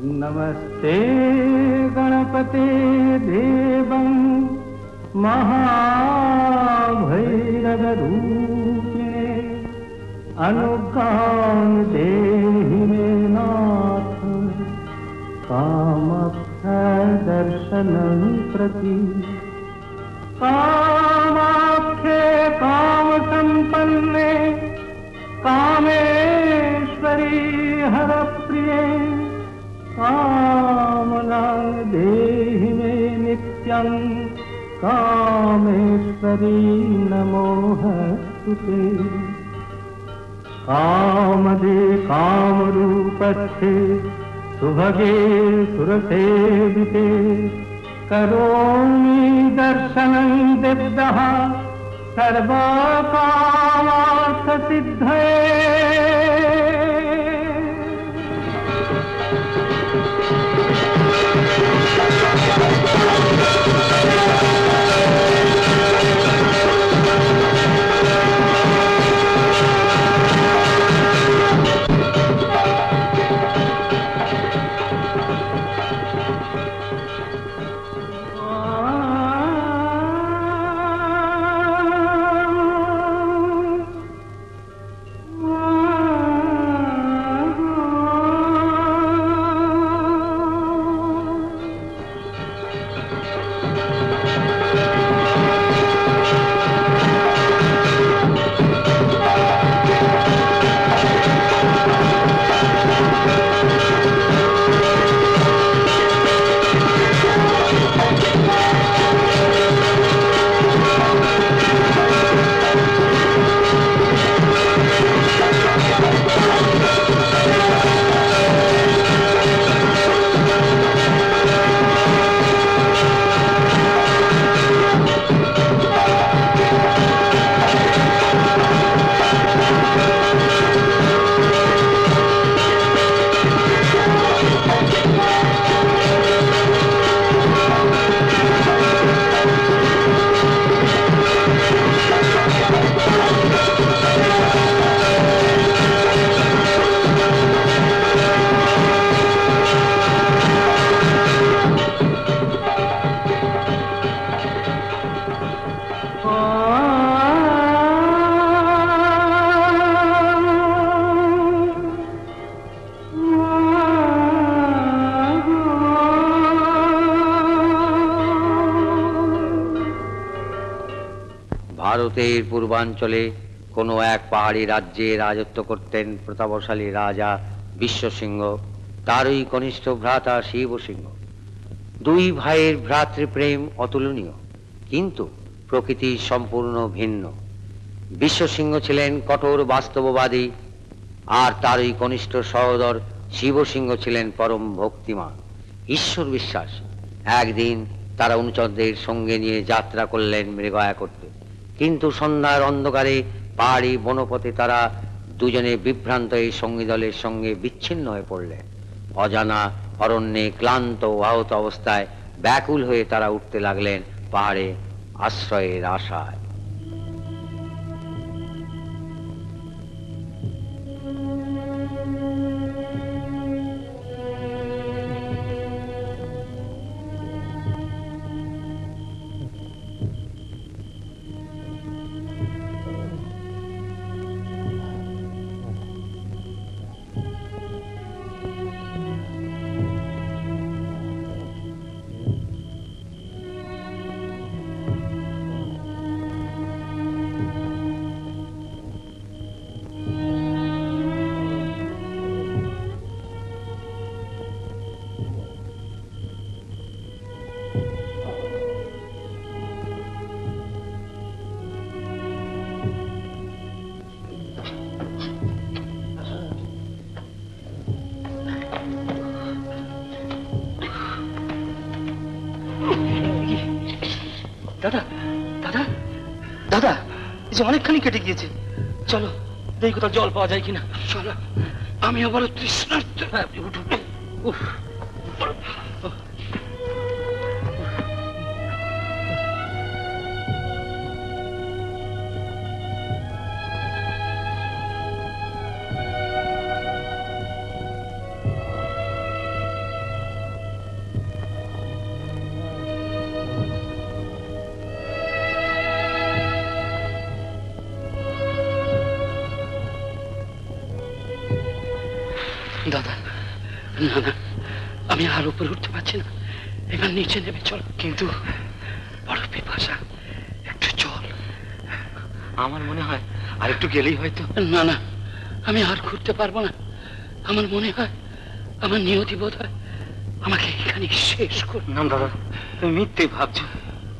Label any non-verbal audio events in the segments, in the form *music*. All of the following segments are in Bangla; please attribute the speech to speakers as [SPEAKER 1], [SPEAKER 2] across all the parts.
[SPEAKER 1] नमस्ते गणपते देवं महाभैरवरूपिणे अनुज्ञां देहि मे नाथ कामक्षदर्शनं प्रति कामाख्ये कामसम्पन्ने कामेश्वरी हरप्रिये कामना देहि मे नित्यं कामेश्वरी नमोऽस्तु ते कामदे कामरूपस्थे सुभगे सुरसेविते करोमि दर्शनं दिव्यः सर्वकामार्थसिद्धये
[SPEAKER 2] ভারতের পূর্বাঞ্চলে কোনো এক পাহাড়ি রাজ্যে রাজত্ব করতেন প্রতাপশালী রাজা বিশ্বসিংহ, তারই কনিষ্ঠ ভ্রাতা শিবসিংহ। দুই ভাইয়ের ভ্রাতৃপ্রেম অতুলনীয়, কিন্তু প্রকৃতি সম্পূর্ণ ভিন্ন। বিশ্বসিংহ ছিলেন কঠোর বাস্তববাদী, আর তারই কনিষ্ঠ সহোদর শিবসিংহ ছিলেন পরম ভক্তিমান। ঈশ্বর বিশ্বাস, একদিন তারা অনুচরদের সঙ্গে নিয়ে যাত্রা করলেন মৃগয়া করতে। কিন্তু সন্ধ্যার অন্ধকারে পাহাড়ি বনপথে তারা দুজনে বিভ্রান্ত এই সঙ্গী দলের সঙ্গে বিচ্ছিন্ন হয়ে পড়লেন অজানা অরণ্যে ক্লান্ত আহত অবস্থায় ব্যাকুল হয়ে তারা উঠতে লাগলেন পাহাড়ে আশ্রয়ের আশায়।
[SPEAKER 3] যে অনেকখানি কেটে গিয়েছে। চলো, দেখি কোথাও জল পাওয়া যায় কিনা। চলো, আমি আবারও তৃষ্ণার্থ উঠুন। উঠো উফ। কিন্তু বড় পিপাসা। একটু চল। আমার মনে হয় আর একটু গেলেই হয়তো। না না আমি আর ঘুরতে পারব না। আমার মনে হয় আমার নিয়তি বোধ হয় আমাকে এখানে শেষ কর। না দাদা তুমি মিথ্যে ভাবছ।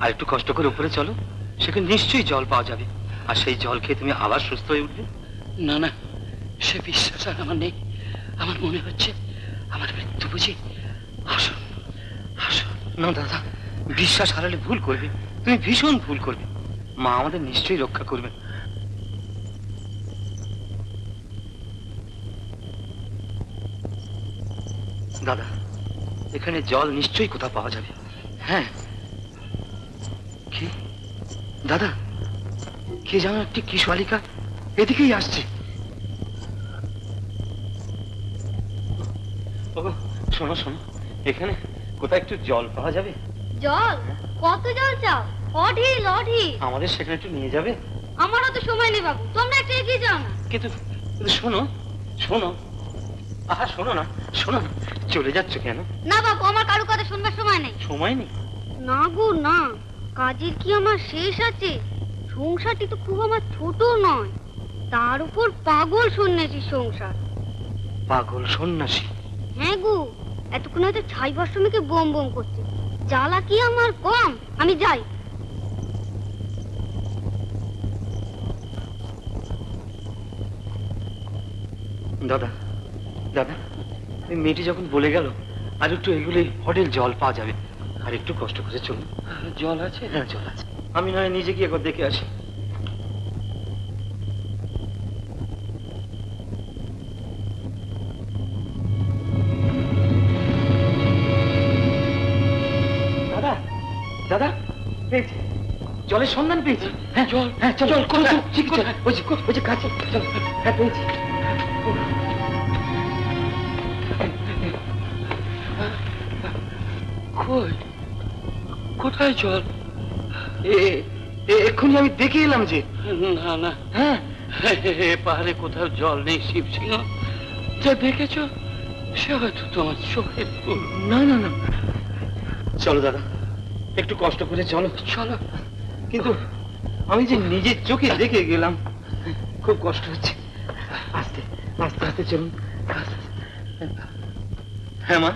[SPEAKER 3] আর একটু কষ্ট করে উপরে চলো সেখানে নিশ্চয়ই জল পাওয়া যাবে। আর সেই জল খেয়ে তুমি আবার সুস্থ হয়ে উঠবে। না না সে বিশ্বাস আর আমার নেই। আমার মনে হচ্ছে আমার মৃত্যু বুঝি আসুন আসুন না দাদা বিশ্বাস হারালে ভুল করবে। তুমি ভীষণ ভুল করবে। মা আমাদের নিশ্চয়ই রক্ষা করবে দাদা, এখানে জল নিশ্চয়ই কোথাও পাওয়া যাবে। হ্যাঁ। কি? দাদা, কে যেন একটি কিশোয়ালিকা এদিকেই আসছে। শোনো শোনো। এখানে কোথায় একটু জল পাওয়া যাবে?
[SPEAKER 4] জল? কত জল চাও? অঢিল অঢিল।
[SPEAKER 3] আমাদের সেখানে একটু নিয়ে যাবে?
[SPEAKER 4] সময় নেই বাবু। তোমরা একটু এগিয়ে যাও না।
[SPEAKER 3] কিন্তু কিন্তু শোনো শোনো। আহা শোনো না শোনো না। চলে যাচ্ছ কেন?
[SPEAKER 4] না বাবু আমার কারও কথা শুনবার সময় নেই।
[SPEAKER 3] সময় নেই?
[SPEAKER 4] না গো না। কাজের কি আমার শেষ আছে? সংসারটি তো খুব আমার ছোট নয়। তার উপর পাগল সন্ন্যাসী সংসার।
[SPEAKER 3] পাগল সন্ন্যাসী?
[SPEAKER 4] হ্যাঁ গো এতক্ষণ হয়তো ছাই ভাষ্যমিকে বোম বোম করছে। জ্বালা কি আমার কম আমি যাই।
[SPEAKER 3] দাদা দাদা মেয়েটি যখন বলে গেল আর একটু এগুলি হোটেল জল পাওয়া যাবে। আর একটু কষ্ট করে চলুন। জল আছে? হ্যাঁ জল আছে। আমি নয় নিজে গিয়ে একবার দেখে আসি। জলের সন্ধান পেয়েছি। হ্যাঁ জল হ্যাঁ জল কোথায়? ওই যে ওই যে কাছে। চল হ্যাঁ পেয়েছি। কই? কোথায় জল? এক্ষুনি আমি দেখে এলাম যে না না। হ্যাঁ? পাহাড়ে কোথাও জল নেই শিব সিংহ। যা দেখেছ সে হয়তো তোমার চোখের না না না। চলো দাদা একটু কষ্ট করে চলো। চলো। কিন্তু আমি যে নিজের চোখে দেখে গেলাম খুব কষ্ট হচ্ছে। আস্তে আস্তে আস্তে চলুন। হ্যাঁ মা।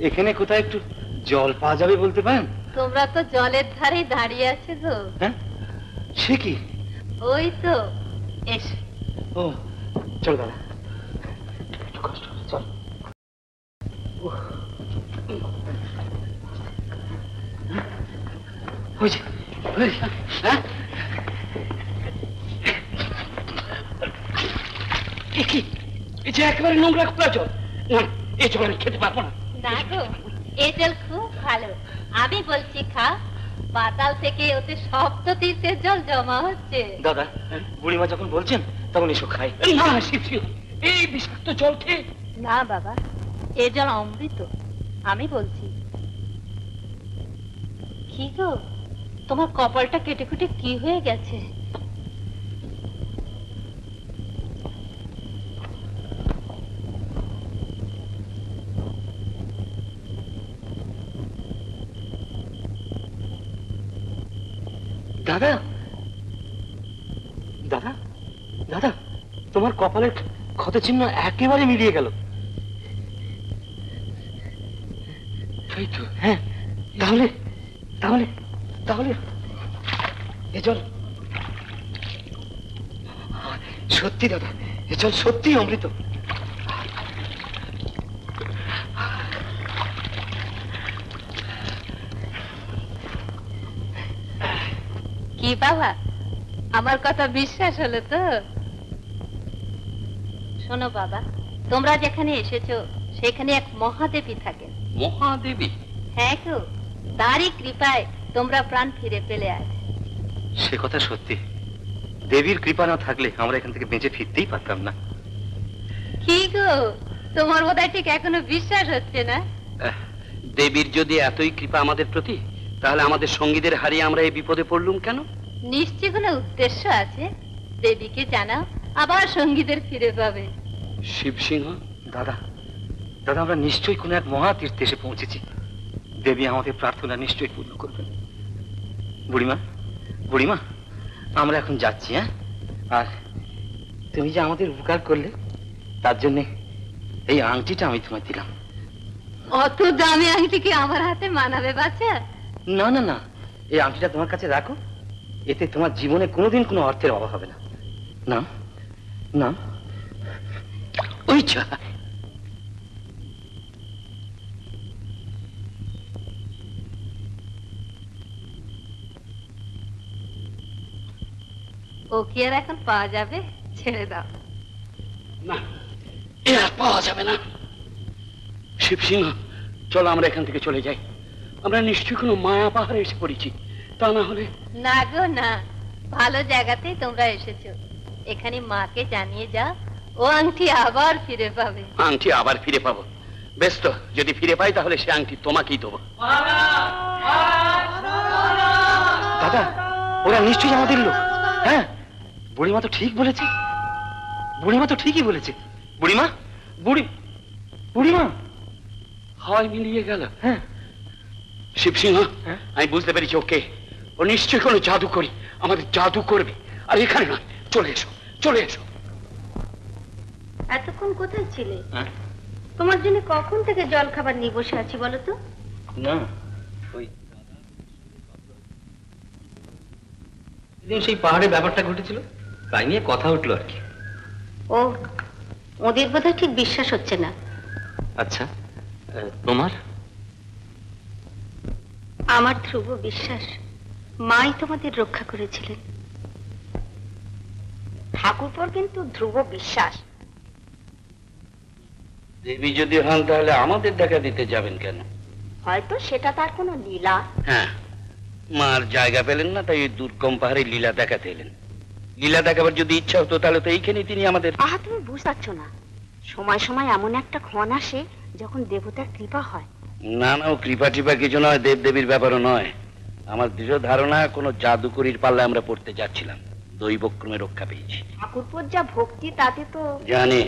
[SPEAKER 3] এখানে কোথায় একটু জল পাওয়া যাবে বলতে পারেন?
[SPEAKER 4] তোমরা তো জলের ধারে দাঁড়িয়ে আছে তো
[SPEAKER 3] হ্যাঁ? সে কি?
[SPEAKER 4] ওই তো এস।
[SPEAKER 3] ও চল দাদা। হ্যাঁ? এ যে একেবারে নোংরা খোলা জল। না এই জল আমি খেতে পারব না।
[SPEAKER 4] না গো এই জল খুব ভালো। আমি বলছি খা। পাতাল থেকে ওতে সপ্ত তীর্থের জল জমা হচ্ছে।
[SPEAKER 3] দাদা বুড়িমা যখন বলছেন তখন এসো খাই। না শিব। এই বিষাক্ত জল খেয়ে।
[SPEAKER 4] না বাবা এ জল অমৃত। আমি বলছি কি গো? তোমার কপালটা কেটে কুটে কি হয়ে গেছে?
[SPEAKER 3] দাদা? দাদা? দাদা, তোমার কপালের ক্ষত চিহ্ন একেবারে মিলিয়ে গেল। তাই তো হ্যাঁ তাহলে তাহলে তাহলে এ জল সত্যি দাদা এ জল সত্যি অমৃত।
[SPEAKER 4] কি বাবা আমার কথা বিশ্বাস হলো তো? শোনো বাবা তোমরা যেখানে এসেছ সেখানে এক মহাদেবী থাকেন।
[SPEAKER 3] মহাদেবী?
[SPEAKER 4] হ্যাঁ গো তারই কৃপায় তোমরা প্রাণ ফিরে পেলে আজ।
[SPEAKER 3] সে কথা সত্যি। দেবীর কৃপা না থাকলে আমরা এখান থেকে বেঁচে ফিরতেই পারতাম না।
[SPEAKER 4] কি গো তোমার বোধহয় ঠিক এখনও বিশ্বাস হচ্ছে না?
[SPEAKER 5] দেবীর যদি এতই কৃপা আমাদের প্রতি তাহলে আমাদের সঙ্গীদের হারিয়ে আমরা এই বিপদে পড়লুম কেন?
[SPEAKER 4] নিশ্চয় কোনো উদ্দেশ্য আছে? দেবীকে জানাও আবার সঙ্গীদের ফিরে পাবে।
[SPEAKER 5] শিব সিংহ
[SPEAKER 6] দাদা দাদা আমরা নিশ্চয়ই কোনো এক মহাতীর্থে এসে পৌঁছেছি। দেবী আমাদের প্রার্থনা নিশ্চয়ই পূর্ণ করবেন। বুড়িমা বুড়িমা আমরা এখন যাচ্ছি হ্যাঁ? আর তুমি যে আমাদের উপকার করলে তার জন্যে এই আংটিটা আমি তোমায় দিলাম।
[SPEAKER 7] অত দামি আংটি কি আমার হাতে মানাবে বাচ্চা
[SPEAKER 6] না না না এই আংটিটা তোমার কাছে রাখো এতে তোমার জীবনে কোনোদিন কোনো অর্থের অভাব হবে না। না না। ওই চা
[SPEAKER 7] ও কি আর এখন পাওয়া যাবে? ছেড়ে দাও।
[SPEAKER 5] না এ আর পাওয়া যাবে না। শিবসিংহ চলো আমরা এখান থেকে চলে যাই। আমরা নিশ্চয়ই কোনো মায়া পাহাড়ে এসে পড়েছি। তা না হলে?
[SPEAKER 7] না গো না। ভালো জায়গাতেই তোমরা এসেছ। এখানে মাকে জানিয়ে যাও ও আংটি আবার ফিরে পাবে।
[SPEAKER 5] আংটি আবার ফিরে পাবো। বেশ তো যদি ফিরে পাই তাহলে সে আংটি তোমাকেই দেবো।
[SPEAKER 6] দাদা ওরা নিশ্চয়ই আমাদের লোক হ্যাঁ? বুড়িমা তো ঠিক বলেছে। বুড়িমা তো ঠিকই বলেছে। বুড়িমা? বুড়ি বুড়িমা?
[SPEAKER 5] হাওয়ায় মিলিয়ে গেল।
[SPEAKER 6] হ্যাঁ।
[SPEAKER 5] শিবসিংহ
[SPEAKER 6] হ্যাঁ?
[SPEAKER 5] আমি বুঝতে পেরেছি ওকে। ও নিশ্চয়ই কোনো জাদু করি আমাদের জাদু করবে। আর এখানে নয়। চলে এসো। চলে এসো।
[SPEAKER 4] এতক্ষণ কোথায় ছিলে?
[SPEAKER 6] হ্যাঁ?
[SPEAKER 4] তোমার জন্য কখন থেকে জল খাবার নিয়ে বসে আছি বলো তো?
[SPEAKER 6] না। ওই সেই পাহাড়ে ব্যাপারটা ঘটেছিল তাই নিয়ে কথা উঠল আর কি।
[SPEAKER 4] ও ওদের বোধহয় ঠিক বিশ্বাস হচ্ছে না।
[SPEAKER 6] আচ্ছা তোমার?
[SPEAKER 4] আমার ধ্রুব বিশ্বাস মাই তোমাদের রক্ষা করেছিলেন। ঠাকুরপর কিন্তু ধ্রুব বিশ্বাস।
[SPEAKER 5] দেবী যদি হন তাহলে আমাদের দেখা দিতে যাবেন কেন?
[SPEAKER 4] হয়তো সেটা তার কোনো লীলা।
[SPEAKER 5] হ্যাঁ মার জায়গা পেলেন না তাই ওই দুর্গম পাহাড়ে লীলা দেখাতে এলেন। লীলা দেখাবার যদি ইচ্ছা হতো তাহলে তো এইখানেই তিনি আমাদের
[SPEAKER 4] আহা তুমি বুঝতে পারছ না। সময় সময় এমন একটা ক্ষণ আসে যখন দেবতার কৃপা হয়।
[SPEAKER 5] না না ও কৃপা টিপা কিছু নয় দেব দেবীর ব্যাপারও নয়। আমার দৃঢ় ধারণা কোনো জাদুকরির পাল্লা আমরা পড়তে যাচ্ছিলাম। দৈবক্রমে রক্ষা পেয়েছি।
[SPEAKER 4] ঠাকুরপুর যা ভক্তি তাতে তো
[SPEAKER 5] জানি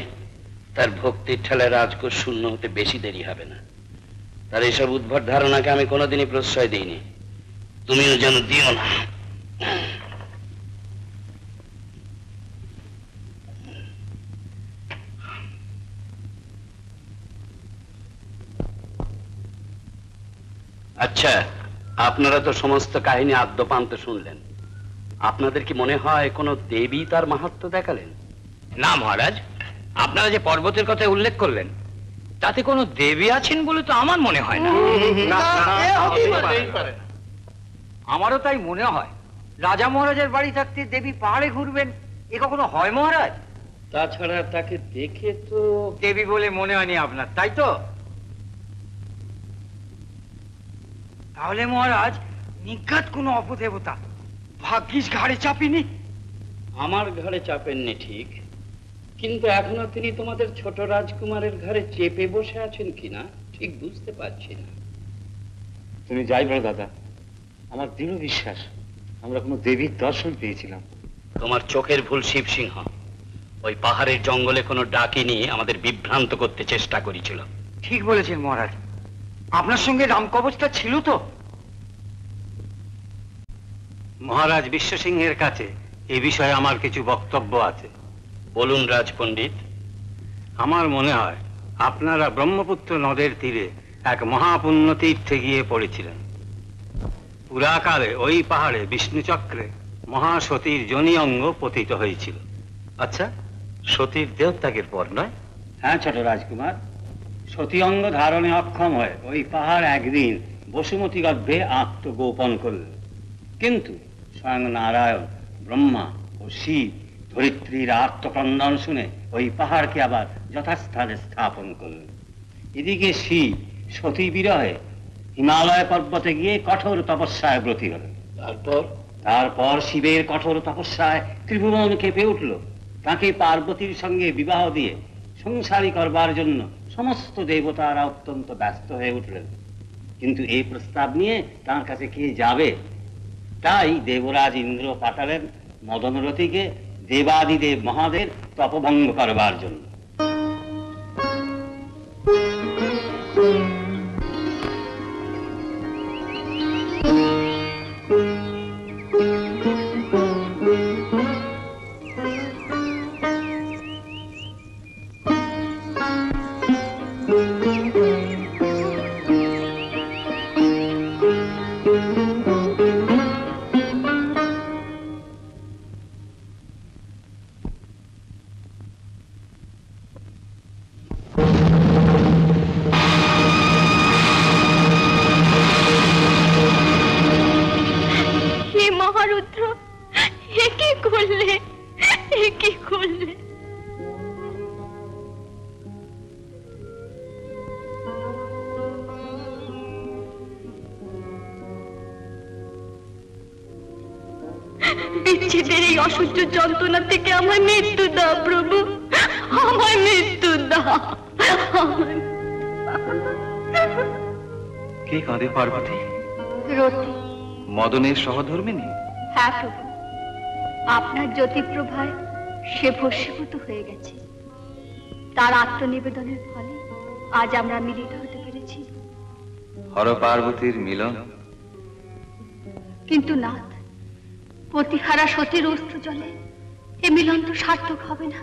[SPEAKER 5] তার ভক্তির ঠেলায় রাজকোষ শূন্য হতে বেশি দেরি হবে না। তার এসব উদ্ভট ধারণাকে আমি কোনোদিনই প্রশ্রয় দিইনি। তুমিও যেন দিও না। আচ্ছা আপনারা তো সমস্ত কাহিনী আদ্যপান্ত শুনলেন। আপনাদের কি মনে হয় কোনো দেবী তার মাহাত্ম দেখালেন?
[SPEAKER 8] না মহারাজ। আপনারা যে পর্বতের কথা উল্লেখ করলেন তাতে কোনো দেবী আছেন বলে তো আমার মনে হয় না। আমারও তাই মনে হয় রাজা মহারাজের বাড়ি থাকতে দেবী পাহাড়ে ঘুরবেন এ কখনো হয় মহারাজ?
[SPEAKER 5] তাছাড়া তাকে দেখে তো
[SPEAKER 8] দেবী বলে মনে হয়নি আপনার তাই তো? তাহলে মহারাজ নিঘাত কোনো অপদেবতা। ভাগ্যিস ঘাড়ে চাপিনি।
[SPEAKER 5] আমার ঘরে চাপেননি ঠিক কিন্তু এখনও তিনি তোমাদের ছোট রাজকুমারের ঘরে চেপে বসে আছেন কিনা ঠিক বুঝতে পারছি না।
[SPEAKER 6] তুমি যাই বলো দাদা আমার দৃঢ় বিশ্বাস আমরা কোনো দেবীর দর্শন পেয়েছিলাম।
[SPEAKER 5] তোমার চোখের ভুল শিবসিংহ ওই পাহাড়ের জঙ্গলে কোনো ডাকিনি আমাদের বিভ্রান্ত করতে চেষ্টা করেছিল।
[SPEAKER 8] ঠিক বলেছেন মহারাজ। আপনার সঙ্গে রামকবচটা ছিল তো?
[SPEAKER 6] মহারাজ বিশ্বসিংহের কাছে এ বিষয়ে আমার কিছু বক্তব্য আছে।
[SPEAKER 5] বলুন রাজপণ্ডিত।
[SPEAKER 6] আমার মনে হয় আপনারা ব্রহ্মপুত্র নদের তীরে এক মহাপুণ্য তীর্থে গিয়ে পড়েছিলেন। পুরাকালে ওই পাহাড়ে বিষ্ণুচক্রে মহাসতীর জনি অঙ্গ পতিত হয়েছিল। আচ্ছা সতীর দেহত্যাগের পর নয়? হ্যাঁ ছোট রাজকুমার। সতী অঙ্গ ধারণে অক্ষম হয়ে ওই পাহাড় একদিন বসুমতী গর্ভে আত্মগোপন করলেন কিন্তু স্বয়ং নারায়ণ ব্রহ্মা ও শিব ধরিত্রীর আত্মক্রন্দন শুনে ওই পাহাড়কে আবার যথাস্থানে স্থাপন করলেন এদিকে শিব সতী বিরহে হিমালয় পর্বতে গিয়ে কঠোর তপস্যায় ব্রতী হলেন
[SPEAKER 5] তারপর?
[SPEAKER 6] তারপর শিবের কঠোর তপস্যায় ত্রিভুবন কেঁপে উঠল। তাকে পার্বতীর সঙ্গে বিবাহ দিয়ে সংসারী করবার জন্য সমস্ত দেবতারা অত্যন্ত ব্যস্ত হয়ে উঠলেন। কিন্তু এই প্রস্তাব নিয়ে তার কাছে কে যাবে? তাই দেবরাজ ইন্দ্র পাঠালেন মদনরথীকে দেবাদিদেব মহাদেব তপভঙ্গ করবার জন্য।
[SPEAKER 9] আত্মনিবেদনের ফলে আজ আমরা মিলিত হতে পেরেছি।
[SPEAKER 10] হর পার্বতীর মিলন।
[SPEAKER 9] কিন্তু নাথ প্রতিহারা সতীর অস্ত্র জলে এ মিলন তো সার্থক হবে না।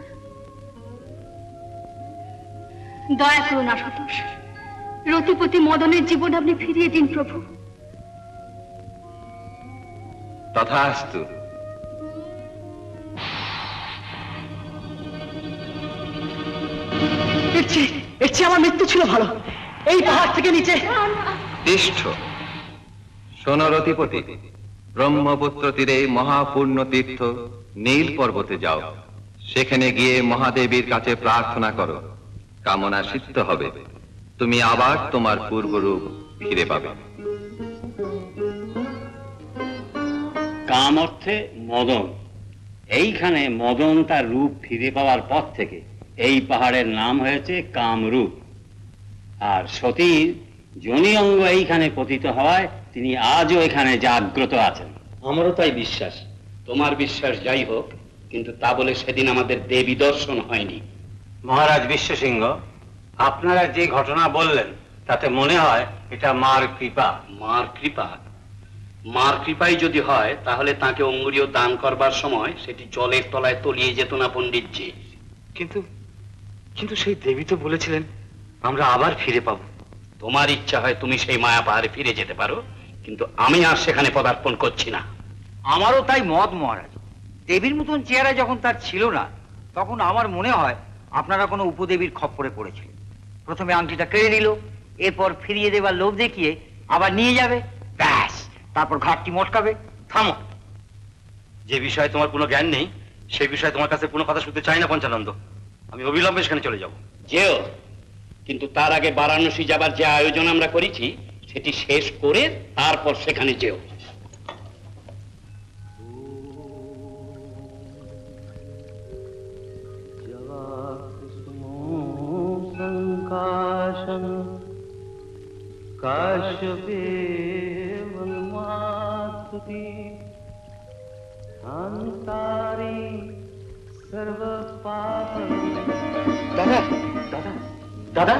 [SPEAKER 9] দয়া করুন আশুতোষ রতিপতি মদনের জীবন আপনি ফিরিয়ে দিন প্রভু।
[SPEAKER 10] তথাস্তু।
[SPEAKER 5] এর চেয়ে এর চেয়ে আমার মৃত্যু ছিল ভালো। এই পাহাড় থেকে নিচে।
[SPEAKER 10] তিষ্ঠ। ব্রহ্মপুত্র তীরে মহাপূর্ণ তীর্থ নীল পর্বতে যাও। সেখানে গিয়ে মহাদেবীর কাছে প্রার্থনা করো। কামনা সিদ্ধ হবে। তুমি আবার তোমার পূর্বরূপ ফিরে পাবে।
[SPEAKER 5] কাম অর্থে মদন। এইখানে মদন তার রূপ ফিরে পাওয়ার পর থেকে এই পাহাড়ের নাম হয়েছে কামরূপ। আর সতীর জনি অঙ্গ এইখানে পতিত হওয়ায় তিনি আজও এখানে জাগ্রত আছেন। আমারও তাই বিশ্বাস। তোমার বিশ্বাস যাই হোক কিন্তু তা বলে সেদিন আমাদের দেবী দর্শন হয়নি।
[SPEAKER 3] মহারাজ বিশ্বসিংহ আপনারা যে ঘটনা বললেন তাতে মনে হয় এটা মার কৃপা।
[SPEAKER 5] মার কৃপা? মার কৃপাই যদি হয় তাহলে তাকে অঙ্গুরীয় দান করবার সময় সেটি জলের তলায় তলিয়ে যেত না পণ্ডিতজি।
[SPEAKER 3] কিন্তু কিন্তু সেই দেবী তো বলেছিলেন আমরা আবার ফিরে পাব।
[SPEAKER 5] তোমার ইচ্ছা হয় তুমি সেই মায়া পাহাড়ে ফিরে যেতে পারো কিন্তু আমি আর সেখানে পদার্পণ করছি না।
[SPEAKER 8] আমারও তাই মত মহারাজ। দেবীর মতন চেহারা যখন তার ছিল না তখন আমার মনে হয় আপনারা কোনো উপদেবীর খপ্পরে পড়েছিলেন প্রথমে আংটিটা কেড়ে নিল এরপর ফিরিয়ে দেবার লোভ দেখিয়ে আবার নিয়ে যাবে। ব্যাস তারপর ঘাটটি মটকাবে।
[SPEAKER 3] থামো। যে বিষয়ে তোমার কোনো জ্ঞান নেই সেই বিষয়ে তোমার কাছে কোনো কথা শুনতে চাই না পঞ্চানন্দ। আমি অবিলম্বে সেখানে চলে যাব
[SPEAKER 5] যেও কিন্তু তার আগে বারাণসী যাবার যে আয়োজন আমরা করেছি সেটি শেষ করে তারপর সেখানে যেও
[SPEAKER 1] संकाशम काश्यपे সর্ব পাপ
[SPEAKER 5] দাদা দাদা দাদা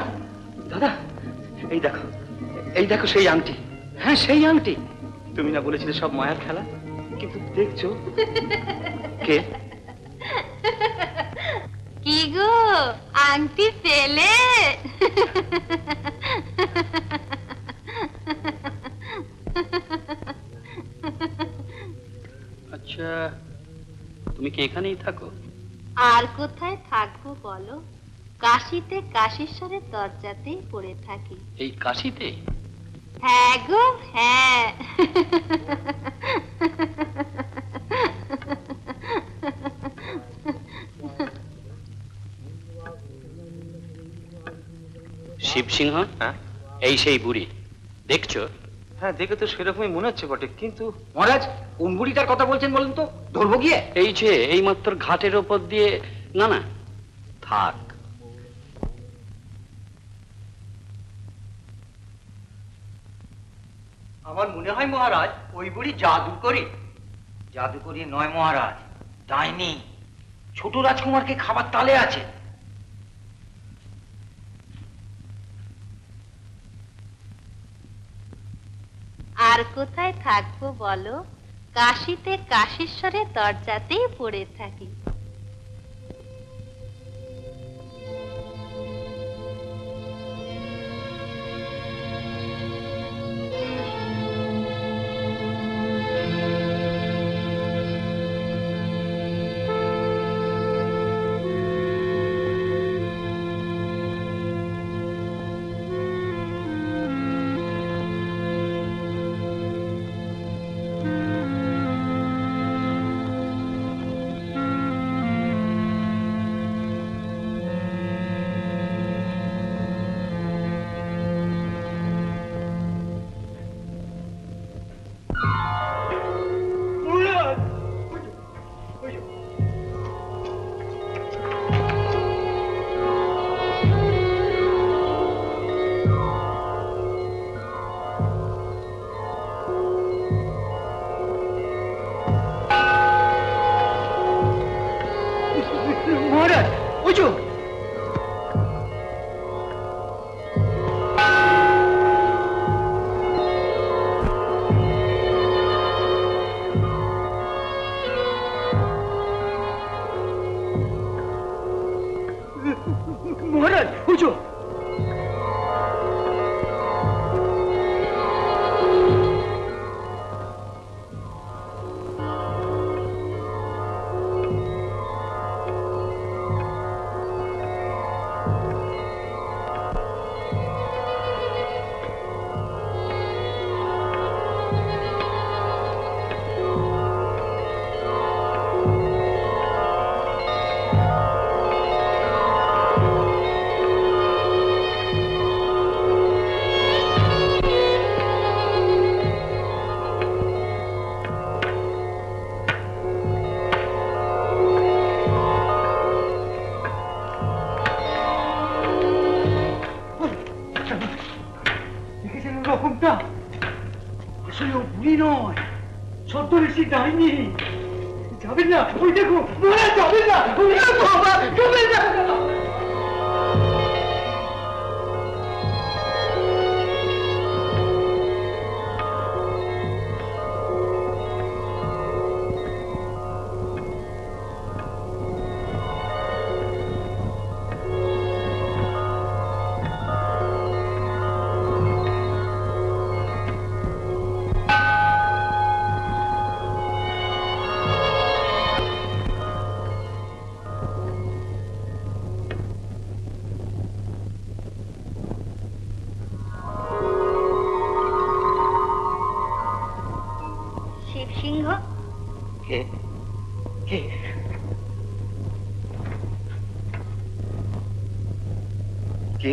[SPEAKER 5] দাদা এই দেখো এই দেখো সেই আংটি। হ্যাঁ সেই আংটি। তুমি না বলেছিলে সব মায়ার খেলা? কিন্তু দেখছ। কে?
[SPEAKER 7] কি গো আংটি ফেলে।
[SPEAKER 5] আচ্ছা তুমি কি এখানেই থাকো?
[SPEAKER 7] আর কোথায় থাকব বলো? কাশিতে কাশীশ্বরের দরজাতেই পড়ে থাকি।
[SPEAKER 5] এই কাশিতে?
[SPEAKER 7] হ্যাঁ গো হ্যাঁ।
[SPEAKER 5] শিবসিংহ?
[SPEAKER 3] হ্যাঁ।
[SPEAKER 5] এই সেই বুড়ি। দেখছ?
[SPEAKER 3] হ্যাঁ দেখে তো সেরকমই মনে হচ্ছে বটে কিন্তু
[SPEAKER 8] মহারাজ কোন বুড়িটার কথা বলছেন বলুন তো ধরবো গিয়ে?
[SPEAKER 5] এই যে এই মাত্র ঘাটের ওপর দিয়ে না না থাক।
[SPEAKER 8] আমার মনে হয় মহারাজ ওই বুড়ি জাদু করি। জাদু করি নয় মহারাজ ডাইনি। ছোট রাজকুমারকে খাবার তালে আছে।
[SPEAKER 7] আর কোথায় থাকব বলো? কাশিতে কাশীশ্বরের দরজাতেই পড়ে থাকি।
[SPEAKER 3] ডাইনি যাবেন না ওই দেখো মহারাজ যাবেন না বাবা যাবেন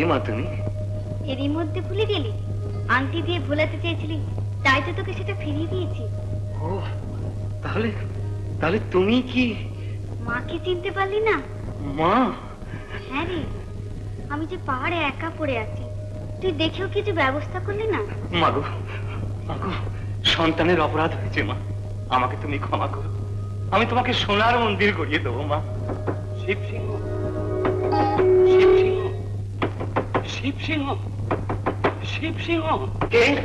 [SPEAKER 3] কে মা তুমি?
[SPEAKER 11] এরই মধ্যে ভুলে গেলি। আংটি দিয়ে ভোলাতে চেয়েছিলি তাই তো তোকে সেটা ফিরিয়ে দিয়েছি।
[SPEAKER 3] ও তাহলে তাহলে তুমি কি?
[SPEAKER 11] মাকে চিনতে পারলি না?
[SPEAKER 3] মা?
[SPEAKER 11] হ্যাঁ রে আমি যে পাহাড়ে একা পড়ে আছি তুই দেখেও কিছু ব্যবস্থা করলি না?
[SPEAKER 3] মাগো মাগো সন্তানের অপরাধ হয়েছে মা। আমাকে তুমি ক্ষমা করো। আমি তোমাকে সোনার মন্দির গড়িয়ে দেবো মা। শিব সিংহ শিব সিংহ। শিব সিংহ। কে?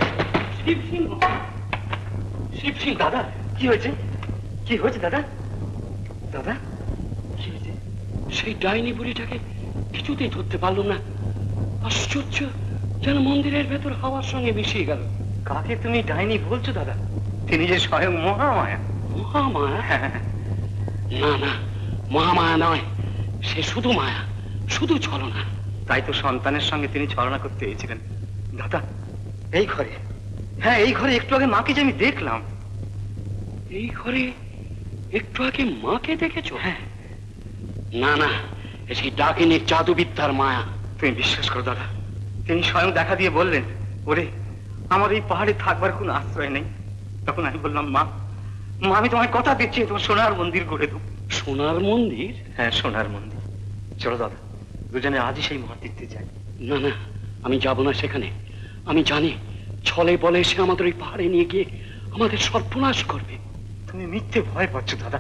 [SPEAKER 3] শিব সিংহ। দাদা কি হয়েছে? কি হয়েছে দাদা? দাদা? কি হয়েছে?
[SPEAKER 5] সেই ডাইনি বুড়িটাকে কিছুতেই ধরতে পারল না। আশ্চর্য যেন মন্দিরের ভেতর হাওয়ার সঙ্গে মিশিয়ে গেল।
[SPEAKER 3] কাকে তুমি ডাইনি বলছো দাদা? তিনি যে স্বয়ং মহামায়া।
[SPEAKER 5] মহামায়া? না না মহামায়া নয় সে শুধু মায়া শুধু ছলনা।
[SPEAKER 3] তাই তো সন্তানের সঙ্গে তিনি ছলনা করতে এসেছিলেন। দাদা এই ঘরে। হ্যাঁ এই ঘরে একটু আগে মাকে যে আমি দেখলাম।
[SPEAKER 5] এই ঘরে একটু আগে মাকে দেখেছ?
[SPEAKER 3] হ্যাঁ।
[SPEAKER 5] না না সেই ডাকিনীর জাদুবিদ্যার মায়া।
[SPEAKER 3] তুমি বিশ্বাস করো দাদা তিনি স্বয়ং দেখা দিয়ে বললেন ওরে আমার এই পাহাড়ে থাকবার কোনো আশ্রয় নেই। তখন আমি বললাম মা মা আমি তোমায় কথা দিচ্ছি তোমার সোনার মন্দির গড়ে দেবো।
[SPEAKER 5] সোনার মন্দির?
[SPEAKER 3] হ্যাঁ সোনার মন্দির। চলো দাদা। দুজনে আজই সেই মহাতীর্থে যাই
[SPEAKER 5] না না আমি যাব না সেখানে। আমি জানি ছলে বলে সে আমাদের ওই পাহাড়ে নিয়ে গিয়ে আমাদের সর্বনাশ করবে।
[SPEAKER 3] তুমি মিথ্যে ভয় পাচ্ছ দাদা।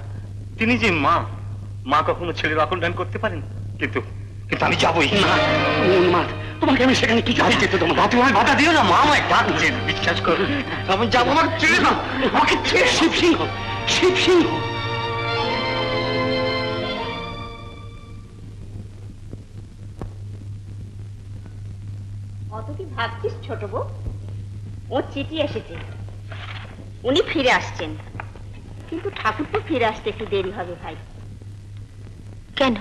[SPEAKER 3] তিনি যে মা মা কখনো ছেলের অকল্যাণ করতে পারেন? কিন্তু কিন্তু আমি যাবই।
[SPEAKER 5] না উন্মাদ তোমাকে আমি সেখানে কি যাই যেতে তোমার
[SPEAKER 3] তুমি আমায় বাধা দিও না মা আমায় ডাকছেন বিশ্বাস করো আমি যাব আমার ছেড়ে দাও। আমাকে
[SPEAKER 5] শিব সিংহ শিব সিংহ
[SPEAKER 4] ভাবছিস ছোট বউ? ও চিঠি এসেছে। উনি ফিরে আসছেন। কিন্তু ঠাকুর তো ফিরে আসতে একটু দেরি হবে ভাই।
[SPEAKER 11] কেন?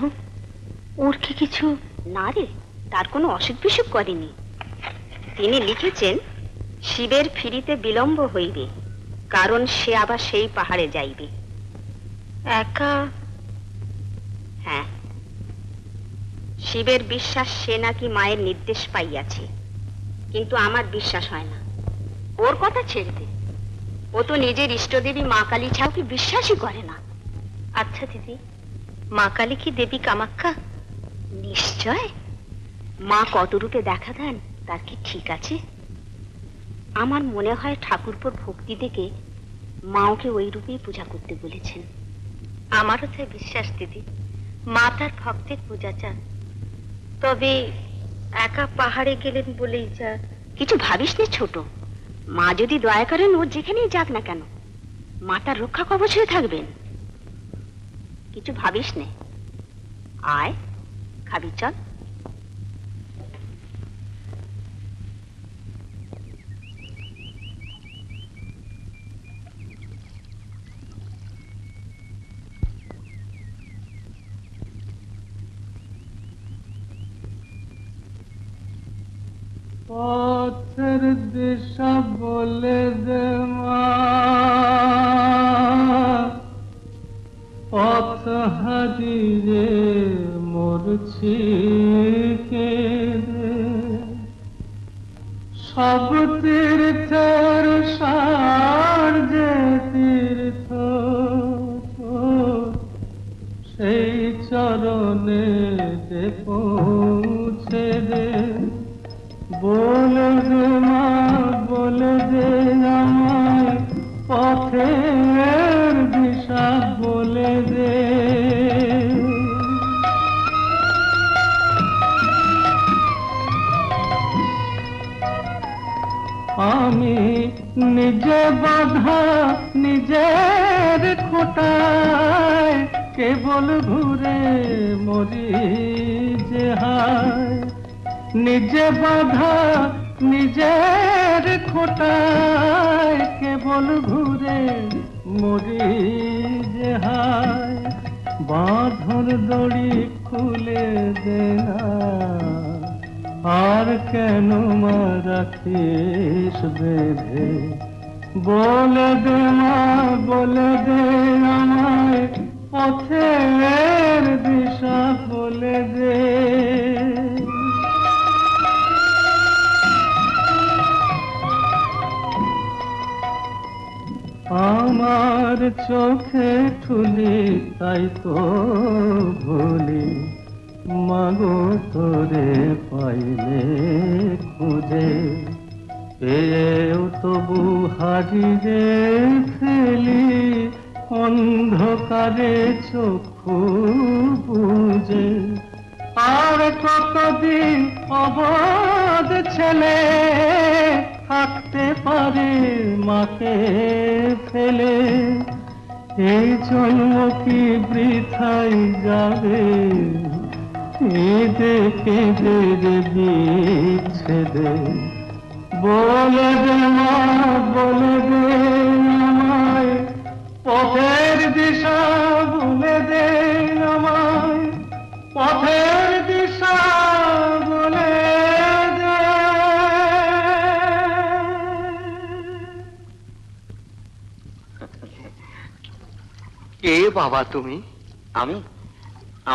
[SPEAKER 11] ওর কি কিছু?
[SPEAKER 4] না রে তার কোনো অসুখ বিসুখ করেনি। তিনি লিখেছেন শিবের ফিরিতে বিলম্ব হইবে কারণ সে আবার সেই পাহাড়ে যাইবে।
[SPEAKER 11] একা?
[SPEAKER 4] হ্যাঁ। শিবের বিশ্বাস সে নাকি মায়ের নির্দেশ পাইয়াছে। কিন্তু আমার বিশ্বাস হয় না। ওর কথা ছেড়ে দে। ও তো নিজের ইষ্টদেবী মা কালী ছাউকে বিশ্বাসই করে না।
[SPEAKER 11] আচ্ছা দিদি, মা কালী কি দেবী কামাখ্যা
[SPEAKER 4] নিশ্চয়। মা কত রূপে দেখা দেন, তার কি ঠিক আছে? আমার মনে হয় ঠাকুরপোর ভক্তি দেখে মা ওকে ওই রূপেই পূজা করতে বলেছেন।
[SPEAKER 11] আমারও তাই বিশ্বাস দিদি,
[SPEAKER 4] মা তার ভক্তের পূজা চান। তবে একা পাহাড়ে গেলেন বলেই যা। কিছু ভাবিস নি ছোট। মা যদি দয়া করেন, ও যেখানেই যাক না কেন মা তার রক্ষা কবচ হয়ে থাকবেন। কিছু ভাবিস নে। আয়, খাবি, চল।
[SPEAKER 1] পথের দিশা বলে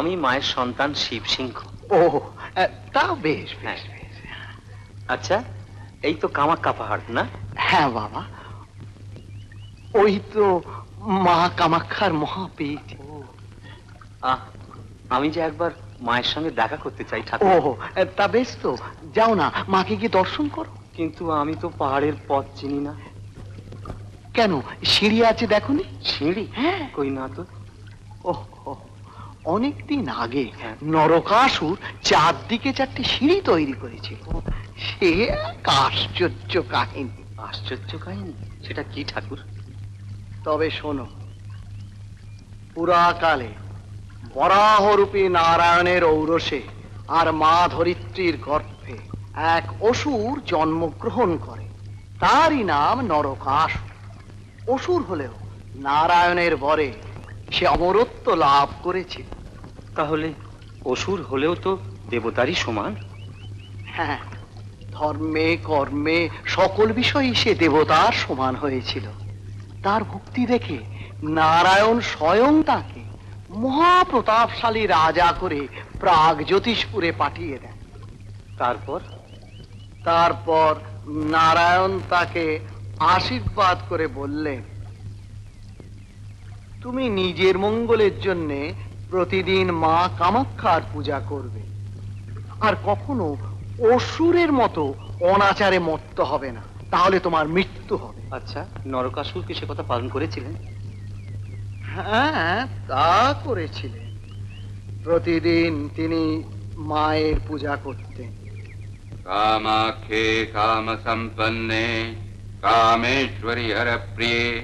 [SPEAKER 1] আমি
[SPEAKER 3] মায়ের সন্তান শিব সিংহ।
[SPEAKER 12] ও তা বেশ
[SPEAKER 3] হ্যাঁ।
[SPEAKER 12] বেশ।
[SPEAKER 3] আচ্ছা এই তো কামাক্কা পাহাড় না?
[SPEAKER 12] হ্যাঁ বাবা। ওই তো মা কামাক্ষার মহাপীঠ।
[SPEAKER 3] আমি যে একবার মায়ের সঙ্গে দেখা করতে চাই ঠাকুর।
[SPEAKER 12] ও তা বেশ তো। যাও না মাকে গিয়ে দর্শন করো।
[SPEAKER 3] কিন্তু আমি তো পাহাড়ের পথ চিনি না।
[SPEAKER 12] কেন সিঁড়ি আছে দেখোনি
[SPEAKER 3] সিঁড়ি?
[SPEAKER 12] হ্যাঁ।
[SPEAKER 3] কই না তো।
[SPEAKER 12] অনেক দিন আগে। নরকাসুর চারদিকে চারটে সিঁড়ি তৈরি করেছিল। সে এক আশ্চর্য কাহিনী।
[SPEAKER 3] আশ্চর্য কাহিনী? সেটা কি ঠাকুর?
[SPEAKER 12] তবে শোনো পুরাকালে বরাহরূপী নারায়ণের ঔরসে আর মা ধরিত্রীর গর্ভে এক অসুর জন্মগ্রহণ করে। তারই নাম নরকাসুর। অসুর হলেও নারায়ণের বরে সে অমরত্ব লাভ করেছিল।
[SPEAKER 3] তাহলে অসুর হলেও তো দেবতারই সমান।
[SPEAKER 12] হ্যাঁ ধর্মে কর্মে সকল বিষয়েই সে দেবতার সমান হয়েছিল। তার ভক্তি দেখে নারায়ণ স্বয়ং তাকে মহাপ্রতাপশালী রাজা করে প্রাগ জ্যোতিষপুরে পাঠিয়ে দেন।
[SPEAKER 3] তারপর?
[SPEAKER 12] তারপর নারায়ণ তাকে আশীর্বাদ করে বললেন তুমি নিজের মঙ্গলের জন্যে প্রতিদিন মা কামাক্ষার পূজা করবে। আর কখনো অসুরের মতো অনাচারে মত্ত হবে না। তাহলে তোমার মৃত্যু হবে।
[SPEAKER 3] আচ্ছা নরকাসুর কি সে কথা পালন করেছিলেন?
[SPEAKER 12] হ্যাঁ তা করেছিলেন। প্রতিদিন তিনি মায়ের পূজা করতেন।
[SPEAKER 13] কামাক্ষে কাম সম্পন্নে কামেশ্বরী হরপ্রিয়ে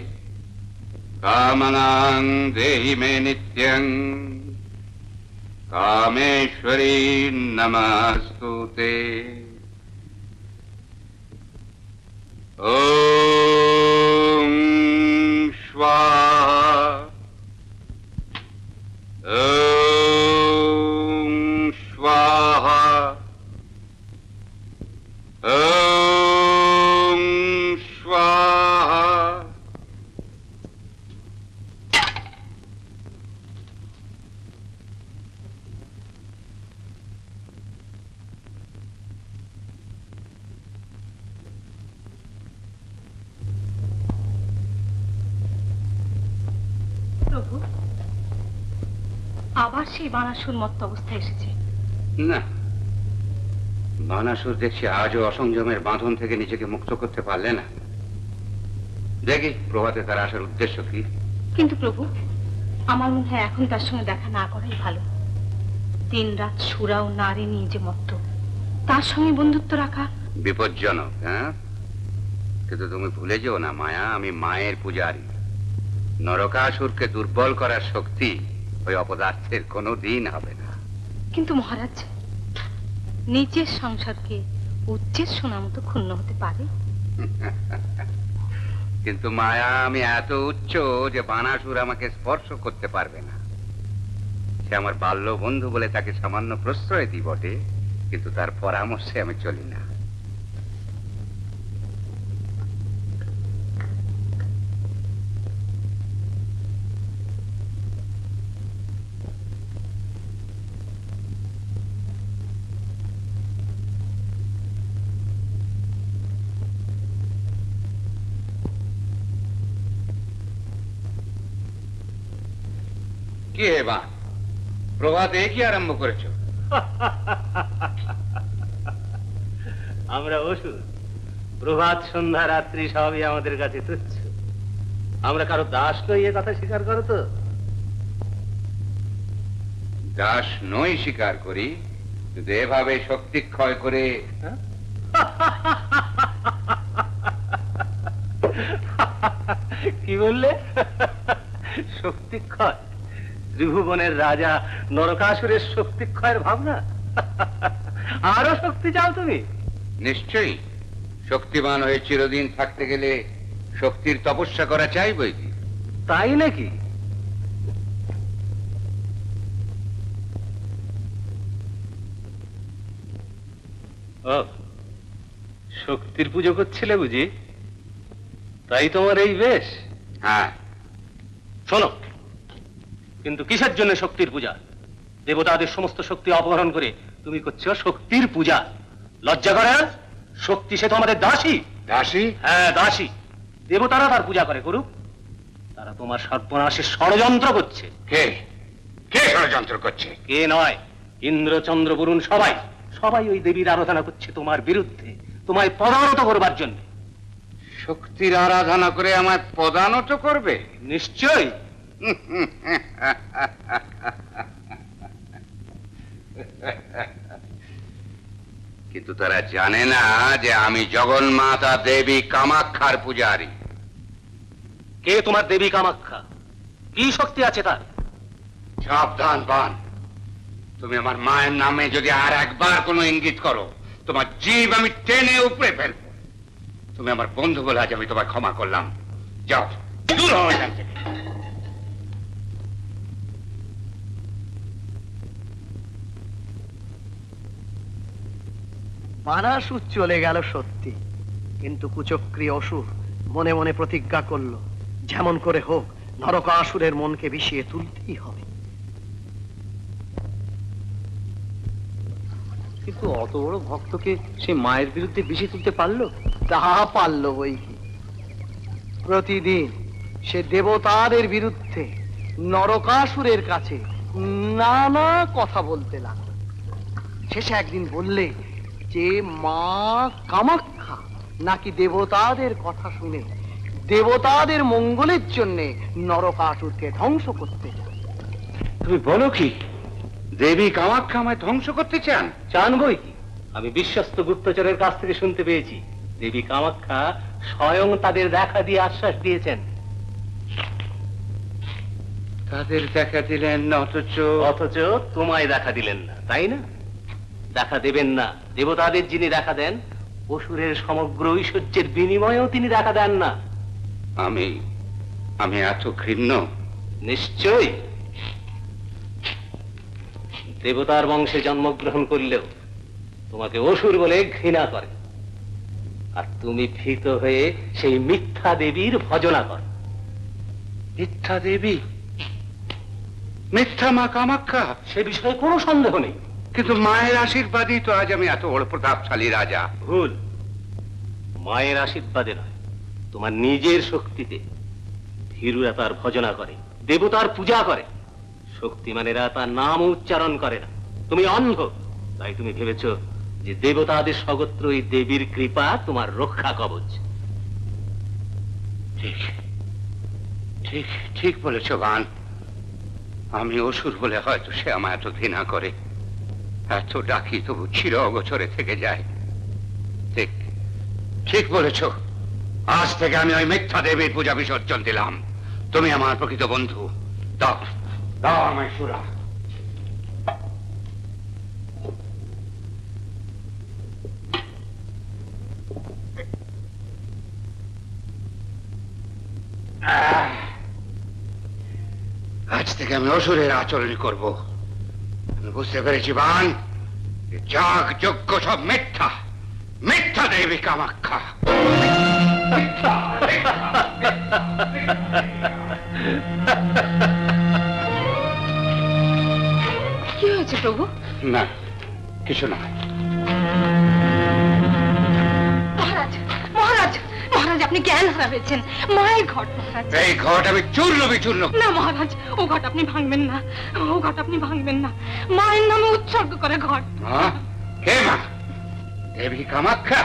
[SPEAKER 13] कामनां देहि मे नित्यम्। कामेश्वरी नमस्तु ते। ॐ स्वाहा। ॐ स्वाहा
[SPEAKER 14] আবার সেই বানাসুর মত্ত অবস্থায় এসেছে।
[SPEAKER 13] না। বানাসুর দেখছি আজও অসংযমের বাঁধন থেকে নিজেকে মুক্ত করতে পারলে না। দেখি প্রভাতে তার আসার উদ্দেশ্য কি।
[SPEAKER 14] কিন্তু প্রভু আমার মনে হয় এখন তার সঙ্গে দেখা না করাই ভালো। দিন রাত সুরা ও নারী নিয়ে যে মত্ত তার সঙ্গে বন্ধুত্ব রাখা।
[SPEAKER 13] বিপজ্জনক হ্যাঁ? কিন্তু তুমি ভুলে যেও না মায়া আমি মায়ের পূজারী। নরকাসুরকে দুর্বল করার শক্তি ওই অপদার্থের কোনো দিন হবে না।
[SPEAKER 14] কিন্তু মহারাজ নিজের সংসারকে উচ্চের শোনা মতো ক্ষুণ্ণ হতে পারে? *laughs*
[SPEAKER 13] কিন্তু মায়া আমি এত উচ্চ যে বানাসুর আমাকে স্পর্শ করতে পারবে না। সে আমার বাল্য বন্ধু বলে তাকে সামান্য প্রশ্রয় দিই বটে কিন্তু তার পরামর্শে আমি চলি না। কি হে বা প্রভাতে কি আরম্ভ করেছ?
[SPEAKER 15] আমরা ওষুধ প্রভাত সন্ধ্যা রাত্রি সবই আমাদের কাছে তুচ্ছ। আমরা কারও দাস নই এ কথা স্বীকার করো তো।
[SPEAKER 13] দাস নই স্বীকার করি কিন্তু এভাবে শক্তি ক্ষয় করে
[SPEAKER 15] কি বললে? শক্তিক্ষয় ত্রিভুবনের রাজা নরকাসুরের শক্তিক্ষয়ের ভাবনা? আরও শক্তি চাও তুমি?
[SPEAKER 13] নিশ্চয়ই। শক্তিমান হয়ে চিরদিন থাকতে গেলে শক্তির তপস্যা করা চাই বই
[SPEAKER 15] তাই নাকি? শক্তির পুজো করছিলে বুঝি? তাই তোমার এই বেশ?
[SPEAKER 13] হ্যাঁ।
[SPEAKER 15] শোনো কিন্তু কিসের জন্য শক্তির পূজা? দেবতাদের সমস্ত শক্তি অপহরণ করে তুমি করছ শক্তির পূজা। লজ্জা করে না? শক্তি সে তো আমাদের দাসী।
[SPEAKER 13] দাসী?
[SPEAKER 15] হ্যাঁ দাসী। দেবতারা তার পূজা করে করুক। তারা তোমার সর্বনাশের ষড়যন্ত্র করছে।
[SPEAKER 13] কে? কে ষড়যন্ত্র করছে?
[SPEAKER 15] কে নয় ইন্দ্র চন্দ্র বরুণ সবাই। সবাই ওই দেবীর আরাধনা করছে তোমার বিরুদ্ধে তোমায় পদানত করবার জন্য।
[SPEAKER 13] শক্তির আরাধনা করে আমায় প্রদানত করবে?
[SPEAKER 15] নিশ্চয়
[SPEAKER 13] কিন্তু তারা জানে না যে আমি জগন্মাতা দেবী কামাক্ষার পূজারী।
[SPEAKER 15] কে তোমার দেবী কামাখ্যা কি শক্তি আছে তার?
[SPEAKER 13] সাবধান পান তুমি আমার মায়ের নামে যদি আর একবার কোনো ইঙ্গিত করো তোমার জীব আমি টেনে উপরে ফেলব। তুমি আমার বন্ধু বলে আজ আমি তোমায় ক্ষমা করলাম। যাও দূর হও
[SPEAKER 12] বানাসুর চলে গেল সত্যি। কিন্তু কুচক্রী অসুর মনে মনে প্রতিজ্ঞা করল যেমন করে হোক নরকাসুরের মনকে বিষিয়ে তুলতেই হবে।
[SPEAKER 15] কিন্তু অত বড় ভক্তকে সে মায়ের বিরুদ্ধে বিষে তুলতে পারল?
[SPEAKER 12] তাহা পারল বই কি? প্রতিদিন সে দেবতাদের বিরুদ্ধে নরকাসুরের কাছে নানা কথা বলতে লাগল। শেষে একদিন বললে যে মা কামাখ্যা নাকি দেবতাদের কথা শুনে দেবতাদের মঙ্গলের জন্যে নরকাসুরকে ধ্বংস করতে
[SPEAKER 13] তুমি বলো কি দেবী কামাখ্যা আমায় ধ্বংস করতে চান?
[SPEAKER 15] চান বই কি? আমি বিশ্বস্ত গুপ্তচরের কাছ থেকে শুনতে পেয়েছি। দেবী কামাখ্যা স্বয়ং তাদের দেখা দিয়ে আশ্বাস দিয়েছেন।
[SPEAKER 13] তাদের দেখা দিলেন অথচ
[SPEAKER 15] অথচ তোমায় দেখা দিলেন না তাই না? দেখা দেবেন না। দেবতাদের যিনি দেখা দেন অসুরের সমগ্র ঐশ্বর্যের বিনিময়েও তিনি দেখা দেন না।
[SPEAKER 13] আমি আমি এত ঘৃণ্য
[SPEAKER 15] নিশ্চয়ই। দেবতার বংশে জন্মগ্রহণ করলেও তোমাকে অসুর বলে ঘৃণা করে। আর তুমি ভীত হয়ে সেই মিথ্যা দেবীর ভজনা কর।
[SPEAKER 13] মিথ্যা দেবী? মিথ্যা মা কামাখ্যা
[SPEAKER 15] সে বিষয়ে কোনো সন্দেহ নেই।
[SPEAKER 13] কিন্তু মায়ের আশীর্বাদই তো আজ আমি এত বড় প্রতাপশালী রাজা।
[SPEAKER 15] ভুল। মায়ের আশীর্বাদে নয় তোমার নিজের শক্তিতে ভীরুরা তার ভজনা করে দেবতার পূজা করে। শক্তিমানেরা তার নাম উচ্চারণ করে না। তুমি অন্ধ তাই তুমি ভেবেছ যে দেবতাদের সগত্র এই দেবীর কৃপা তোমার রক্ষা কবচ।
[SPEAKER 13] ঠিক ঠিক ঠিক বলেছ বান। আমি অসুর বলে হয়তো সে আমায় এত ঘৃণা করে। এত ডাকি তবু চির অগোচরে থেকে যায়। ঠিক ঠিক বলেছ। আজ থেকে আমি ওই মিথ্যা দেবীর পূজা বিসর্জন দিলাম। তুমি আমার প্রকৃত বন্ধু। দাও দাও আমায় সুরা! আজ থেকে আমি অসুরের আচরণ করব। আমি বুঝতে পেরেছি বান যাগ যজ্ঞ সব মিথ্যা। মিথ্যা দেবী কামাখ্যা
[SPEAKER 14] কি হয়েছে প্রভু?
[SPEAKER 13] না কিছু না
[SPEAKER 14] আপনি জ্ঞান হারাবেছেন। মায়ের ঘট মহারাজ।
[SPEAKER 13] এই ঘট আমি চূর্ণ বিচূর্ণ।
[SPEAKER 14] না মহারাজ ও ঘট আপনি ভাঙবেন না। ও ঘট আপনি ভাঙবেন না। মায়ের নামে উৎসর্গ করে ঘট?
[SPEAKER 13] কে মা দেবী কামাখ্যা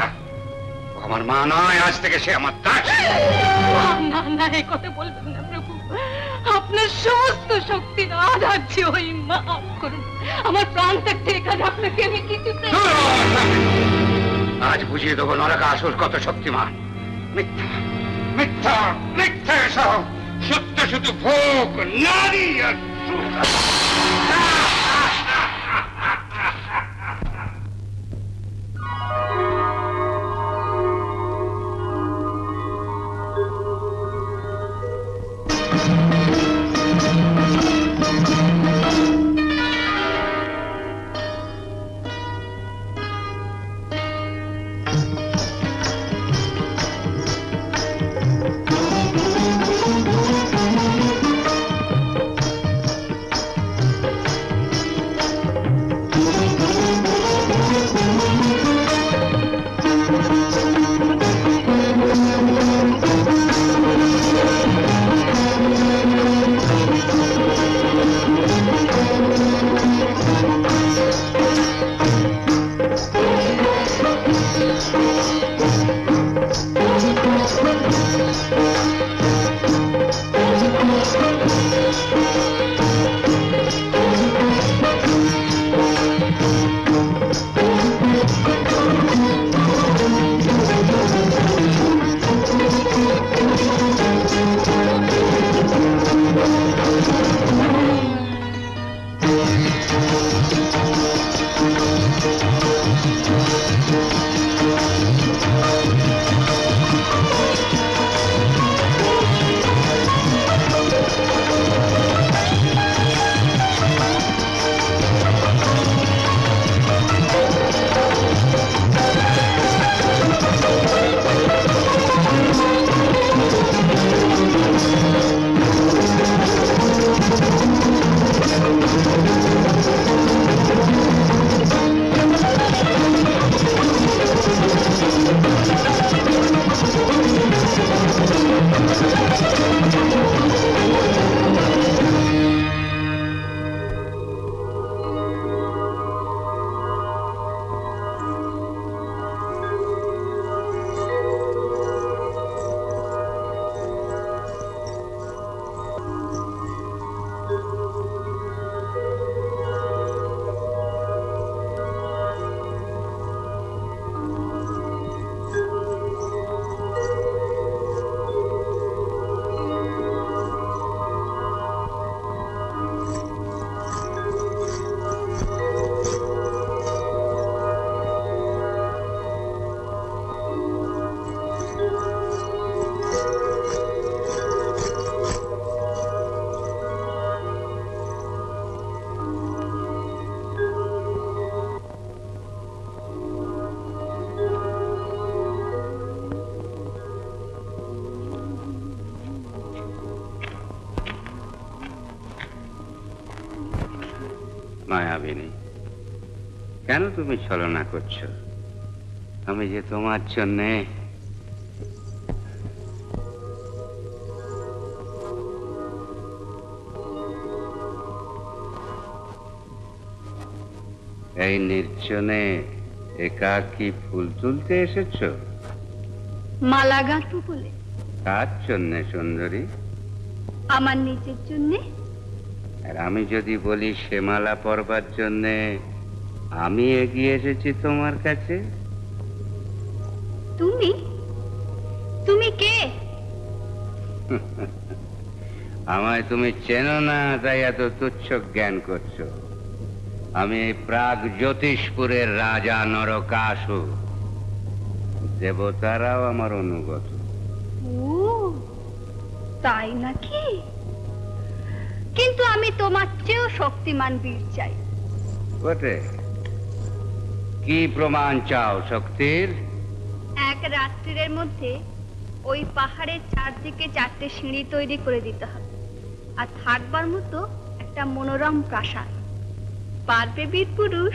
[SPEAKER 13] আমার মা নয় আজ থেকে সে আমার দাস।
[SPEAKER 14] না, না এই কথা বলবেন না প্রভু। আপনার সমস্ত শক্তির আধার যে ওই মাফ করুন। আমার প্রাণ থাকতে এখানে আপনাকে আমি কিছুতে
[SPEAKER 13] আজ বুঝিয়ে দেবো নরকাসুর কত শক্তিমান। মিথ্যা মিথ্যা মিথ্যা সব সত্য শুধু ভোগ নারী আর মায়াবিনী। কেন তুমি ছলনা করছ? আমি যে তোমার জন্যে এই নির্জনে একা কি ফুল তুলতে এসেছ?
[SPEAKER 9] মালা গাঁথবো বলে।
[SPEAKER 13] কার জন্যে সুন্দরী?
[SPEAKER 9] আমার নিজের জন্যে?
[SPEAKER 13] আর আমি যদি বলি শ্যামালা পরবার জন্যে আমি এগিয়ে এসেছি তোমার কাছে?
[SPEAKER 9] তুমি? তুমি কে?
[SPEAKER 13] আমায় তুমি চেনো না তাই এত তুচ্ছ জ্ঞান করছ। আমি প্রাগ জ্যোতিষপুরের রাজা নরকাসু। দেবতারাও আমার অনুগত।
[SPEAKER 9] ও তাই নাকি? তোমার চেয়েও শক্তিমান বীর চাই।
[SPEAKER 13] বটে। কি প্রমাণ চাও শক্তির?
[SPEAKER 9] এক রাত্রির মধ্যে ওই পাহাড়ের চারদিকে চারটে সিঁড়ি তৈরি করে দিতে হবে। আর থাকবার মতো একটা মনোরম প্রাসাদ। পারবে বীর পুরুষ?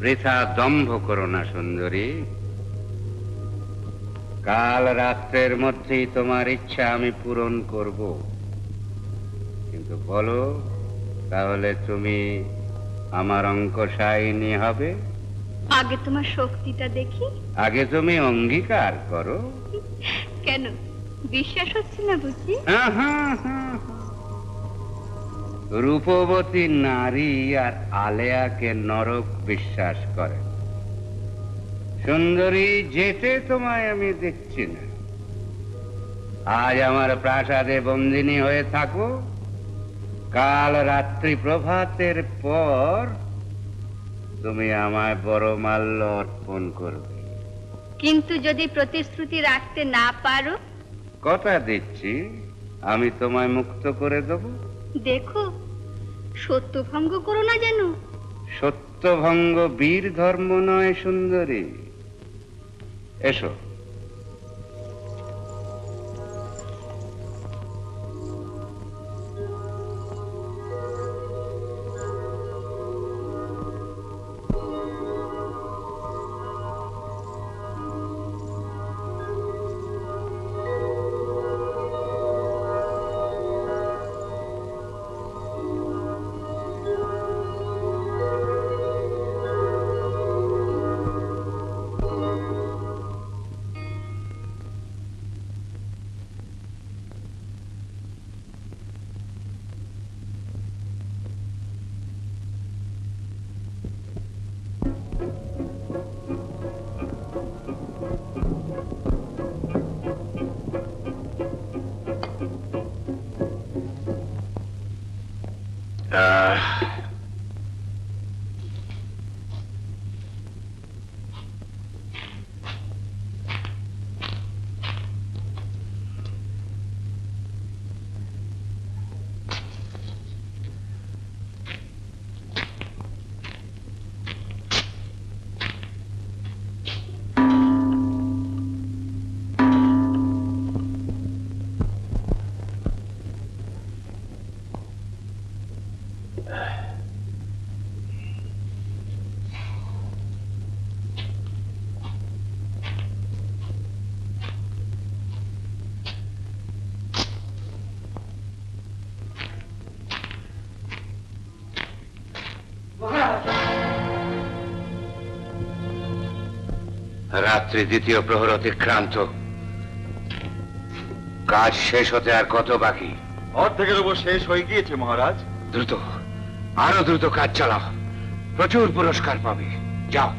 [SPEAKER 13] বৃথা দম্ভ করো না সুন্দরী। কাল রাত্রের মধ্যেই তোমার ইচ্ছা আমি পূরণ করব। বলো তাহলে তুমি আমার অঙ্ক সাইনি হবে?
[SPEAKER 9] আগে তোমার শক্তিটা দেখি।
[SPEAKER 13] আগে তুমি অঙ্গীকার করো।
[SPEAKER 9] কেন? বিশ্বাস হচ্ছে না বুঝি।
[SPEAKER 13] রূপবতী নারী আর আলেয়াকে নরক বিশ্বাস করে। সুন্দরী যেতে তোমায় আমি দেখছি না। আজ আমার প্রাসাদে বন্দিনী হয়ে থাকো। কাল রাত্রি প্রভাতের পর তুমি আমায় বড় মাল্য অর্পণ করবে।
[SPEAKER 9] কিন্তু যদি প্রতিশ্রুতি রাখতে না পারো?
[SPEAKER 13] কথা দিচ্ছি? আমি তোমায় মুক্ত করে দেব।
[SPEAKER 9] দেখো সত্য ভঙ্গ করো না যেন।
[SPEAKER 13] সত্যভঙ্গ বীর ধর্ম নয় সুন্দরী। এসো। রাত্রি দ্বিতীয় প্রহর অতিক্রান্ত। কাজ শেষ হতে আর কত বাকি?
[SPEAKER 6] অর্ধেকের উপর শেষ হয়ে গিয়েছে মহারাজ।
[SPEAKER 13] দ্রুত আরও দ্রুত কাজ চালাও। প্রচুর পুরস্কার পাবে। যাও।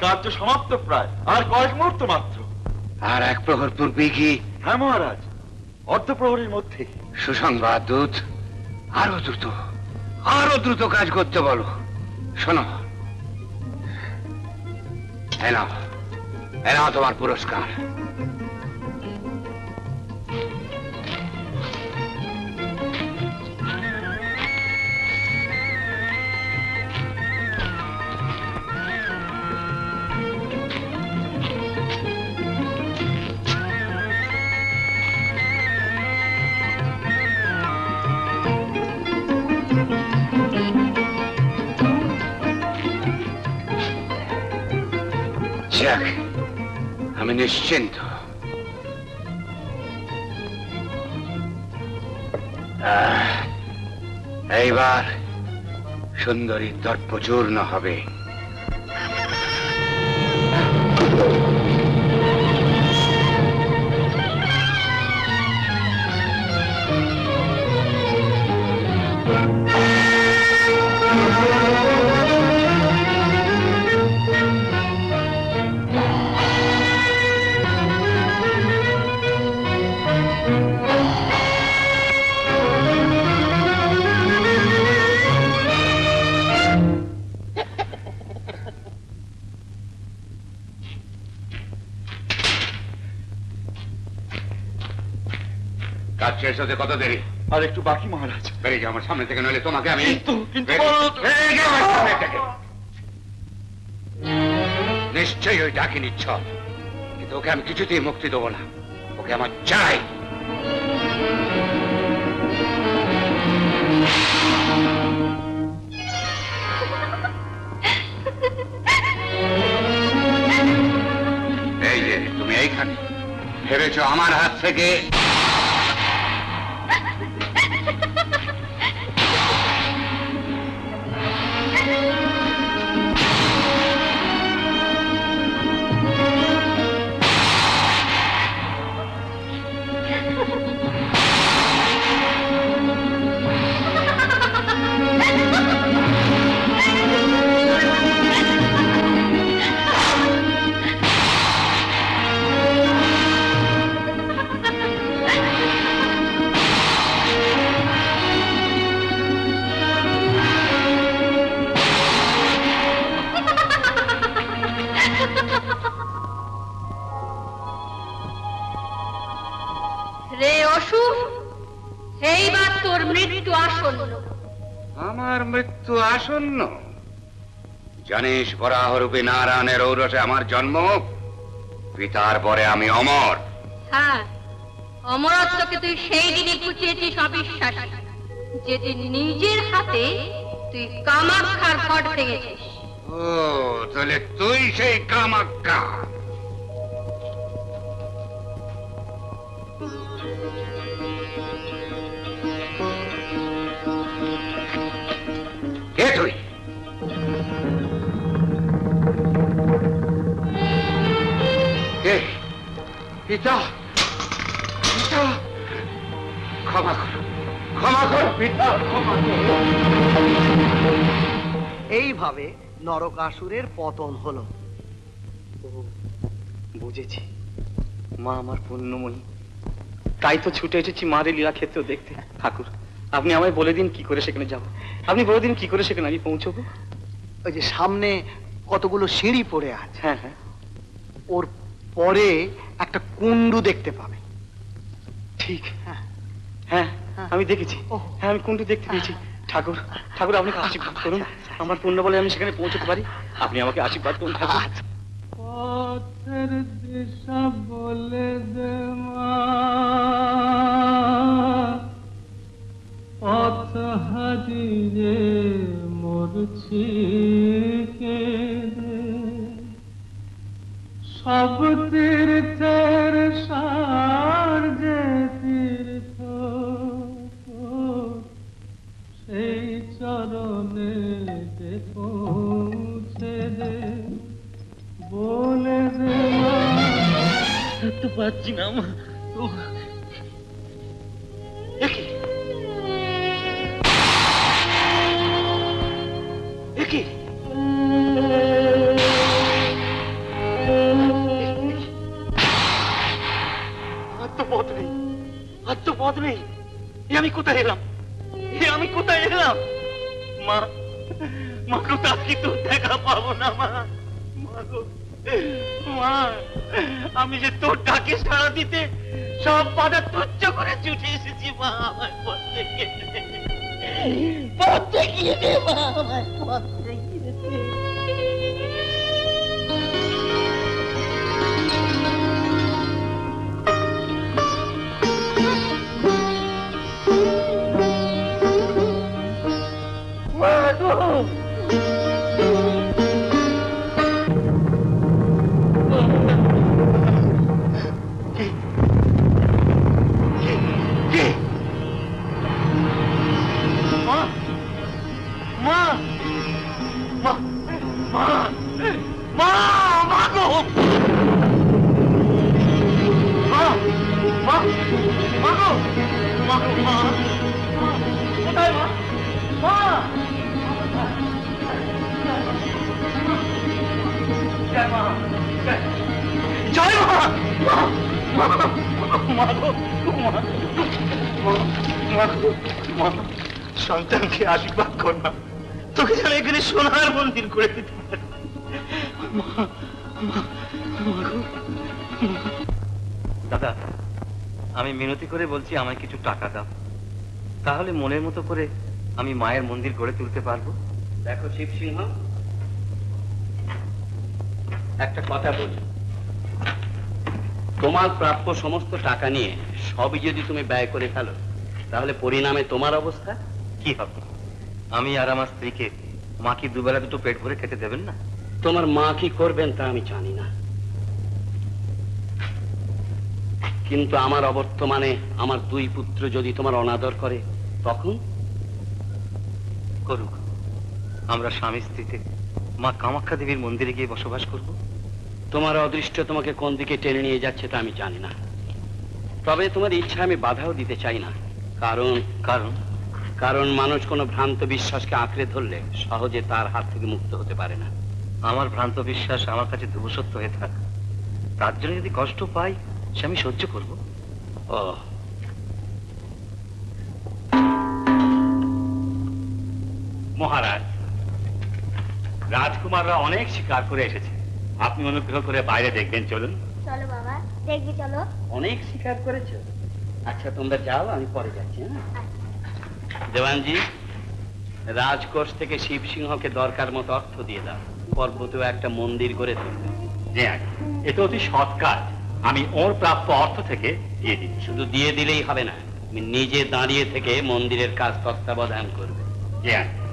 [SPEAKER 6] কার্য সমাপ্ত প্রায়। আর কয়েক মুহূর্ত মাত্র।
[SPEAKER 13] আর এক প্রহর পূর্বে কি
[SPEAKER 16] হ্যাঁ মহারাজ। অর্ধপ্রহরের মধ্যে।
[SPEAKER 13] সুসংবাদ দূত। আরও দ্রুত। আরও দ্রুত কাজ করতে বলো। শোনো। এ নাও তোমার পুরস্কার। সুন্দরী দর্পচূর্ণ হবে।
[SPEAKER 16] বাকি মহারাজ।
[SPEAKER 13] বেরিয়ে যাও আমার সামনে থেকে নইলে তোমাকে আমি। নিশ্চয়ই ওই ডাকি নিচ্ছ কিন্তু ওকে আমি কিছুতেই মুক্তি দেবো না। ওকে আমার চাই। এই যে তুমি এইখানে। ভেবেছো আমার হাত থেকে জানিস বরাহরূপী নারায়ণের ঔরসে আমার জন্ম পিতার পরে আমি অমর।
[SPEAKER 7] হ্যাঁ অমরত্বকে তুই সেই দিনই অবিশ্বাস যেদিন নিজের হাতে তুই কামাক্ষার ভেঙেছিস।
[SPEAKER 13] ও তাহলে তুই সেই কামাক্কা
[SPEAKER 12] নরকাসুরের পতন হলো।
[SPEAKER 3] বুঝেছি। মা আমার পুণ্যময়ী তাই তো ছুটে এসেছি মারে লীলা ক্ষেত্র দেখতে। ঠাকুর আপনি আমায় বলে দিন কি করে সেখানে যাব? আপনি বলে দিন কি করে সেখানে আমি পৌঁছবো?
[SPEAKER 12] ওই যে সামনে কতগুলো সিঁড়ি পড়ে আছে।
[SPEAKER 3] হ্যাঁ হ্যাঁ।
[SPEAKER 12] ওর পরে একটা কুণ্ডু দেখতে পাবে।
[SPEAKER 3] ঠিক। হ্যাঁ। হ্যাঁ আমি দেখেছি। হ্যাঁ আমি কুণ্ডু দেখতে পেয়েছি। ঠাকুর ঠাকুর আপনি আশীর্বাদ করুন আমার পুণ্য বলে আমি সেখানে পৌঁছতে পারি? আপনি আমাকে আশীর্বাদ করুন
[SPEAKER 1] পথের দিশা বলে পথ হারিয়ে মরছি সব তীর্থের সার যে সেই চরণে পৌঁছে দে, বলে দে
[SPEAKER 3] তো পাচ্ছি না মা।
[SPEAKER 1] কি?
[SPEAKER 3] তো পথ নেই আর পথ নেই আমি কোথায় এলাম? আমি কোথায় এলাম? মা মা কোথাও কি তোর দেখা পাবো না মা। মা গো, মা আমি যে তোর ডাকে সাড়া দিতে সব বাধা তুচ্ছ করে ছুটে এসেছি মা আমার পথ থেকে পথ দে মা আমার পথ দেখিয়ে দে মা মা মা মা মা মা জয় মা জয় জয় মা মা মা মা গো মা মা মা গো মা সন্তানকে আশীর্বাদ কর না। তোকে যেন এখানে সোনার মন্দির করে দিতে পারে।
[SPEAKER 6] দাদা আমি মিনতি করে বলছি আমায় কিছু টাকা দাও। তাহলে মনের মতো করে আমি মায়ের মন্দির গড়ে তুলতে পারব।
[SPEAKER 5] দেখো শিবসিংহ একটা কথা বলি। তোমার প্রাপ্য সমস্ত টাকা নিয়ে সবই যদি তুমি ব্যয় করে ফেলো তাহলে পরিণামে তোমার অবস্থা
[SPEAKER 6] কি হবে? আমি আর আমার স্ত্রীকে মা কি দুবেলা দুটো পেট ভরে খেতে দেবেন না?
[SPEAKER 5] তোমার মা কি করবেন তা আমি জানি না। কিন্তু আমার অবর্তমানে আমার দুই পুত্র যদি তোমার অনাদর করে তখন?
[SPEAKER 6] করুক। আমরা স্বামী স্ত্রীতে মা কামাখ্যা দেবীর মন্দিরে গিয়ে বসবাস করব।
[SPEAKER 5] তোমার অদৃষ্ট তোমাকে কোন দিকে টেনে নিয়ে যাচ্ছে তা আমি জানি না। তবে তোমার ইচ্ছা আমি বাধাও দিতে চাই না। কারণ
[SPEAKER 6] কারণ
[SPEAKER 5] কারণ মানুষ কোনো ভ্রান্ত বিশ্বাসকে আঁকড়ে ধরলে সহজে তার হাত থেকে মুক্ত হতে পারে না।
[SPEAKER 6] আমার ভ্রান্ত বিশ্বাস আমার কাছে ধ্রুবসত্য হয়ে থাক। তার জন্য যদি কষ্ট পাই সে আমি সহ্য করব।
[SPEAKER 5] ও। মহারাজ রাজকুমাররা অনেক শিকার করে এসেছে। আপনি অনুগ্রহ করে বাইরে দেখবেন চলুন।
[SPEAKER 4] চলো বাবা দেখবি চলো।
[SPEAKER 5] অনেক শিকার করেছ। আচ্ছা তোমরা যাও আমি পরে যাচ্ছি হ্যাঁ? দেওয়ানজি রাজকোষ থেকে শিব সিংহকে দরকার মতো অর্থ দিয়ে দাও। পর্বতেও একটা মন্দির গড়ে তুলবে
[SPEAKER 17] আজ্ঞা এটা অতি সৎ কাজ। আমি ওর প্রাপ্য অর্থ থেকে দিয়ে দিচ্ছি।
[SPEAKER 5] শুধু দিয়ে দিলেই হবে না তুমি নিজে দাঁড়িয়ে থেকে মন্দিরের কাজ তত্ত্বাবধান করবে।
[SPEAKER 17] জি আজ্ঞা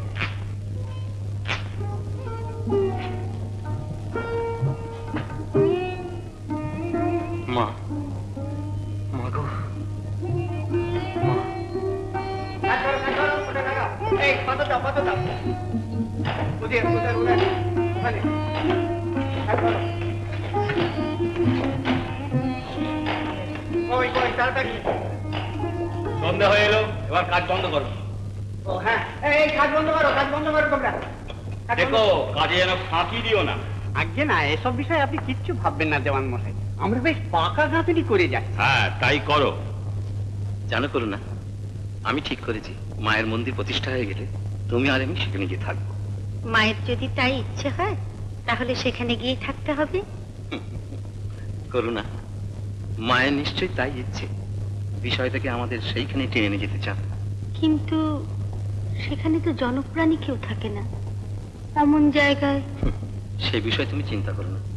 [SPEAKER 3] ওই তাড়াতাড়ি।
[SPEAKER 17] সন্ধ্যা হয়ে এলো এবার কাজ বন্ধ করো।
[SPEAKER 3] হ্যাঁ। এই কাজ বন্ধ করো কাজ বন্ধ করো তোমরা।
[SPEAKER 17] দেখো কাজে যেন ফাঁকি দিও না।
[SPEAKER 3] আজ্ঞে না এসব বিষয়ে আপনি কিচ্ছু ভাববেন না দেওয়ান মশাই। আমরা বেশ পাকা গাঁথুনি করে যাই।
[SPEAKER 17] হ্যাঁ তাই করো।
[SPEAKER 6] জানো করো না আমি ঠিক করেছি। মায়ের মন্দির প্রতিষ্ঠা হয়ে গেলে তুমি আর আমি সেখানে গিয়ে থাকব।
[SPEAKER 18] মায়ের যদি তাই ইচ্ছে হয় তাহলে সেখানে গিয়ে থাকতে হবে।
[SPEAKER 6] করুণা মায়ের নিশ্চয়ই তাই ইচ্ছে। বিষয়টাকে আমাদের সেইখানে টেনে নিয়ে যেতে চান।
[SPEAKER 18] কিন্তু সেখানে তো জনপ্রাণী কেউ থাকে না। এমন জায়গায়
[SPEAKER 6] সে বিষয়ে তুমি চিন্তা করো না।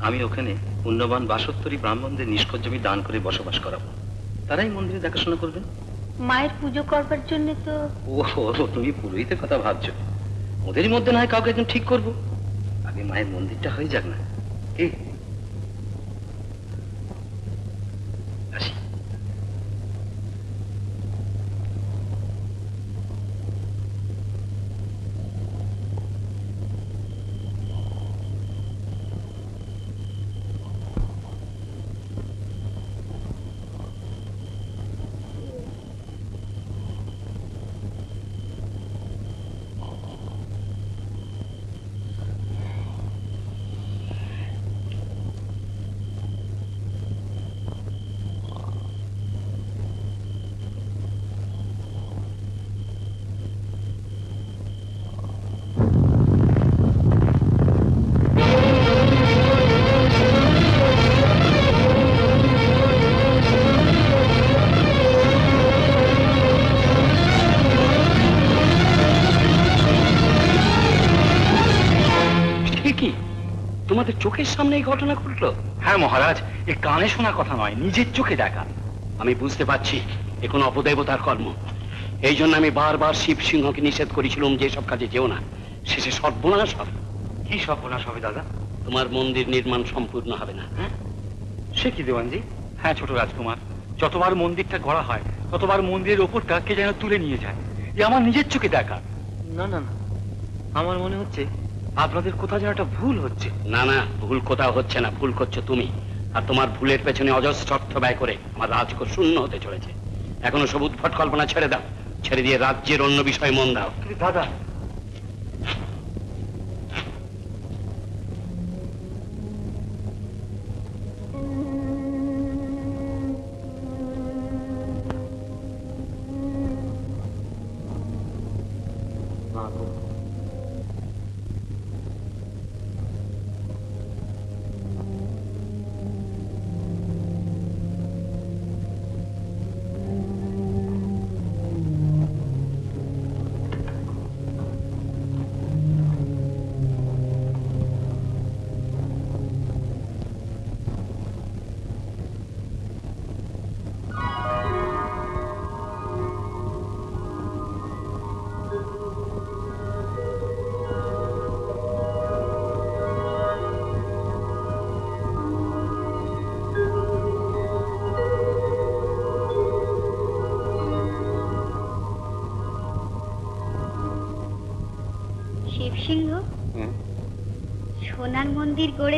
[SPEAKER 6] আমি ওখানে পুণ্যবান বাসত্তরী ব্রাহ্মণদের নিষ্কর জমি দান করে বসবাস করাবো। তারাই মন্দিরে দেখাশোনা করবেন?
[SPEAKER 18] মায়ের পুজো করবার জন্য তো
[SPEAKER 6] ও তুমি পুরোহিতের কথা ভাবছ। ওদের মধ্যে না হয় কাউকে একজন ঠিক করব? আগে মায়ের মন্দিরটা হয়ে যাক না। কি?
[SPEAKER 3] চোখের সামনে এই ঘটনা ঘটলো?
[SPEAKER 5] হ্যাঁ মহারাজ এ কানে শোনা কথা নয় নিজের চোখে দেখা। আমি বুঝতে পারছি এ কোনো অপদেবতার কর্ম। এই জন্য আমি বারবার শিব সিংহকে নিষেধ করেছিলাম যে সব কাজে যেও না। শেষে সর্বনাশ হবে।
[SPEAKER 3] কি সর্বনাশ হবে দাদা?
[SPEAKER 5] তোমার মন্দির নির্মাণ সম্পূর্ণ হবে না। হ্যাঁ?
[SPEAKER 3] সে কি দেওয়ানজি? হ্যাঁ ছোট রাজকুমার যতবার মন্দিরটা গড়া হয় ততবার মন্দিরের ওপরটা কে যেন তুলে নিয়ে যায়। এ আমার নিজের চোখে দেখা। না না না। আমার মনে হচ্ছে আপনাদের কোথাও যেন একটা ভুল হচ্ছে?
[SPEAKER 5] না না ভুল কোথাও হচ্ছে না ভুল করছ তুমি। আর তোমার ভুলের পেছনে অজস্র অর্থ ব্যয় করে আমার রাজকোষ শূন্য হতে চলেছে। এখনও সবুজ উদ্ভট কল্পনা ছেড়ে দাও ছেড়ে দিয়ে রাজ্যের অন্য বিষয়ে মন দাও।
[SPEAKER 3] দাদা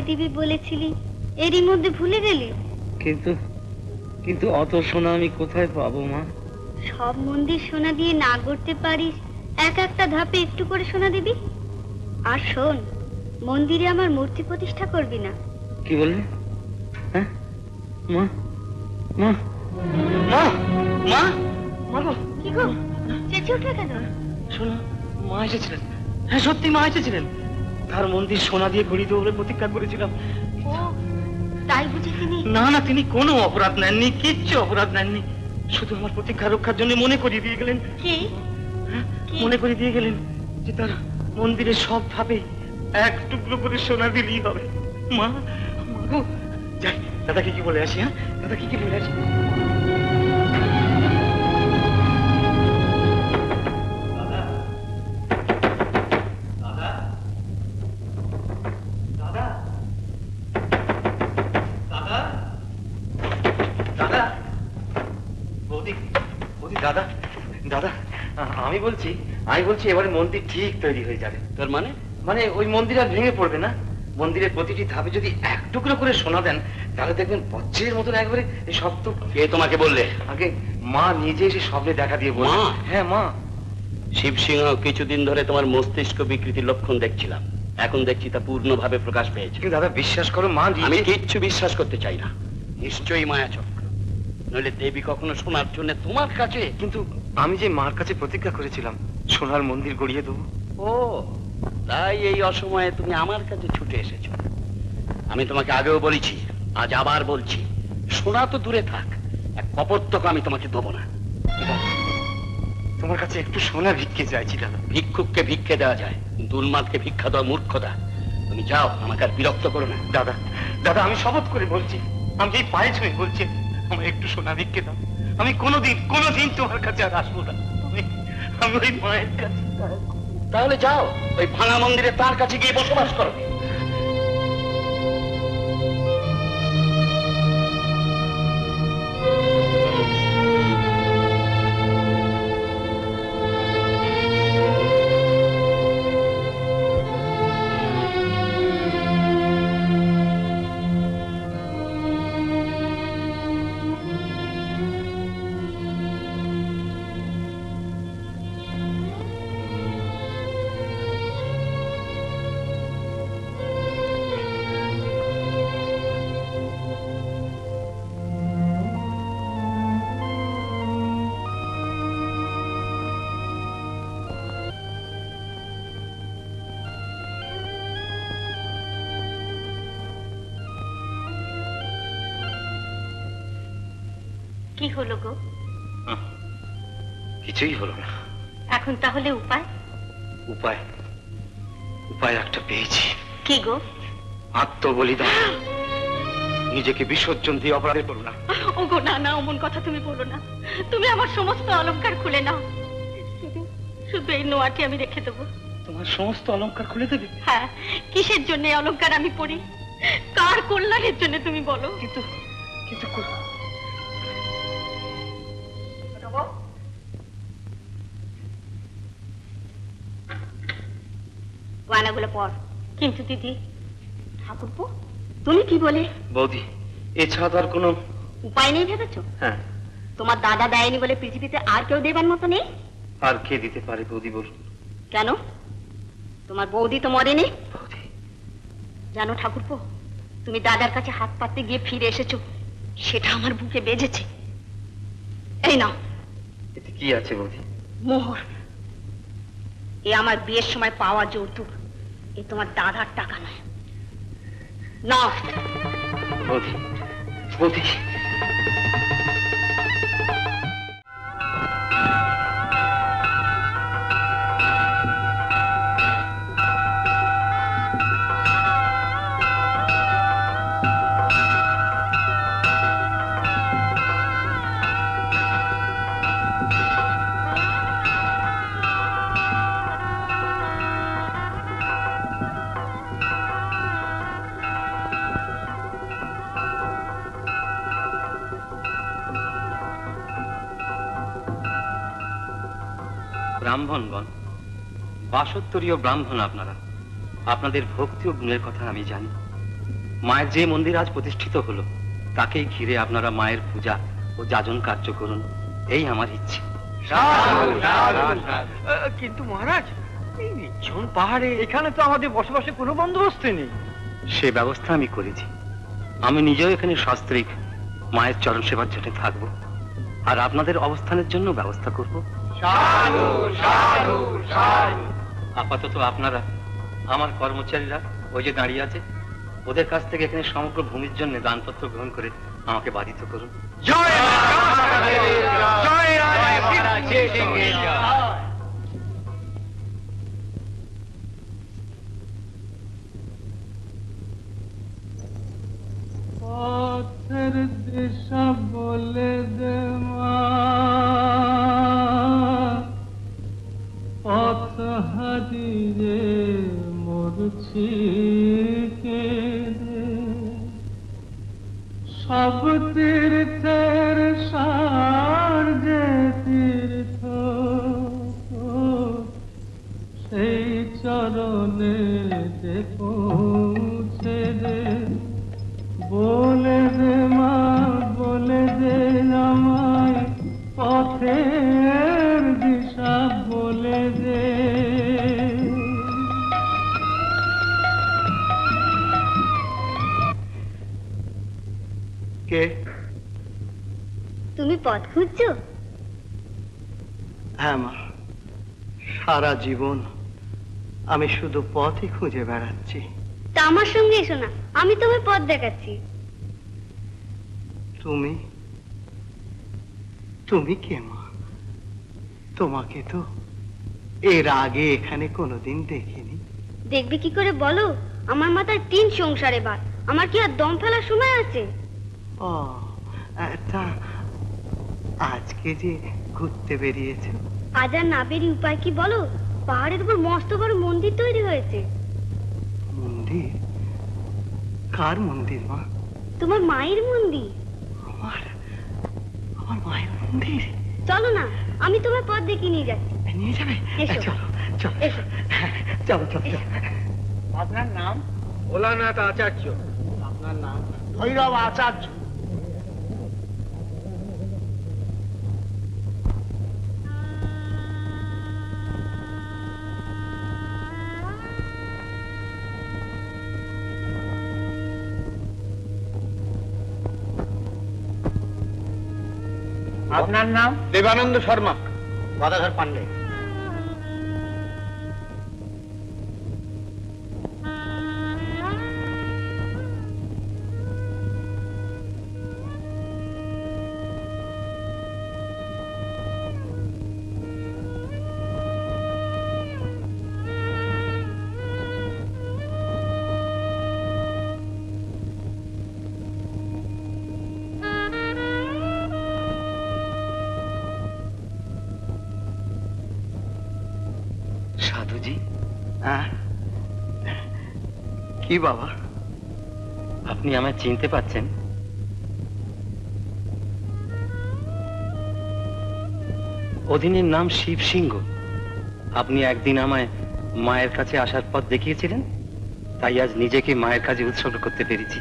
[SPEAKER 4] দিবি বলেছিলি এরই মধ্যে ভুলে গেলি?
[SPEAKER 2] কিন্তু কিন্তু অত সোনা আমি কোথায় পাবো মা?
[SPEAKER 4] সব মন্দির সোনা দিয়ে না গড়তে পারিস এক একটা ধাপে একটু করে সোনা দিবি? আর শোন মন্দিরে আমার মূর্তি প্রতিষ্ঠা করবি না।
[SPEAKER 2] কি বললে? হ্যাঁ? মা? মা? মা? মা? মা গো।
[SPEAKER 4] কি গো? চেঁচে উঠে কেন?
[SPEAKER 3] শোনো মা এসেছিলেন। হ্যাঁ সত্যি মা এসেছিলেন। তার মন্দির সোনা দিয়ে ঘড়ি দেবো বলে প্রতীক্ষা করেছিলাম।
[SPEAKER 4] তাই বুঝি তিনি?
[SPEAKER 3] না না তিনি কোনো অপরাধ নেননি কিচ্ছু অপরাধ নেননি। শুধু আমার প্রতীক্ষা রক্ষার জন্য মনে করিয়ে দিয়ে গেলেন।
[SPEAKER 4] কি?
[SPEAKER 3] মনে করিয়ে দিয়ে গেলেন যে তার মন্দিরে সব ভাবে এক টুকরো করে সোনা দিলেই হবে। মা যাই দাদাকে কি বলে আসি হ্যাঁ? দাদাকে কি বলে আসি? আমি বলছি এবারে মন্দির ঠিক তৈরি হয়ে যাবে।
[SPEAKER 5] তোর মানে?
[SPEAKER 3] মানে ওই মন্দির আর ভেঙে পড়বে না। মন্দিরের প্রতিটি ধাপে যদি এক টুকরো করে সোনা দেন তাহলে দেখবেন বজ্রের মতন একবারে এই শব্দ
[SPEAKER 5] কে তোমাকে বললে?
[SPEAKER 3] আগে মা নিজে এসে স্বপ্নে দেখা দিয়ে বললেন।
[SPEAKER 5] মা?
[SPEAKER 3] হ্যাঁ মা।
[SPEAKER 5] শিব সিংহ কিছুদিন ধরে তোমার মস্তিষ্ক বিকৃতির লক্ষণ দেখছিলাম। এখন দেখছি তা পূর্ণভাবে প্রকাশ পেয়েছে।
[SPEAKER 3] কিন্তু দাদা বিশ্বাস করো মা
[SPEAKER 5] আমি কিচ্ছু বিশ্বাস করতে চাই না। নিশ্চয়ই মায়া চক্র। নইলে দেবী কখনো শোনার জন্য তোমার কাছে
[SPEAKER 3] কিন্তু আমি যে মার কাছে প্রতিজ্ঞা করেছিলাম সোনার মন্দির গড়িয়ে দেবো।
[SPEAKER 5] ও তাই এই অসময়ে তুমি আমার কাছে ছুটে এসেছ। আমি তোমাকে আগেও বলেছি আজ আবার বলছি সোনা তো দূরে থাক এক কপর্তক আমি তোমাকে দেবো না।
[SPEAKER 3] তোমার কাছে একটু সোনা ভিক্ষে চাইছি দাদা।
[SPEAKER 5] ভিক্ষুককে ভিক্ষে দেওয়া যায় কিন্তু ভিক্ষা দেওয়া মূর্খতা। তুমি যাও আমাকে আর বিরক্ত করো না।
[SPEAKER 3] দাদা দাদা আমি শপথ করে বলছি আমি এই পায়ে ছুঁয়ে বলছি আমার একটু সোনা ভিক্ষে দাও। আমি কোনোদিন কোনোদিন তোমার কাছে আর আসব না। আমি মায়ের কাছে
[SPEAKER 5] তাহলে যাও ওই ভাঙা মন্দিরে তার কাছে গিয়ে বসবাস করো।
[SPEAKER 3] কিছুই হলো না।
[SPEAKER 4] এখন তাহলে উপায়?
[SPEAKER 3] উপায় উপায় একটা পেয়েছি।
[SPEAKER 4] কি গো?
[SPEAKER 3] আত্মবলিদান। নিজেকে বিসর্জন দিয়ে অপরাধে করো না।
[SPEAKER 19] ওগো না না অমন কথা তুমি বলো না। তুমি আমার সমস্ত অলংকার খুলে নাও। শুধু এই নোয়াটি আমি রেখে দেবো।
[SPEAKER 3] তোমার সমস্ত অলংকার খুলে দেবে?
[SPEAKER 19] হ্যাঁ কিসের জন্য এই অলংকার আমি পরি? কার কল্যাণের জন্য তুমি বলো?
[SPEAKER 3] কিন্তু কিন্তু
[SPEAKER 20] গয়নাগুলো পর। কিন্তু দিদি ঠাকুরপো তুমি কি বলে?
[SPEAKER 3] বৌদি এছাড়া তো আর কোনো
[SPEAKER 20] উপায় নেই ভেবেছো?
[SPEAKER 3] হ্যাঁ।
[SPEAKER 20] তোমার দাদা দেয়নি বলে পৃথিবীতে আর কেউ দেবার মতো নেই?
[SPEAKER 3] আর কে দিতে পারে বৌদি বলুন
[SPEAKER 20] কেন? তোমার বৌদি তো মরেনি জানো ঠাকুরপো তুমি দাদার কাছে হাত পাততে গিয়ে ফিরে এসেছ। সেটা আমার বুকে বেজেছে। এই নাও।
[SPEAKER 3] এতে কি আছে বৌদি?
[SPEAKER 20] মোহর। এ আমার বিয়ের সময় পাওয়া যৌতুক। এ তোমার দাদার টাকা নয়। না
[SPEAKER 3] বৌদি বৌদি। বাসত্তরীয় ব্রাহ্মণ আপনারা। আপনাদের ভক্তি ও গুণের কথা আমি জানি। মায়ের যে মন্দির আজ প্রতিষ্ঠিত হলো তাকেই ঘিরে আপনারা মায়ের পূজা ও যাজন কার্য করুন। এই আমার ইচ্ছে।
[SPEAKER 12] কিন্তু মহারাজ নির্জন পাহাড়ে এখানে তো আমাদের বসবাসে কোনো বন্দোবস্ত নেই।
[SPEAKER 3] সে ব্যবস্থা আমি করেছি। আমি নিজেও এখানে সস্ত্রিক। মায়ের চরণ সেবার জন্য থাকব। আর আপনাদের অবস্থানের জন্য ব্যবস্থা করব। আপাতত আপনারা আমার কর্মচারীরা ওই যে দাঁড়িয়ে আছে ওদের কাছ থেকে এখানে সমগ্র ভূমির জন্য দানপত্র গ্রহণ করে আমাকে বাধিত করুন।
[SPEAKER 1] পথের দিশা বলে দে মা। পথ হারিয়ে মরছি কেঁদে। সব তীর্থের সার যে তীর্থ, সেই চরণে যে বলে দে মা, বলে দে আমায় পথের
[SPEAKER 4] তুমি পথ খুঁজছো?
[SPEAKER 12] হ্যাঁ মা। সারা জীবন আমি শুধু পথই খুঁজে বেড়াচ্ছি।
[SPEAKER 4] তা আমার সঙ্গে এসো না আমি তোমায় পথ দেখাচ্ছি।
[SPEAKER 12] তুমি? তুমি কে মা? তোমাকে তো এর আগে এখানে কোনোদিন দেখিনি।
[SPEAKER 4] দেখবে কি করে বলো? আমার মাথায় তিন সংসারে বার আমার কি আর দম ফেলার সময় আছে?
[SPEAKER 12] ও তা আজকে যে ঘুরতে বেরিয়েছ।
[SPEAKER 4] আজ আর না বেরিয়ে উপায় কি বলো? পাহাড়ের উপর মস্ত বড় মন্দির তৈরি হয়েছে।
[SPEAKER 12] মন্দির? কার মন্দির মা?
[SPEAKER 4] তোমার মায়ের মন্দির।
[SPEAKER 12] আমার আমার মায়ের মন্দির?
[SPEAKER 4] চলো না আমি তোমার পথ দেখিয়ে নিয়ে যাচ্ছি।
[SPEAKER 12] নিয়ে যাবে?
[SPEAKER 4] এসো।
[SPEAKER 12] চলো চলো।
[SPEAKER 4] এসো।
[SPEAKER 12] চলো চলো চলো।
[SPEAKER 21] আপনার নাম? ভোলানাথ আচার্য। আপনার নাম? ভৈরব আচার্য। আপনার নাম? দেবানন্দ শর্মা। গদাধর পান্ডে।
[SPEAKER 12] কি বাবা?
[SPEAKER 3] আপনি আমায় চিনতে পাচ্ছেন? অধীনের নাম শিব সিংহ। আপনি একদিন আমায় মায়ের কাছে আসার পথ দেখিয়েছিলেন? তাই আজ নিজেকে মায়ের কাজে উৎসর্গ করতে পেরেছি।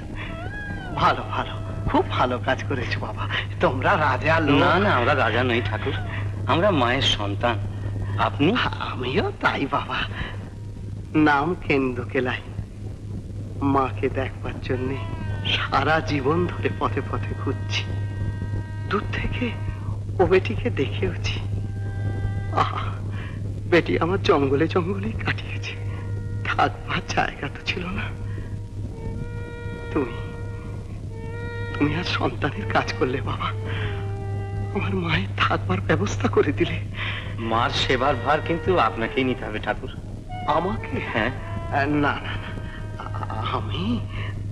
[SPEAKER 12] ভালো ভালো। খুব ভালো কাজ করেছ বাবা। তোমরা রাজা
[SPEAKER 3] না না আমরা রাজা নই ঠাকুর। আমরা মায়ের সন্তান। আপনি?
[SPEAKER 12] আমিও তাই বাবা। নাম কেন্দ্র কেলাই মাকে দেখবার জন্যে সারা জীবন ধরে পথে পথে ঘুরছি। দূর থেকে ও বেটিকে দেখেওছি। আহা বেটি আমার জঙ্গলে জঙ্গলেই কাটিয়েছে। থাকবার জায়গা তো ছিল না। তুমি তুমি আর সন্তানের কাজ করলে বাবা। আমার মায়ের থাকবার ব্যবস্থা করে দিলে।
[SPEAKER 3] মার সেবার ভার কিন্তু আপনাকেই নিতে হবে ঠাকুর।
[SPEAKER 12] আমাকে?
[SPEAKER 3] হ্যাঁ।
[SPEAKER 12] না না না। আমি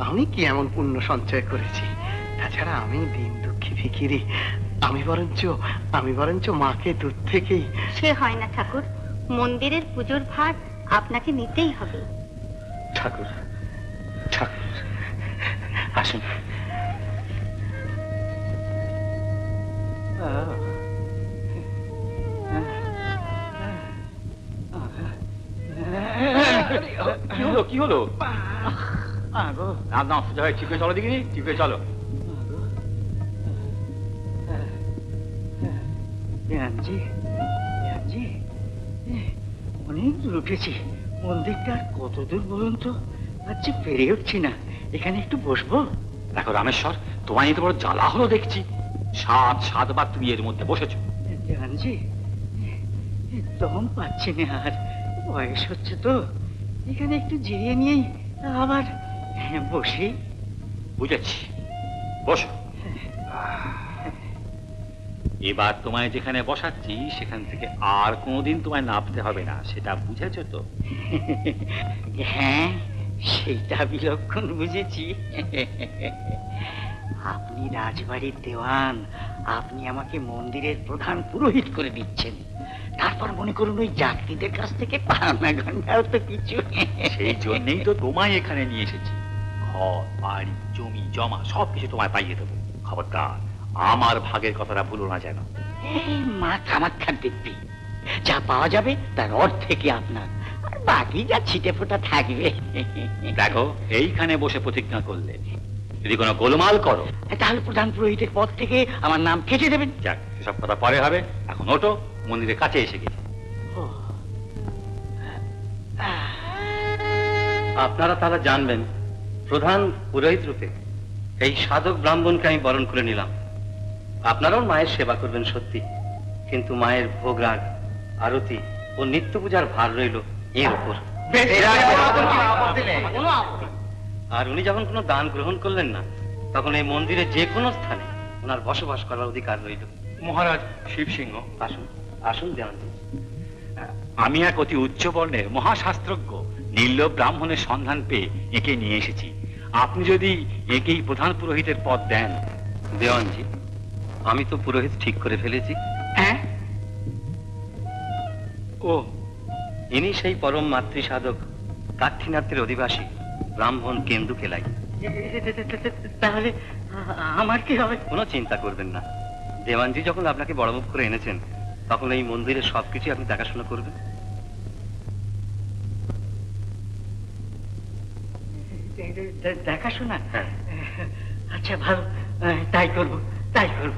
[SPEAKER 12] আমি কি এমন পুণ্য সঞ্চয় করেছি? তাছাড়া আমি দিন দুঃখী ফিকিরি। আমি বরঞ্চ আমি বরঞ্চ মাকে দূর থেকেই
[SPEAKER 19] সে হয় না ঠাকুর। মন্দিরের পুজোর ভার আপনাকে নিতেই হবে।
[SPEAKER 3] ঠাকুর ঠাকুর আসুন।
[SPEAKER 17] কি হলো? কি হলো? না না সোজা হয়ে ঠিক হয়ে চলো দেখিনি? ঠিক হয়ে চলো।
[SPEAKER 22] অনেক দূর উঠেছি। মন্দিরটা আর কত দূর বলুন তো? আচ্ছা পেরে উঠছি না। এখানে একটু বসবো?
[SPEAKER 17] দেখো রামেশ্বর তোমায় এত বড় জ্বালা হলো দেখছি। সাত সাতবার তুমি এর মধ্যে বসেছো।
[SPEAKER 22] জ্ঞানজি দম পাচ্ছি না আর। বয়স হচ্ছে তো। এখানে একটু জিরিয়ে নিয়েই আবার বসি।
[SPEAKER 17] বুঝেছি বসো। এবার তোমায় যেখানে বসাচ্ছি সেখান থেকে আর কোনোদিন তোমায় নামতে হবে না সেটা বুঝেছ তো?
[SPEAKER 22] হ্যাঁ সেইটা বিলক্ষণ বুঝেছি। আপনি রাজবাড়ির দেওয়ান আপনি আমাকে মন্দিরের প্রধান পুরোহিত করে দিচ্ছেন। তারপর মনে করুন ওই যাত্রীদের কাছ থেকে পাওনা ঘন্টাও তো কিছু।
[SPEAKER 17] সেই জন্যই তো তোমায় এখানে নিয়ে এসেছি। ঘর বাড়ি জমি জমা সবকিছু তোমায় পাইয়ে দেবো। খবরদার আমার ভাগের কথাটা ভুলো না যেন।
[SPEAKER 22] মাথা মাথার যা পাওয়া যাবে তার অর্ধেকই আপনার। আর বাকি যা ছিটে ফোটা থাকবে।
[SPEAKER 17] দেখো এইখানে বসে প্রতিজ্ঞা করলে। যদি কোনো গোলমাল করো।
[SPEAKER 22] তাহলে প্রধান পুরোহিতের পদ থেকে আমার নাম কেটে দেবেন।
[SPEAKER 17] যাক সেসব কথা পরে হবে। এখন ওটো মন্দিরের কাছে এসে গেছে।
[SPEAKER 3] আপনারা তারা জানবেন প্রধান পুরোহিত রূপে এই সাধক ব্রাহ্মণকে আমি বরণ করে নিলাম। আপনারাও মায়ের সেবা করবেন সত্যি কিন্তু মায়ের ভোগ রাগ আরতি ও নিত্য পূজার ভার রইল এর উপর। আর উনি যখন কোনো দান গ্রহণ করলেন না তখন এই মন্দিরে যে কোনো স্থানে ওনার বসবাস করার অধিকার রইল।
[SPEAKER 17] মহারাজ শিব সিংহ।
[SPEAKER 3] আসুন আসুন দেওয়ানজি
[SPEAKER 17] আমি এক অতি উচ্চ বর্ণের মহাশাস্ত্রজ্ঞ নীল ব্রাহ্মণের সন্ধান পেয়ে একে নিয়ে এসেছি। আপনি যদি একেই প্রধান পুরোহিতের পদ দেন
[SPEAKER 3] দেওয়ানজি আমি তো পুরোহিত ঠিক করে ফেলেছি।
[SPEAKER 22] হ্যাঁ?
[SPEAKER 3] ও ইনি সেই পরম মাতৃ সাধক দাক্ষিণাত্যের অধিবাসী ব্রাহ্মণ কেন্দু কেলাই।
[SPEAKER 22] তাহলে আমার কি হবে?
[SPEAKER 3] কোনো চিন্তা করবেন না। দেওয়ানজি যখন আপনাকে বড় মুখ করে এনেছেন তখন এই মন্দিরের সবকিছু আপনি দেখাশোনা করবেন
[SPEAKER 22] দে- দে- দে- দেখাশোনা?
[SPEAKER 3] হ্যাঁ।
[SPEAKER 22] আচ্ছা ভালো। তাই করব তাই করব।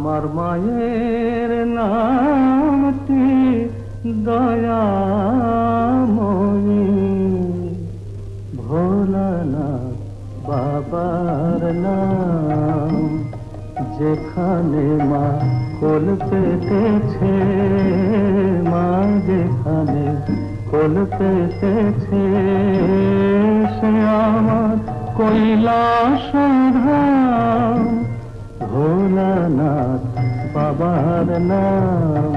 [SPEAKER 22] আমার মায়ের নামটি দয়াময়ী। ভোলানাথ বাবার নাম, যেখানে মা
[SPEAKER 1] কোল পেতেছে, মা যেখানে কোল পেতেছে, সে আমার কৈলাস ভোলানাথ, বাবার নাম।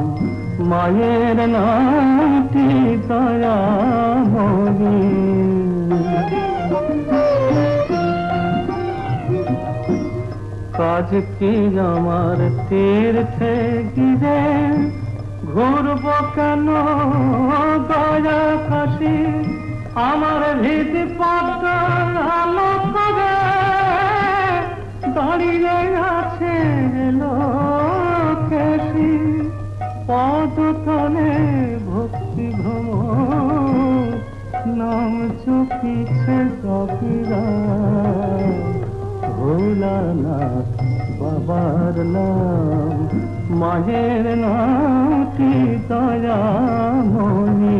[SPEAKER 1] মায়ের নামটি দয়াময়ী। কাজ কি আমার তীর্থে গিরে, ঘুরব কেন দয়া কাশি আমার হৃদ পদ্ম আলো করে। দাঁড়িয়ে আছে লোকেশি পদ তলে ভক্তি ভ্রম নাম চুপিছে কপিরা ভোলানাথ বাবার নাম মায়ের নামটি দয়ামণি।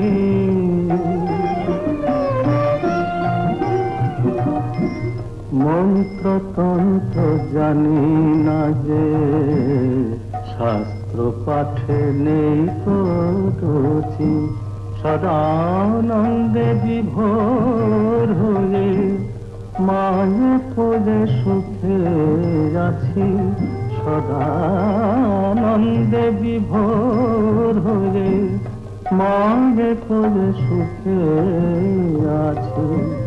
[SPEAKER 1] মন্ত্রতন্ত্র জানি না যে, শাস্ত্র পাঠে নেই তো সদানন্দে বিভোর হয়ে মায়ে পদে সুখে আছি। সদানন্দে বিভোর হয়ে মায়ে পদে সুখে আছি।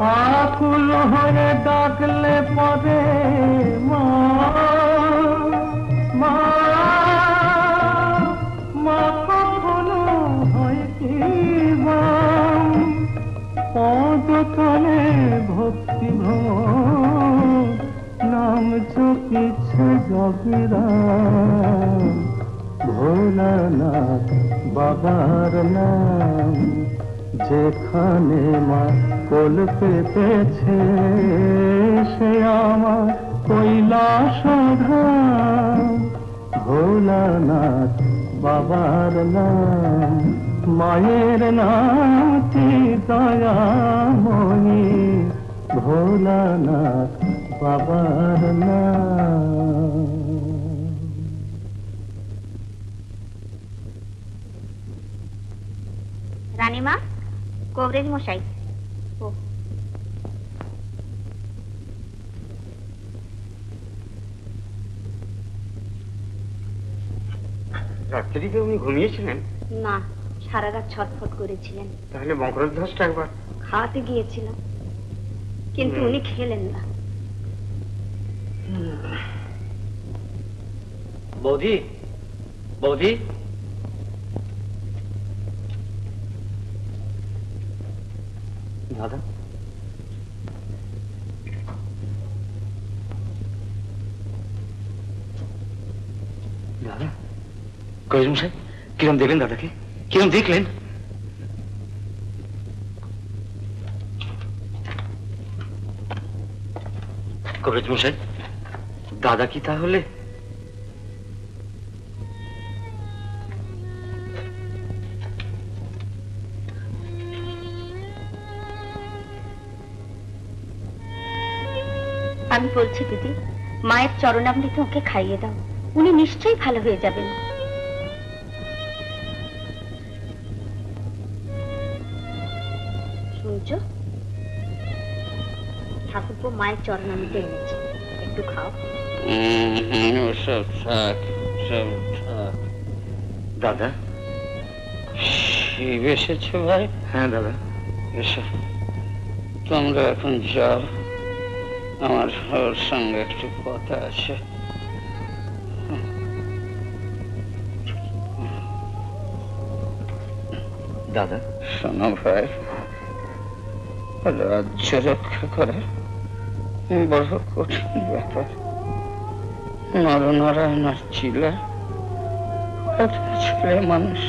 [SPEAKER 1] আকুল হয়ে ডাকলে পরে মা মা মা কখনো হয় কি পদতলে ভক্তি নাম চকিছে জগিরা। ভোলানাথ বাবার নাম। যেখানে মা কোল পেতেছে সে আমার কৈলাস ধাম। ভোলানাথ বাবার নাম, মায়ের নামটি দয়াময়ী। ভোলানাথ বাবার নাম।
[SPEAKER 4] রানীমা? কবরেজ মশাই ও
[SPEAKER 21] রাত্রিতে উনি ঘুমিয়েছিলেন?
[SPEAKER 4] না সারা রাত ছটফট করেছিলেন।
[SPEAKER 21] তাহলে মকরধ্বজটা একবার
[SPEAKER 4] খাওয়াতে গিয়েছিলাম কিন্তু উনি খেলেন না।
[SPEAKER 3] বৌদি বৌদি। দাদা? দাদা? কবির মশাই কিরম দেখলেন দাদাকে? কিরম দেখলেন? কবিরাজ মশাই দাদা কি তাহলে?
[SPEAKER 4] আমি বলছি দিদি মায়ের চরণামৃত ওকে খাইয়ে দাও। উনি নিশ্চয়ই ভালো হয়ে যাবেন। শুনছো? ঠাকুরপো মায়ের চরণামৃত এনেছে। একটু খাও।
[SPEAKER 23] সব থাক সব থাক
[SPEAKER 3] দাদা?
[SPEAKER 23] শিব এসেছে ভাই?
[SPEAKER 3] হ্যাঁ দাদা।
[SPEAKER 23] এসো। তোমরা এখন যাও। আমার ওর সঙ্গে একটু কথা আছে।
[SPEAKER 3] দাদা?
[SPEAKER 23] শোনো ভাই রাজ্য রক্ষা করা বড় কঠিন ব্যাপার। নরনারায়ণার কত ছেলে মানুষ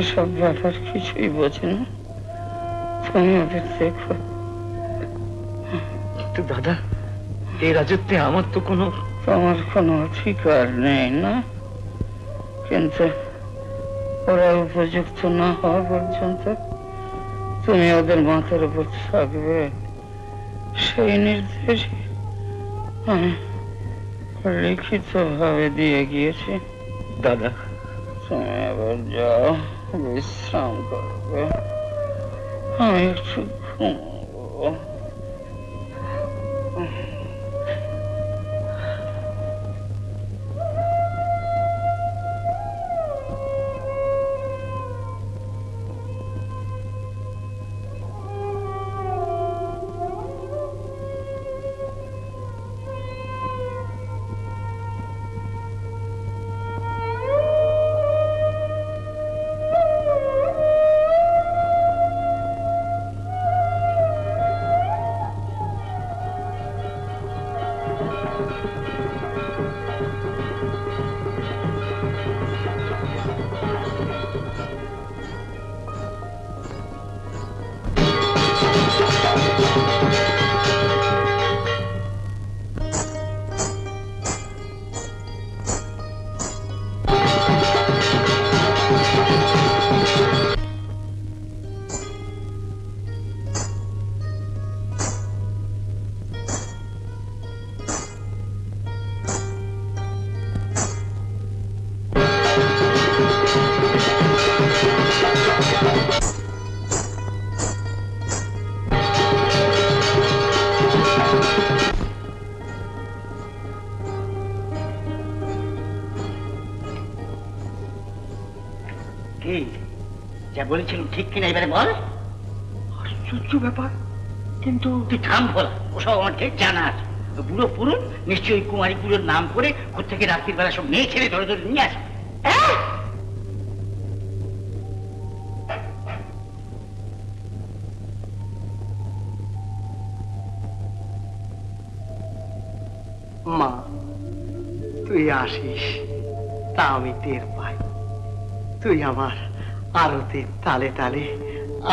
[SPEAKER 23] এসব ব্যাপার কিছুই বোঝে না। তুমি ওদের দেখো।
[SPEAKER 3] তো দাদা এই রাজত্বে আমার তো কোনো
[SPEAKER 23] তোমার কোনো অধিকার নেই না? কিন্তু ওরা উপযুক্ত না হওয়া পর্যন্ত তুমি ওদের মাথার উপর থাকবে। সেই নির্দেশ আমি লিখিত ভাবে দিয়ে গিয়েছি। দাদা। তুমি আবার যাও বিশ্রাম করবে। আমি একটু ঘুমাবো।
[SPEAKER 22] বলেছিলাম ঠিক কিনা এবারে বল?
[SPEAKER 24] আশ্চর্য ব্যাপার কিন্তু
[SPEAKER 22] তুই থাম বল ওসব আমার ঠিক জানা আছে। বুড়ো পুরুষ নিশ্চয়ই কুমারী পুরোর নাম করে থেকে রাত্রির বেলা সব মেয়ে ছেলে ধরে ধরে নিয়ে আসে।
[SPEAKER 12] মা তুই আসিস তা আমি টের পাই। তুই আমার আরতির তালে তালে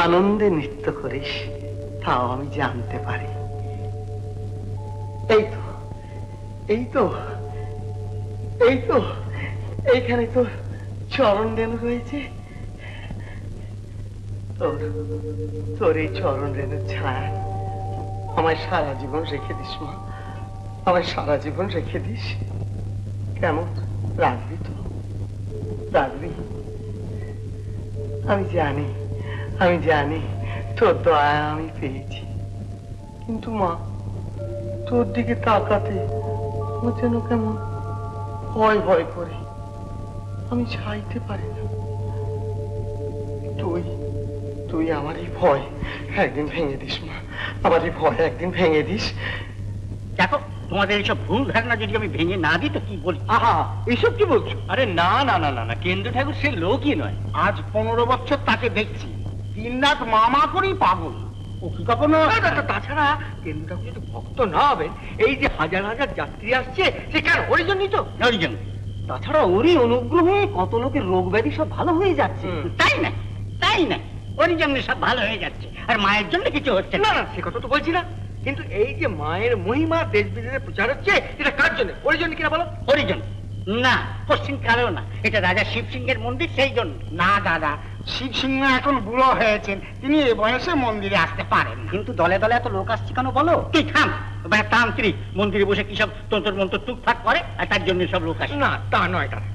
[SPEAKER 12] আনন্দে নৃত্য করিস, তাও আমি জানতে পারি। এই তো এই তো এই তো, এইখানে তো চরণ রেণু রয়েছে তোর তোর এই চরণ রেণুর ছায়া, আমায় সারা জীবন রেখে দিস, মা। আমায় সারা জীবন রেখে দিস। কেমন? রাখবি তো, রাখবি। আমি জানি আমি জানি, তোর দয়া আমি পেয়েছি। কিন্তু মা, তোর দিকে তাকাতে আমার যেন কেমন ভয় ভয় করে। আমি চাইতে পারি না। তুই তুই আমার এই ভয় একদিন ভেঙে দিস, মা। আমার এই ভয় একদিন ভেঙে দিস।
[SPEAKER 22] দেখো তোমাদের এইসব ভুল ধারণা যদি আমি ভেঙে না দিই তো কি বলি?
[SPEAKER 24] আহা এইসব কি বলছো?
[SPEAKER 3] আরে না না না না না কেন্দ্র ঠাকুর সে লোকই নয়।
[SPEAKER 24] আজ পনেরো বছর তাকে দেখছি। তিন রাত মামা করেই পাগল। ও কি কখনো তাছাড়া কেন্দ্র ঠাকুর যদি ভক্ত না হবেন এই যে হাজার হাজার যাত্রী আসছে সে কেন ওর জন্যই তো
[SPEAKER 22] জন্য
[SPEAKER 24] তাছাড়া ওরই অনুগ্রহে কত লোকের রোগ ব্যাধি সব ভালো হয়ে যাচ্ছে।
[SPEAKER 22] তাই না? তাই না? ওর জন্য সব ভালো হয়ে যাচ্ছে। আর মায়ের জন্য কিছু হচ্ছে
[SPEAKER 24] না না সে কথা তো বলছি না। কিন্তু এই যে মায়ের মহিমা দেশ বিদেশে প্রচার হচ্ছে এটা কার জন্য? ওর জন্য কিনা বলো?
[SPEAKER 22] ওরই জন্য। না পশ্চিম কালেও না। এটা রাজা শিব সিংহের মন্দির সেই জন্য।
[SPEAKER 24] না দাদা শিব সিংহ এখন বুড়ো হয়েছেন। তিনি এ বয়সে মন্দিরে আসতে পারেন
[SPEAKER 22] কিন্তু দলে দলে এত লোক আসছে কেন বলো? তুই থাম। তান্ত্রিক মন্দিরে বসে কি সব তন্ত্র মন্ত্র টুকফাক করে আর তার জন্য সব লোক আসে।
[SPEAKER 24] না তা নয় দাদা।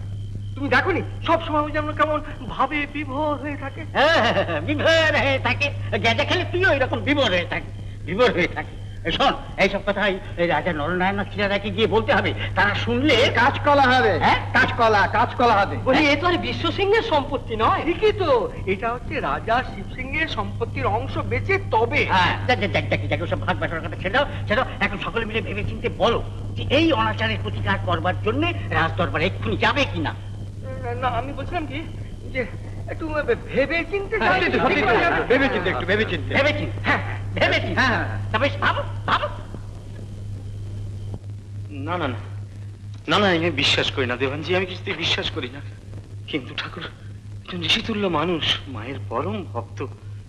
[SPEAKER 24] তুমি দেখো নি সব সময় যেমন কেমন ভাবে বিভোর হয়ে থাকে?
[SPEAKER 22] হ্যাঁ, বিভোর হয়ে থাকে। গেজা খেলে তুইও এরকম বিভোর হয়ে থাকে। বিভোর হয়ে থাকে। শোন এইসব কথাই রাজা নরনারায়ণ ছিলাদাকে গিয়ে বলতে হবে। তারা শুনলে
[SPEAKER 24] কাঁচকলা হবে
[SPEAKER 22] হ্যাঁ?
[SPEAKER 24] কাঁচকলা কাঁচকলা হবে
[SPEAKER 22] বলি,
[SPEAKER 24] এ তো আর বিশ্ব সিংহের সম্পত্তি নয়। ঠিকই তো। এটা হচ্ছে রাজা শিব সিংহের সম্পত্তির অংশ বেঁচে তবে।
[SPEAKER 22] হ্যাঁ দেখ দেখ দেখ দেখ ওসব ভাগ বাটোয়ার কথা ছেড়ে দাও ছেড়ে দাও। এখন সকলে মিলে ভেবে চিনতে বলো যে এই অনাচারের প্রতিকার করবার জন্য রাজ দরবার এক্ষুনি যাবে কিনা?
[SPEAKER 24] না আমি বলছিলাম কি যে একটু ভেবে চিনতে
[SPEAKER 22] হ্যাঁ,
[SPEAKER 24] যাবে তো,
[SPEAKER 22] সত্যি
[SPEAKER 24] ঠিক
[SPEAKER 22] কথা।
[SPEAKER 24] আছে? ভেবে চিনতে একটু ভেবে চিনতে
[SPEAKER 22] ভেবে চিন হ্যাঁ ভেবে চিন হ্যাঁ তবে ভাবো ভাবো।
[SPEAKER 6] না না না। না না আমি বিশ্বাস করি না দেবানজি আমি কিছুতেই বিশ্বাস করি না। কিন্তু ঠাকুর একজন ঋষিতুল্য মানুষ মায়ের পরম ভক্ত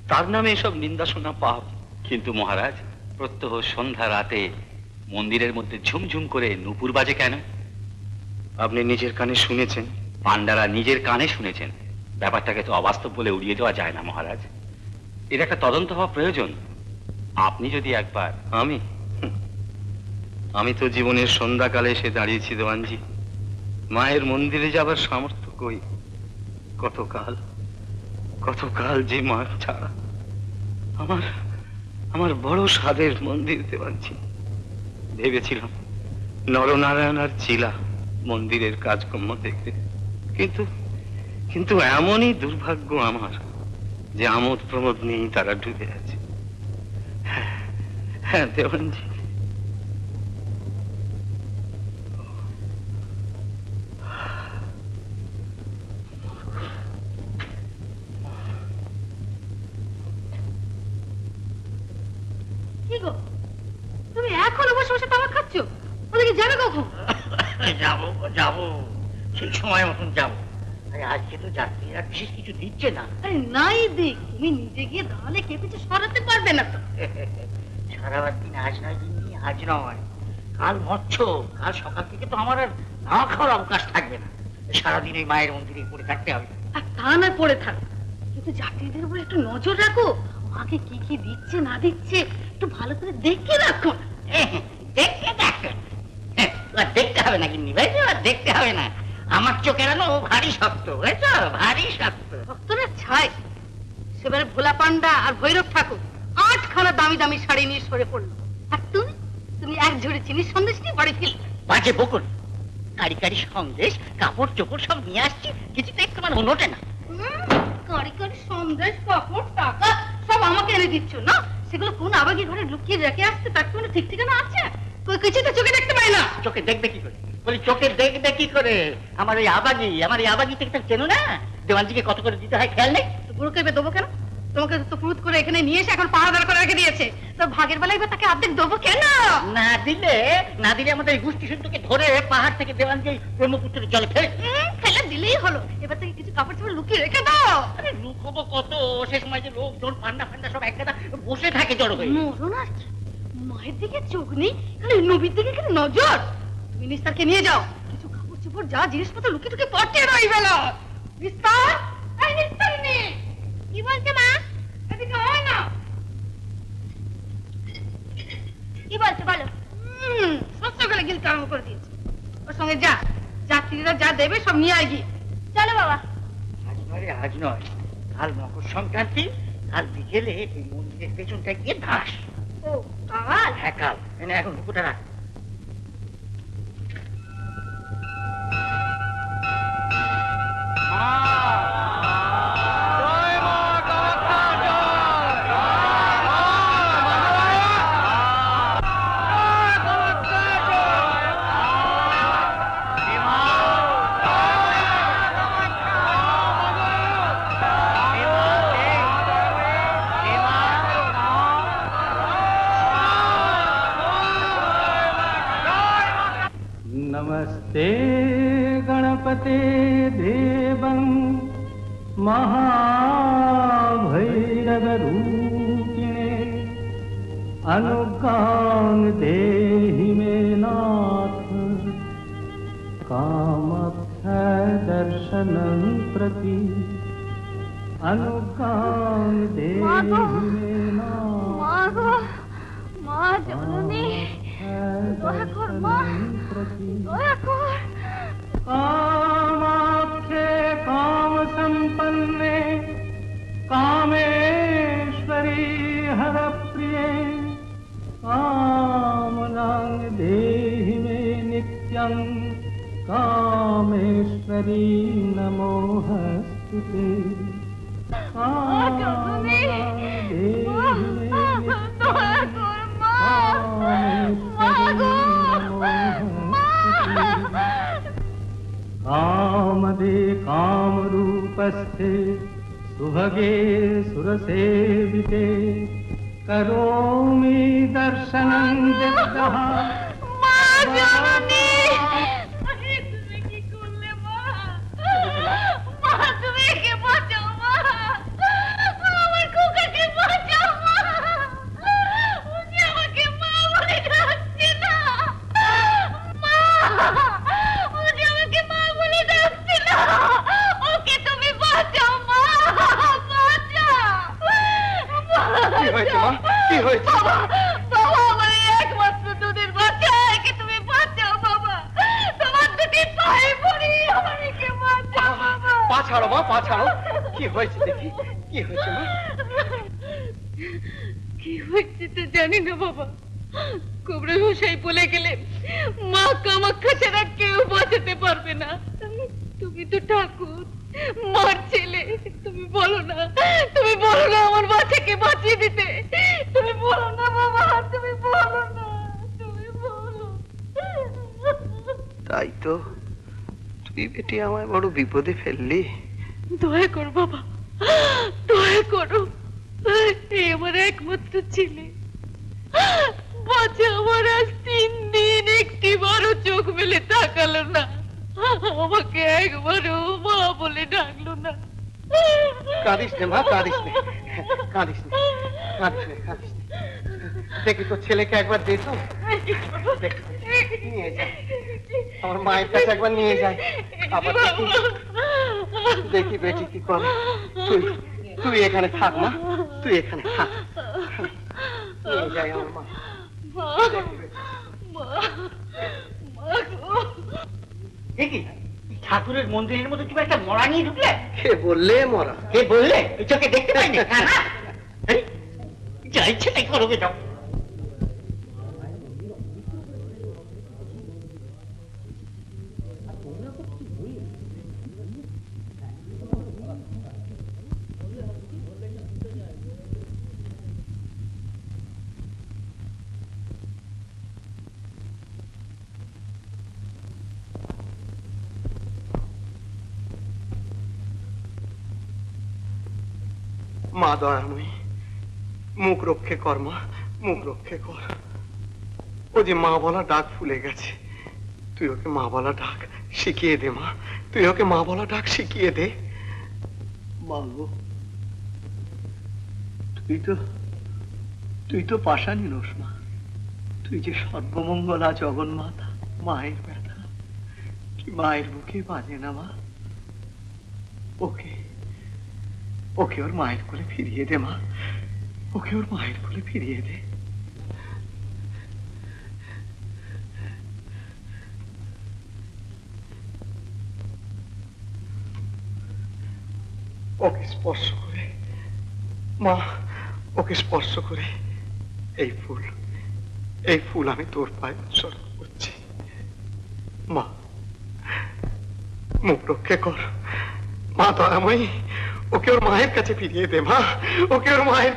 [SPEAKER 6] তার নামে এসব নিন্দা শোনা পাপ।
[SPEAKER 5] কিন্তু মহারাজ প্রত্যহ সন্ধ্যা রাতে মন্দিরের মধ্যে ঝুমঝুম করে নুপুর বাজে কেন?
[SPEAKER 6] আপনি নিজের কানে শুনেছেন
[SPEAKER 5] পান্ডারা নিজের কানে শুনেছেন। ব্যাপারটাকে তো অবাস্তব বলে উড়িয়ে দেওয়া যায় না, মহারাজ। এর একটা তদন্ত হওয়া প্রয়োজন। আপনি যদি একবার,
[SPEAKER 6] আমি
[SPEAKER 3] আমি তো জীবনের সন্ধ্যাকালে এসে দাঁড়িয়েছি, দেওয়ানজি। মায়ের মন্দিরে যাবার সামর্থ্য কই? কতকাল কতকাল যে মা ছাড়া আমার আমার বড় স্বাদের মন্দির, দেওয়ানজি। ভেবেছিলাম নরনারায়ণ আর চিলা মন্দিরের কাজকর্ম দেখতে কিন্তু কিন্তু এমনই দুর্ভাগ্য আমার যে আমোদ প্রমোদ নেই তারা ডুবে আছে। হ্যাঁ,
[SPEAKER 25] গো? তুমি এখনও বসে বসে তামাক খাচ্ছ? ওদিকে যাবে কখন? *laughs*
[SPEAKER 22] যাব যাব। সেই সময় মতন যাব। আজকে তো যাত্রীরা বিশেষ কিছু দিচ্ছে না।
[SPEAKER 25] নাই দিক তুমি নিজে গিয়ে দাঁড়ালে কে কিছু সরাতে পারবে না তো। *laughs*
[SPEAKER 22] সারাবার দিন আজ নয় দিন আজ নয়। কাল মৎস্য কাল সকাল থেকে তো আমার আর না খাওয়ার অবকাশ থাকবে না। সারাদিন এই মায়ের মন্দিরে পড়ে থাকতে হবে।
[SPEAKER 25] আর তা না পড়ে থাক কিন্তু যাত্রীদের উপর একটু নজর রাখো। মাকে কি কি দিচ্ছে না দিচ্ছে একটু ভালো করে দেখে রাখো। *laughs*
[SPEAKER 22] হ্যাঁ, *laughs* এবার দেখতে হবে না কিন্তু দেখতে হবে না। আমার চোখের আলো ভারী শক্ত বুঝেছ? ভারী শক্ত।
[SPEAKER 25] ভক্তরা ছাই। সেবারে ভোলা পান্ডা আর ভৈরব ঠাকুর আটখানা দামি দামি শাড়ি নিয়ে সরে পড়ল। আর তুমি? তুমি এক ঝুড়ি চিনির সন্দেশ নিয়ে বাড়ি ফিরলে।
[SPEAKER 22] বাজে বকুন কারি কারি সন্দেশ কাপড় চোপড় সব নিয়ে আসছি কিছু তো একটু মানে নোটে না।
[SPEAKER 25] কারি কারি সন্দেশ কাপড় টাকা সব আমাকে এনে দিচ্ছ না? সেগুলো কোন আবাগি ঘরে লুকিয়ে রেখে আসছে তার কোনো ঠিক ঠিকানা আছে? কই কিছু তো চোখে দেখতে পাই না।
[SPEAKER 22] চোখে দেখবে কি করে? বলি চোখে দেখবে কি করে? আমার এই আবাগি আমার এই আবাগি থেকে চেনো না? দেওয়ানজিকে কত করে দিতে হয় খেয়াল নেই?
[SPEAKER 25] এবার দেবো কেন? তোমাকে তো ফুট করে এখানে নিয়ে এসে এখন পাহাড় করে রেখে দিয়েছে। তো ভাগের বেলায় তাকে অর্ধেক দেবো কেন?
[SPEAKER 22] না দিলে না দিলে আমাদের এই গোষ্ঠী শুদ্ধকে ধরে পাহাড় থেকে দেওয়ানজি ব্রহ্মপুত্রের জলে ফেলে
[SPEAKER 25] ফেলে দিলেই হলো। এবার থেকে কিছু কাপড় চোপড় লুকিয়ে রেখে দাও।
[SPEAKER 22] আরে লুকোবো কত? সে সময় যে লোকজন পান্ডা ফান্ডা সব একগাদা বসে থাকে জড়ো হয়ে।
[SPEAKER 25] মরণ আর মায়ের দিকে চোখ নেই নবীর দিকে নজর। তুমি নিস্তারকে নিয়ে যাও। কিছু কাপড় চোপড় যা জিনিসপত্র লুকিয়ে টুকিয়ে পটে রইবে না নিস্তার এই নিস্তার নে কি বলছে মা? এদিকে হয় না। কি বলছে বলো? হুম সত্য করে গিলতে আরম্ভ করে দিয়েছে। ওর সঙ্গে যা যাত্রীরা যা দেবে সব নিয়ে আয় গিয়ে। চলো বাবা।
[SPEAKER 22] আজ নয় আজ নয়। কাল মকর সংক্রান্তি কাল বিকেলে এই মন্দিরের পেছনটা গিয়ে ধাস
[SPEAKER 25] ও কাল?
[SPEAKER 22] হ্যাঁ কাল। এখন হুকুটা রাখ
[SPEAKER 1] あ महा ছাড়ো মা পা ছাড়ো। কি হয়েছে দেখি কি হয়েছে মা?
[SPEAKER 14] কি হচ্ছে তো জানি না বাবা। কুমড়ে মশাই বলে গেলে মা কামাখ্যা ছাড়া কেউ বাঁচাতে পারবে না। তুমি তো ঠাকুর মার ছেলে। তুমি বলো না তুমি বলো না আমার বাচ্চাকে বাঁচিয়ে দিতে। তুমি বলো না বাবা তুমি বলো না তুমি বলো।
[SPEAKER 1] তাই তো। তুই বেটি আমায় বড় বিপদে ফেললি?
[SPEAKER 14] দয়া কর বাবা দয়া করো। আমার একমাত্র ছেলে। বাচ্চা আমার আজ তিন দিন একটি বারো চোখ মেলে তাকালো না। আমাকে একবারও মা বলে ডাকলো না।
[SPEAKER 1] কাঁদিস নে মা কাঁদিস নে। কাঁদিস নে কাঁদিস নে কাঁদিস দেখি তোর ছেলেকে একবার দে তো। নিয়ে আমার মায়ের কাছে একবার নিয়ে যায় আবার দেখি। দেখি বেটি কি করে। তুই তুই এখানে থাক না। তুই এখানে থাক। নিয়ে যাই আমার মা।
[SPEAKER 22] দেখি। ঠাকুরের মন্দিরের মধ্যে তুমি একটা মরা নিয়ে ঢুকলে?
[SPEAKER 1] কে বললে মরা?
[SPEAKER 22] কে বললে? চোখে দেখতে পাইনি। হ্যাঁ, না? এই, যা ইচ্ছে তাই করবে যাও।
[SPEAKER 1] মা দয়াময়ী, মুখ রক্ষে কর মা, মুখ রক্ষে কর। ও যে মা বলা ডাক ফুলে গেছে, তুই ওকে মা বলা ডাক শিখিয়ে দে মা, তুই ওকে মা বলা ডাক শিখিয়ে দে। মাগো তুই তো তুই তো পাশানি নোস মা, তুই যে সর্বমঙ্গলা জগন্মাতা, মায়ের ব্যথা, কি মায়ের বুকে বাজে না মা? ওকে ওকে ওর মায়ের কোলে ফিরিয়ে দে, মা। ওকে ওর মায়ের কোলে ফিরিয়ে দে। ওকে স্পর্শ করে, মা, ওকে স্পর্শ করে। এই ফুল এই ফুল আমি তোর পায়ে উৎসর্গ করছি। মা, মুখ রক্ষে কর। মা দয়াময়ী ওকে ওর মায়ের কাছে ফিরিয়ে দে মা ওকে ওর মায়ের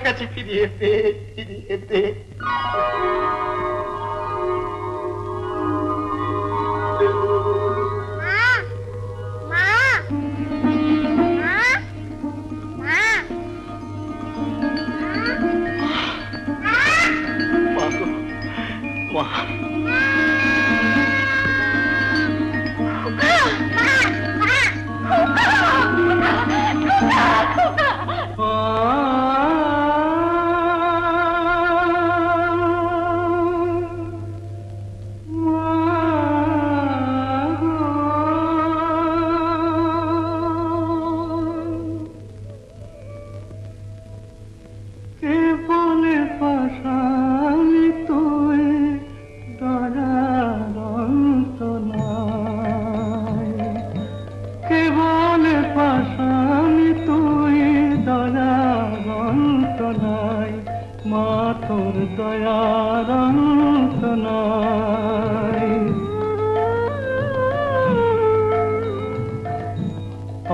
[SPEAKER 1] তোর দয়ার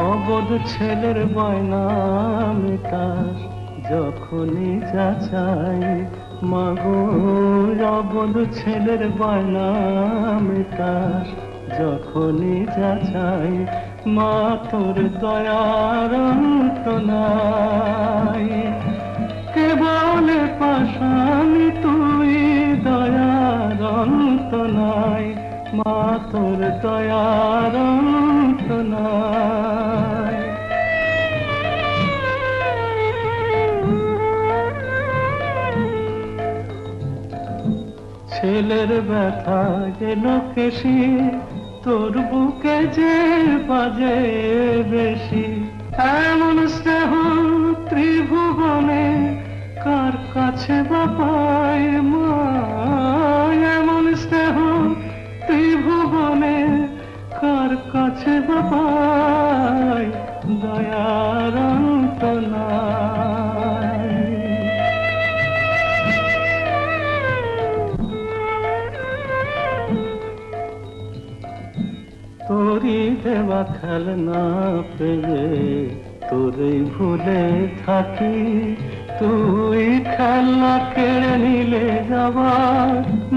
[SPEAKER 1] অবধ ছেলের বয়না মেটাস যখনই যা চাই। মাগো, অবধ ছেলের বয়না মেটাস যখনই যা চাই। মা, তোর দয়ার নাই পাশানি তুই দয়ার অন্ত নাই মা তোর দয়ার অন্ত নাই। ছেলের ব্যথা গেল কেশি, তোর বুকে যে বাজে বেশি, এমন স্নেহ ত্রিভুবনে কার কাছে বাপায় মা, এমন স্নেহ ত্রিভুবনে কার কাছে বাপায় দয়ার অন্ত তোরি দেওয়া খেলনা পেলে তোরে ভুলে থাকি। তুই খেলনা কেড়ে নিলে যাবার,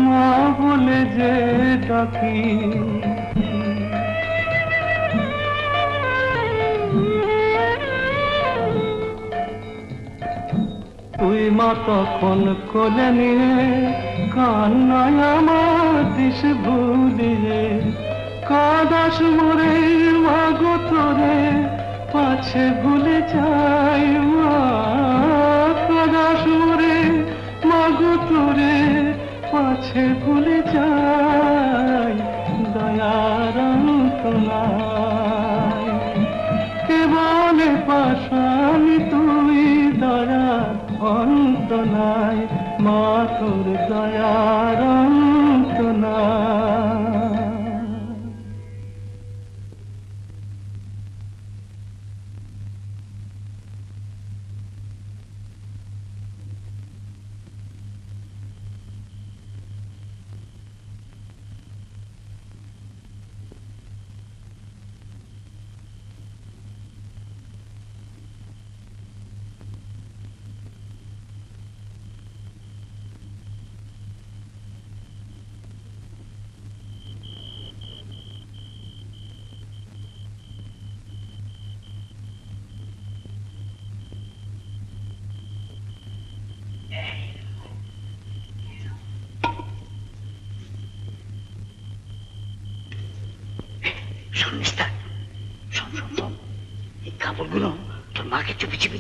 [SPEAKER 1] মা বলে যে ডাকি। তুই মা তখন কোলে নিয়ে কান্নায় আমার দিস ভুলিয়ে, কাদাস মরে মাগো তোরে পাছে ভুলে যাই মা মরে মাগো তোরে পাছে ভুলে যাই, দয়ার কেবলে পাশানি তুই দয়া অন্ত নাই মা তোর দয়ার নাই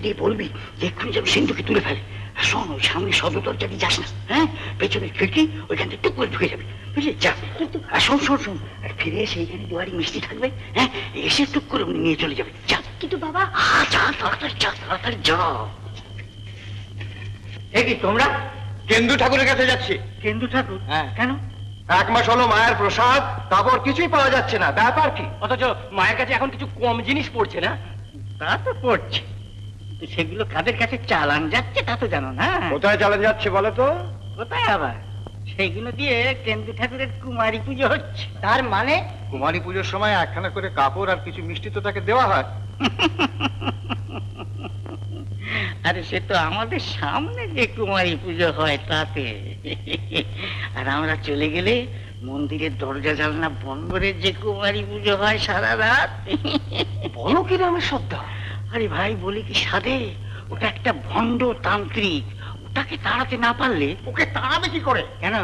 [SPEAKER 22] দিয়ে বলবি যে এক্ষুনি যাবে সিন্ধুকে তুলে ফেলে। শোন ওই সামনে সদর দরজা দিয়ে যাস না হ্যাঁ? পেছনে খিড়কি ওইখান থেকে টুক করে ঢুকে যাবে বুঝলি? যা আর শোন শোন শোন আর ফিরে এসে এইখানে দুয়ারি মিষ্টি থাকবে হ্যাঁ? এসে টুক করে উনি নিয়ে চলে যাবে যা।
[SPEAKER 4] কিন্তু বাবা
[SPEAKER 22] আ, যা তাড়াতাড়ি যা তাড়াতাড়ি যা।
[SPEAKER 24] কি তোমরা? কেন্দু ঠাকুরের কাছে যাচ্ছি।
[SPEAKER 22] কেন্দু ঠাকুর?
[SPEAKER 24] হ্যাঁ।
[SPEAKER 22] কেন?
[SPEAKER 24] এক মাস হলো মায়ের প্রসাদ তারপর কিছুই পাওয়া যাচ্ছে না ব্যাপার কি?
[SPEAKER 3] অথচ মায়ের কাছে এখন কিছু কম জিনিস পড়ছে না?
[SPEAKER 22] তা তো পড়ছে। সেগুলো কাদের কাছে চালান যাচ্ছে তা তো জানো না।
[SPEAKER 24] কোথায় চালান যাচ্ছে বলো তো?
[SPEAKER 22] কোথায় আবার? সেইগুলো দিয়ে কেন্দ্র ঠাকুরের কুমারী পুজো হচ্ছে।
[SPEAKER 24] তার মানে? কুমারী পুজোর সময় একখানা করে কাপড় আর কিছু মিষ্টি তো তাকে দেওয়া হয়।
[SPEAKER 22] আরে সে তো আমাদের সামনে যে কুমারী পুজো হয় তাতে। আর আমরা চলে গেলে মন্দিরের দরজা জানলা বন্ধ করে যে কুমারী পুজো হয় সারা রাত।
[SPEAKER 24] বলো কি রামের শ্রদ্ধা
[SPEAKER 22] আরে ভাই বলি কি সাধে? ওটা একটা ভণ্ড তান্ত্রিক। ওটাকে তাড়াতে না পারলে? ওকে তাড়াবে কি করে? কেন?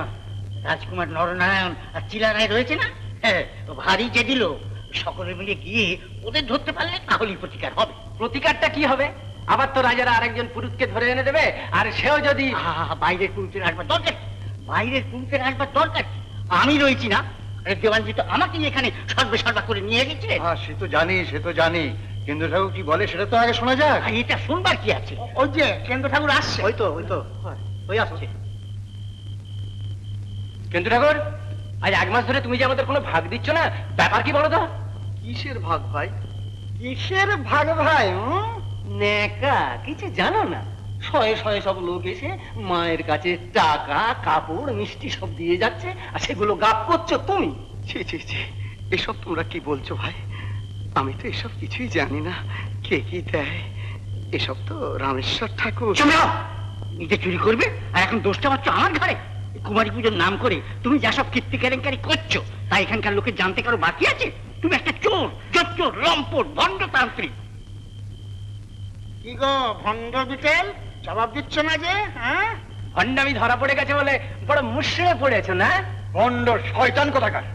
[SPEAKER 22] রাজকুমার নরনারায়ণ আর চিলারায় রয়েছে না? হ্যাঁ ভারী যে দিল সকলে মিলে গিয়ে ওদের ধরতে পারলে তাহলেই প্রতিকার হবে।
[SPEAKER 3] প্রতিকারটা কি হবে? আবার তো রাজারা আরেকজন পুরুষকে ধরে এনে দেবে আর সেও যদি
[SPEAKER 22] বাইরের পুরুষের আসবার দরকার বাইরের পুরুষের আসবার দরকার? আমি রয়েছি না। দেওয়ানজি তো আমাকে এখানে সর্বে সর্বা করে নিয়ে গেছে
[SPEAKER 24] হ্যাঁ সে তো জানি সে তো জানি। কেন্দ্র ঠাকুর কি বলে সেটা তো আগে শোনা যাক।
[SPEAKER 22] এটা শুনবার কি আছে? ওই যে কেন্দ্র ঠাকুর আসছে।
[SPEAKER 24] ওই তো ওই তো।
[SPEAKER 22] ওই আসছে।
[SPEAKER 3] কিন্তু ঠাকুর আজ এক মাস ধরে তুমি যে আমাদের কোনো ভাগ দিচ্ছ না ব্যাপার কি বলো তো?
[SPEAKER 24] কিসের ভাগ ভাই?
[SPEAKER 3] কিসের ভাগ ভাই নেকা কিছু জানো না? শয়ে শয়ে সব লোক এসে মায়ের কাছে টাকা কাপড় মিষ্টি সব দিয়ে যাচ্ছে আর সেগুলো গাপ করছ তুমি?
[SPEAKER 12] ছি ছি ছি এসব তোমরা কি বলছো ভাই? আমি তো এসব কিছুই জানি না। কে কি দেয়? এসব তো রামেশ্বর ঠাকুর।
[SPEAKER 22] নিজে চুরি করবে আর এখন দোষটা পাচ্ছ আমার ঘরে। কুমারী পুজোর নাম করে তুমি যা সব কীর্তি কেলেঙ্কারি করছ তা এখানকার লোকে জানতে কারও বাকি আছে? তুমি একটা চোর চোর চোর লম্পট ভণ্ডতান্ত্রিক।
[SPEAKER 24] কি গো ভণ্ড বিটেল? জবাব দিচ্ছ না যে হ্যাঁ?
[SPEAKER 3] ভণ্ডামি ধরা পড়ে গেছে বলে বড় মুশড়ে পড়েছো না?
[SPEAKER 24] ভণ্ড শয়তান কোথাকার?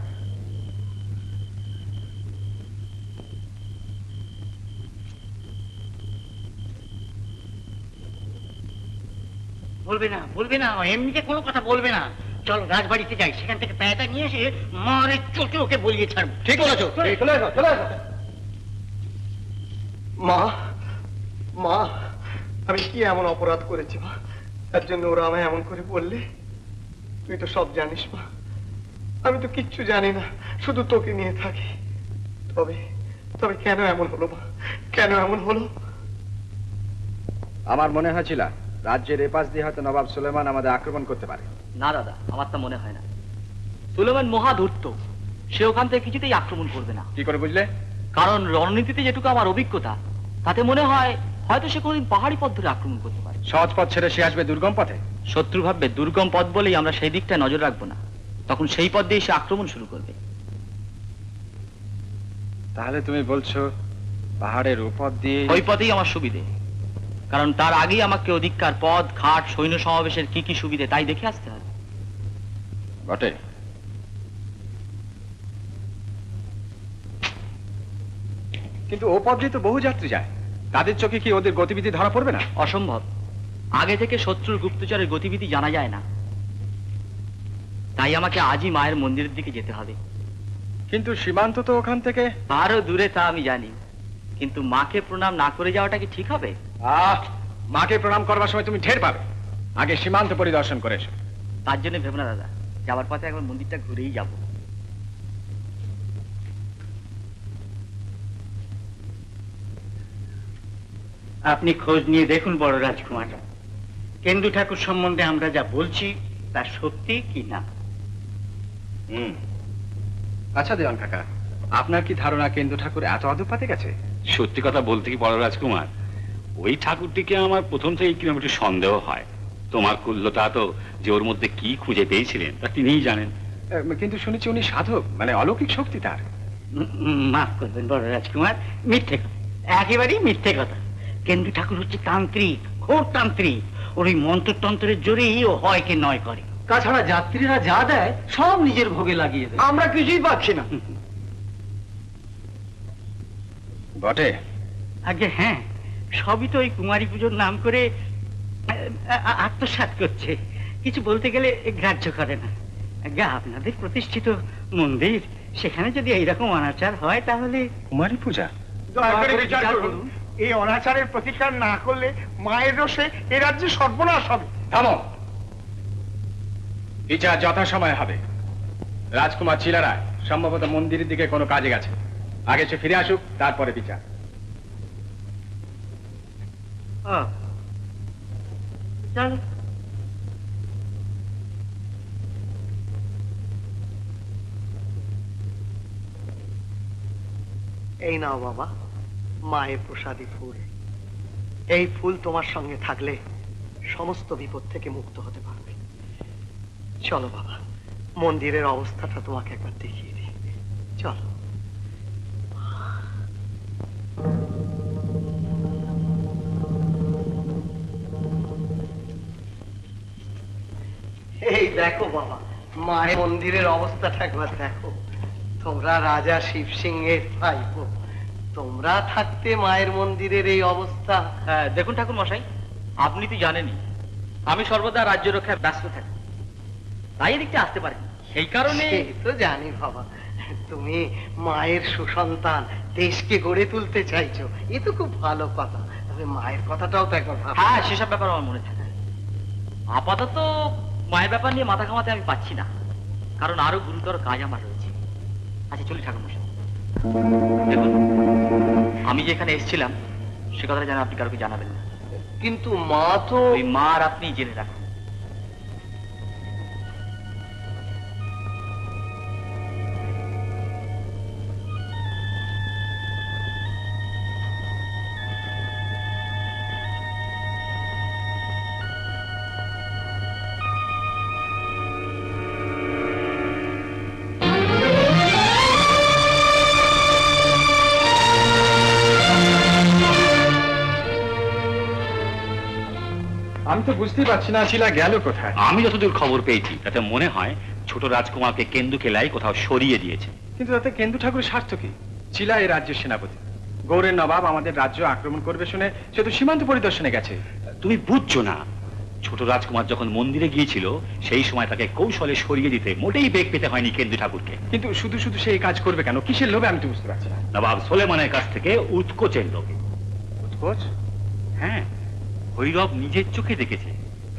[SPEAKER 22] বলবে না বলবে না এমনিতে কোনো কথা বলবে না। চলো রাজবাড়িতে যাই সেখান থেকে প্যাটা নিয়ে এসে মারে চোখে ওকে বলিয়ে ছাড়বো।
[SPEAKER 24] ঠিক বলেছ। চলে এসো। চলে এসো
[SPEAKER 12] মা মা আমি কি এমন অপরাধ করেছি মা? তার জন্য ওরা আমায় এমন করে বললে? তুই তো সব জানিস মা। আমি তো কিচ্ছু জানি না শুধু তোকে নিয়ে থাকি। তবে তবে কেন এমন হলো মা? কেন এমন হলো?
[SPEAKER 26] আমার মনে হয়েছিল রাজ্যের এপাশ দিয়ে হয়তো নবাব সুলেমান আমাদের আক্রমণ করতে পারে।
[SPEAKER 3] না দাদা আমার তা মনে হয় না। সুলেমান মহা ধূর্ত
[SPEAKER 8] সে ওখান থেকে কিছুতেই আক্রমণ করবে না।
[SPEAKER 26] কি করে বুঝলে?
[SPEAKER 8] কারণ রণনীতিতে যেটুকু আমার অভিজ্ঞতা তাতে মনে হয় হয়তো সে কোনোদিন পাহাড়ি পথ ধরে আক্রমণ করতে পারে।
[SPEAKER 26] সহজ পথ ছেড়ে সে আসবে দুর্গম পথে?
[SPEAKER 8] শত্রু ভাববে দুর্গম পথ বলেই আমরা সেই দিকটা নজর রাখব না। তখন সেই পথ দিয়ে সে আক্রমণ শুরু করবে।
[SPEAKER 26] তাহলে তুমি বলছো পাহাড়ের উপর দিয়ে
[SPEAKER 8] ওই পথেই আমার সুবিধে। কারণ তার আগেই আমাকে অধিকার পদ ঘাট সৈন্য সমাবেশের কি কি সুবিধে তাই দেখে আসতে হবে।
[SPEAKER 26] বটে। কিন্তু ও পথ দিয়ে তো বহু যাত্রী যায় তাদের চোখে কি ওদের গতিবিধি ধরা পড়বে না?
[SPEAKER 8] অসম্ভব। আগে থেকে শত্রুর গুপ্তচরের গতিবিধি জানা যায় না। তাই আমাকে আজই মায়ের মন্দিরের দিকে যেতে হবে।
[SPEAKER 26] কিন্তু সীমান্ত তো ওখান থেকে
[SPEAKER 8] আরও দূরে তা আমি জানি। কিন্তু মাকে প্রণাম না করে যাওয়াটা কি ঠিক হবে?
[SPEAKER 26] আহ মাকে প্রণাম করবার সময় তুমি ঠের পাবে। আগে সীমান্ত পরিদর্শন করে এসো।
[SPEAKER 8] তার জন্য ভেবো না দাদা যাওয়ার পথে একবার মন্দিরটা ঘুরেই যাব।
[SPEAKER 22] আপনি খোঁজ নিয়ে দেখুন বড় রাজকুমার কেন্দু ঠাকুর সম্বন্ধে আমরা যা বলছি তা সত্যি কি না?
[SPEAKER 26] হুম। আচ্ছা দেওয়ান কাকা আপনার কি ধারণা কেন্দ্র ঠাকুর এত আদুপাতে গেছে?
[SPEAKER 17] সত্যি কথা বলতে কি বড় রাজকুমার? ওই ঠাকুরটিকে আমার প্রথম থেকে কীরকম একটু সন্দেহ হয়। তোমার কুল্লতা তো যে ওর মধ্যে কি খুঁজে পেয়েছিলেন তা তিনিই জানেন।
[SPEAKER 26] কিন্তু শুনেছি উনি সাধক মানে অলৌকিক শক্তি তার।
[SPEAKER 22] মাফ করবেন বড় রাজকুমার মিথ্যে কথা। একেবারেই মিথ্যে কথা। কেন্দু ঠাকুর হচ্ছে তান্ত্রিক ঘোর তান্ত্রিক। ওর ওই মন্ত্রতন্ত্রের জোরেই ও হয় কে নয় করে।
[SPEAKER 24] তাছাড়া যাত্রীরা যা দেয় সব নিজের ভোগে লাগিয়ে দেয়। আমরা কিছুই পাচ্ছি না। *laughs*
[SPEAKER 26] বটে?
[SPEAKER 22] আগে হ্যাঁ। সবই তো ওই কুমারী পুজোর নাম করে আ- আ- আত্মসাৎ করছে। কিছু বলতে গেলে গ্রাহ্য করে না। আগে আপনাদের প্রতিষ্ঠিত মন্দির সেখানে যদি এইরকম অনাচার হয় তাহলে
[SPEAKER 26] কুমারী পূজা?
[SPEAKER 24] এই অনাচারের প্রতিকার না করলে মায়ের রোষে এ রাজ্যে সর্বনাশ হবে।
[SPEAKER 26] থামো। বিচার যথাসময়ে হবে। রাজকুমার ছিলারা সম্ভবত মন্দিরের দিকে কোনো কাজে গেছে। আগে সে ফিরে আসুক, তারপরে বিচার।
[SPEAKER 12] এই নাও বাবা মায়ের প্রসাদী ফুল। এই ফুল তোমার সঙ্গে থাকলে সমস্ত বিপদ থেকে মুক্ত হতে পারবে। চলো বাবা, মন্দিরের অবস্থাটা তোমাকে একবার দেখিয়ে দিই। চলো। এই দেখো বাবা মায়ের মন্দিরের অবস্থাটা একবার দেখো। তোমরা রাজা শিব সিংহের ভাইপো। তোমরা থাকতে মায়ের মন্দিরের এই অবস্থা।
[SPEAKER 8] হ্যাঁ দেখুন ঠাকুর মশাই আপনি তো জানেনই আমি সর্বদা রাজ্য রক্ষায় ব্যস্ত থাকি। তাই এদিকটা আসতে পারি সেই কারণে
[SPEAKER 12] তো জানি বাবা। তুমি মায়ের সুসন্তান দেশকে গড়ে তুলতে চাইছো এ তো খুব ভালো কথা। তবে মায়ের কথাটাও তো একবার ভাবো।
[SPEAKER 8] হ্যাঁ সেসব ব্যাপার আমার মনে থাকে। আপাতত মায়ের ব্যাপার নিয়ে মাথা ঘামাতে আমি পাচ্ছি না। কারণ আরও গুরুতর কাজ আমার রয়েছে। আচ্ছা চলি ঠাকুর মশাই দেখুন আমি যে এখানে এসেছিলাম সে কথাটা যেন আপনি কাউকে জানাবেন না।
[SPEAKER 12] কিন্তু মা তো
[SPEAKER 8] ওই মা আর আপনি জেনে রাখুন।
[SPEAKER 26] বুঝতেই পারছি না ছিলা গেল কোথায়।
[SPEAKER 17] আমি যতদূর খবর পেয়েছি তাতে মনে হয় ছোট রাজকুমারকে কেন্দু কেলায় কোথাও সরিয়ে দিয়েছে।
[SPEAKER 26] কিন্তু তাতে কেন্দু ঠাকুরের স্বার্থ কি? ছিলা এই রাজ্যের সেনাপতি। গৌরের নবাব আমাদের রাজ্য আক্রমণ করবে শুনে সে তো সীমান্ত পরিদর্শনে গেছে।
[SPEAKER 17] তুমি বুঝছ না ছোট রাজকুমার যখন মন্দিরে গিয়েছিল সেই সময় তাকে কৌশলে সরিয়ে দিতে মোটেই বেগ পেতে হয়নি কেন্দু ঠাকুরকে।
[SPEAKER 26] কিন্তু শুধু শুধু সে এই কাজ করবে কেন? কিসের লোভে আমি তো বুঝতে পারছি না।
[SPEAKER 17] নবাব সোলেমানের কাছ থেকে উৎকোচের লোভে।
[SPEAKER 26] উৎকোচ?
[SPEAKER 17] হ্যাঁ ভৈরব নিজের চোখে দেখেছে।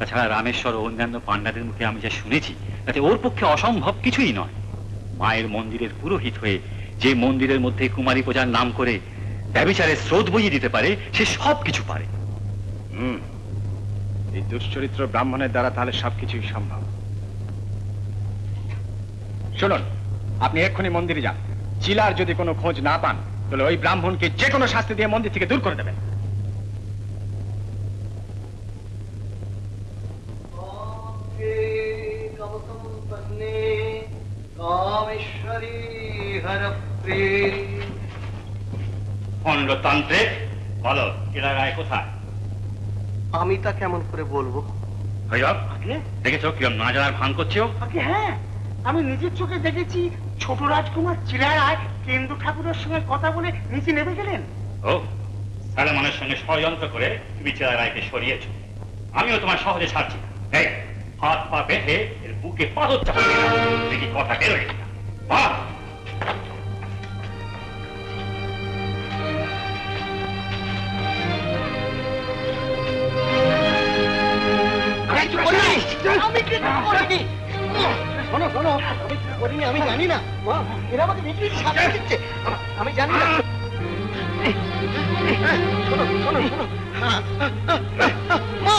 [SPEAKER 17] তাছাড়া রামেশ্বর ও অন্যান্য পাণ্ডাদের মুখে আমি যা শুনেছি, তাতে ওর পক্ষে অসম্ভব কিছুই নয়। মায়ের মন্দিরের পুরোহিত হয়ে যে মন্দিরের মধ্যে কুমারী পূজার নাম করে ব্যবিচারের স্রোত বইয়ে দিতে পারে, সে সব কিছু পারে।
[SPEAKER 26] হুম, এই দুশ্চরিত্র ব্রাহ্মণের দ্বারা তাহলে সবকিছুই সম্ভব। শুনুন, আপনি এক্ষুনি মন্দিরে যান। চিলার যদি কোনো খোঁজ না পান, তাহলে ওই ব্রাহ্মণকে যে কোনো শাস্তি দিয়ে মন্দির থেকে দূর করে দেবেন।
[SPEAKER 12] কামেশ্বরী
[SPEAKER 17] বলো রায় কোথায়?
[SPEAKER 12] আমি তা কেমন করে বলব?
[SPEAKER 17] দেখেছ কিরম না জানার ভান করছে
[SPEAKER 21] হ্যাঁ। আমি নিজের চোখে দেখেছি ছোট রাজকুমার চিরায় কেন্দ্র ঠাকুরের সঙ্গে কথা বলে নিচে নেমে গেলেন।
[SPEAKER 17] ও সালেমানের সঙ্গে ষড়যন্ত্র করে তুমি চিলা রায়কে সরিয়েছো। আমিও তোমার সহজে ছাড়ছি এই। হাত পা বেঁধে বুকে পাথর চাপা দিলাম দেখি কথা বেরোয়। বাহ!
[SPEAKER 21] আমি করিনি? শোনো শোনো আমি কিছু করিনি আমি জানি না। মা এরা আমাকে বিক্রি সাজা দিচ্ছে আমি জানি না। শোনো শোনো শোনো। মা!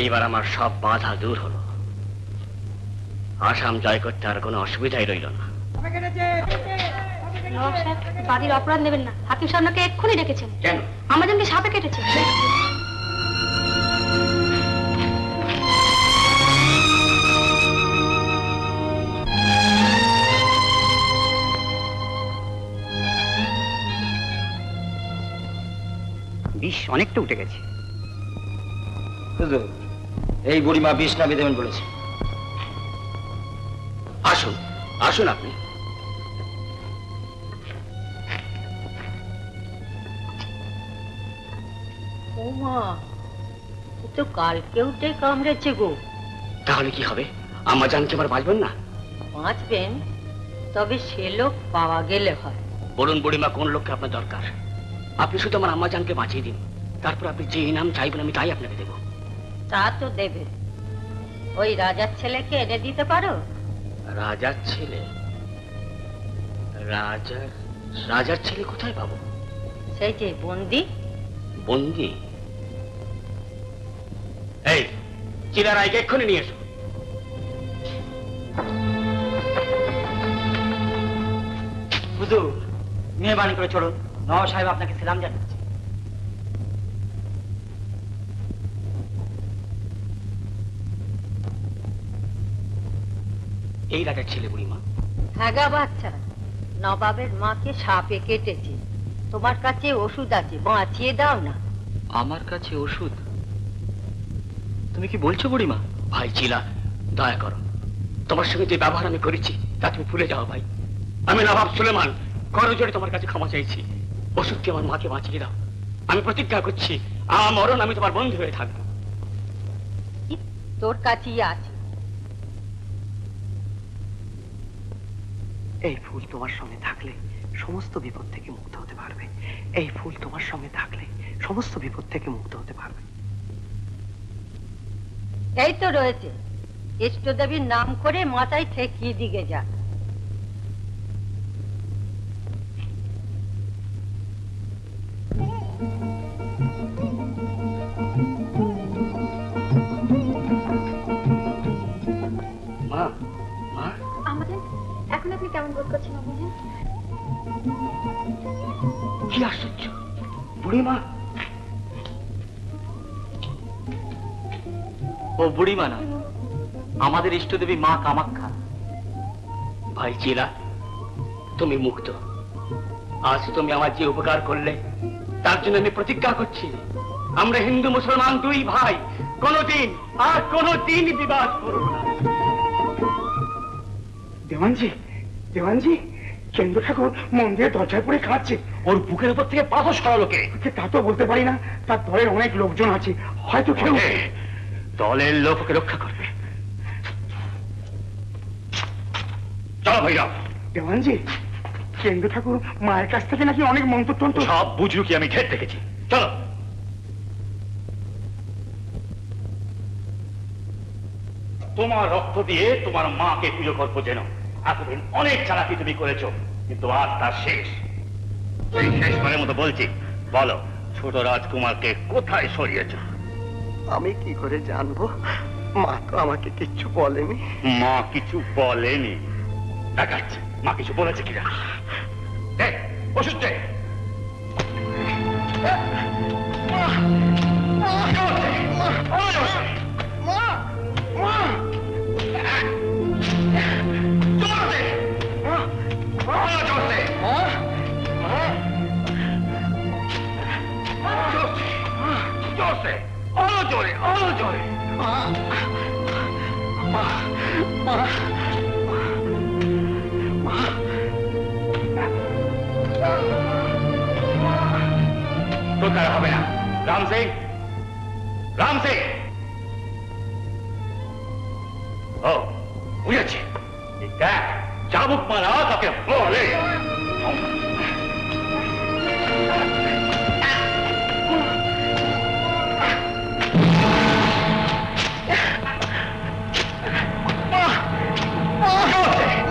[SPEAKER 5] এইবার আমার সব বাধা দূর হলো। আসাম জয় করতে আর কোনো অসুবিধাই রইল না।
[SPEAKER 14] বাড়ির অপরাধ নেবেন না। হাকিম সামনাকে এক্ষুনি ডেকেছেন।
[SPEAKER 5] কেন?
[SPEAKER 14] আমাদেরকে সাপে কেটেছে।
[SPEAKER 5] অনেকটা উঠে গেছে।
[SPEAKER 27] হুজুর এই বুড়িমা বিষ নামিয়ে দেবেন বলেছে।
[SPEAKER 5] আসুন আসুন আপনি।
[SPEAKER 18] তো কালকে উঠে কামড়েছে গো।
[SPEAKER 5] তাহলে কি হবে? আম্মা জানকে আবার বাঁচবেন না?
[SPEAKER 18] বাঁচবেন তবে সে লোক পাওয়া গেলে হয়।
[SPEAKER 5] বলুন বুড়িমা কোন লোককে আপনার দরকার? আপনি শুধু আমার আম্মা জানকে বাঁচিয়ে দিন। তারপর আপনি যে ইনাম চাইবেন আমি তাই আপনাকে দেবো।
[SPEAKER 18] তা তো দেবে। ওই রাজার ছেলেকে এনে দিতে পারো?
[SPEAKER 5] রাজার ছেলে? রাজার রাজার ছেলে কোথায় পাবো?
[SPEAKER 18] সেই যে বন্দি।
[SPEAKER 5] বন্দি? এই চিলা রায়কে এক্ষুনি নিয়ে এসো।
[SPEAKER 8] হুজুর মেহরবানি করে চলুন নওয়াব সাহেব আপনাকে সালাম জানাচ্ছে
[SPEAKER 5] এই রাজার ছেলে বুড়িমা।
[SPEAKER 18] হ্যাগা বাচ্চা নবাবের মাকে সাপে কেটেছে। তোমার কাছে ওষুধ আছে বাঁচিয়ে দাও না।
[SPEAKER 3] আমার কাছে ওষুধ? তুমি কি বলছো বুড়িমা?
[SPEAKER 5] ভাই চিলা দয়া করো। তোমার সঙ্গে যে ব্যবহার আমি করেছি তা তুমি ভুলে যাও ভাই। আমি নবাব সুলেমান করজোড়ে তোমার কাছে ক্ষমা চাইছি। ওষুধকে আমার মাকে বাঁচিয়ে দাও। আমি প্রতিজ্ঞা করছি আমার মরণ আমি তোমার বন্ধু হয়ে থাকব।
[SPEAKER 18] তোর কাছেই আছে।
[SPEAKER 12] এই ফুল তোমার সঙ্গে থাকলে সমস্ত বিপদ থেকে মুক্ত হতে পারবে। এই ফুল তোমার সঙ্গে থাকলে সমস্ত বিপদ থেকে মুক্ত হতে পারবে।
[SPEAKER 18] এই তো রয়েছে। ইষ্টদেবীর নাম করে মাথায় ঠেকিয়ে দিকে যা।
[SPEAKER 14] আপনি কেমন বোধ করছেন অভিযান
[SPEAKER 5] কি আশ্চর্য। বুড়িমা।
[SPEAKER 3] ও বুড়িমা না আমাদের ইষ্টদেবী মা কামাখ্যা।
[SPEAKER 5] ভাই চিলা তুমি মুক্ত। আজ তুমি আমার যে উপকার করলে তার জন্য আমি প্রতিজ্ঞা করছি। আমরা হিন্দু মুসলমান দুই ভাই কোনদিন আর কোনদিন বিবাদ করব না।
[SPEAKER 21] দেওয়ানজি দেওয়ানজি কেন্দ্র ঠাকুর মন্দিরের দরজায় পড়ে খাচ্ছে
[SPEAKER 5] ওর বুকের উপর থেকে পাথর সরালো কে?
[SPEAKER 21] তা তো বলতে পারি না। তার দলের অনেক লোকজন আছে। হয়তো কেউ
[SPEAKER 5] দলের লোককে রক্ষা করবে। চলো ভাইরা
[SPEAKER 21] দেওয়ানজি কেন্দ্র ঠাকুর মায়ের কাছ থেকে নাকি অনেক মন্ত্রতন্ত্র
[SPEAKER 17] সব বুঝলু কি আমি ঘের দেখেছি। চলো। তোমার রক্ত দিয়ে তোমার মাকে পুজো করব যেন। এতদিন অনেক চালাকি তুমি করেছ কিন্তু আজ তার শেষ। এই শেষ মতো বলছি বলো ছোট রাজকুমারকে কোথায় সরিয়েছ?
[SPEAKER 12] আমি কি করে জানব? মা তো আমাকে কিচ্ছু বলেনি।
[SPEAKER 17] মা কিছু বলেনি। দেখাচ্ছে মা কিছু বলেছে কিনা? দে, ওষুধ দে। জোরসে আরও জোরে। আরও জোরে তোর হবে না? রাম সিং রাম সিং ও, বুঝেছি। দেখ চাবুক মারা তাকে বলে।
[SPEAKER 12] জয়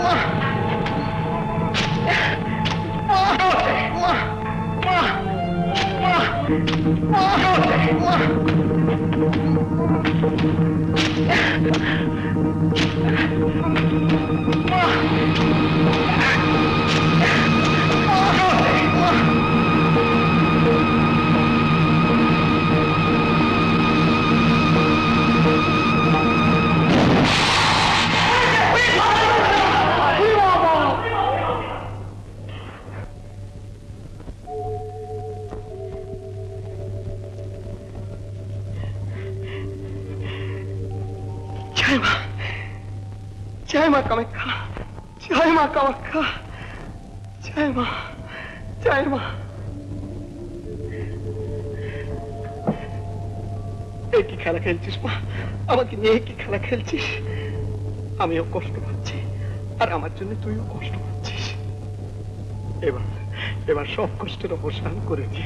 [SPEAKER 12] মা কামাখ্যা জয় মা কামাখ্যা জয় মা জয় মা। এই খেলা খেলছিস মা? আমাকে নিয়ে কি খেলা খেলছিস? আমিও কষ্ট পাচ্ছি, আর আমার জন্য তুইও কষ্ট পাচ্ছিস। এবার এবার সব কষ্টের অবসান করেছি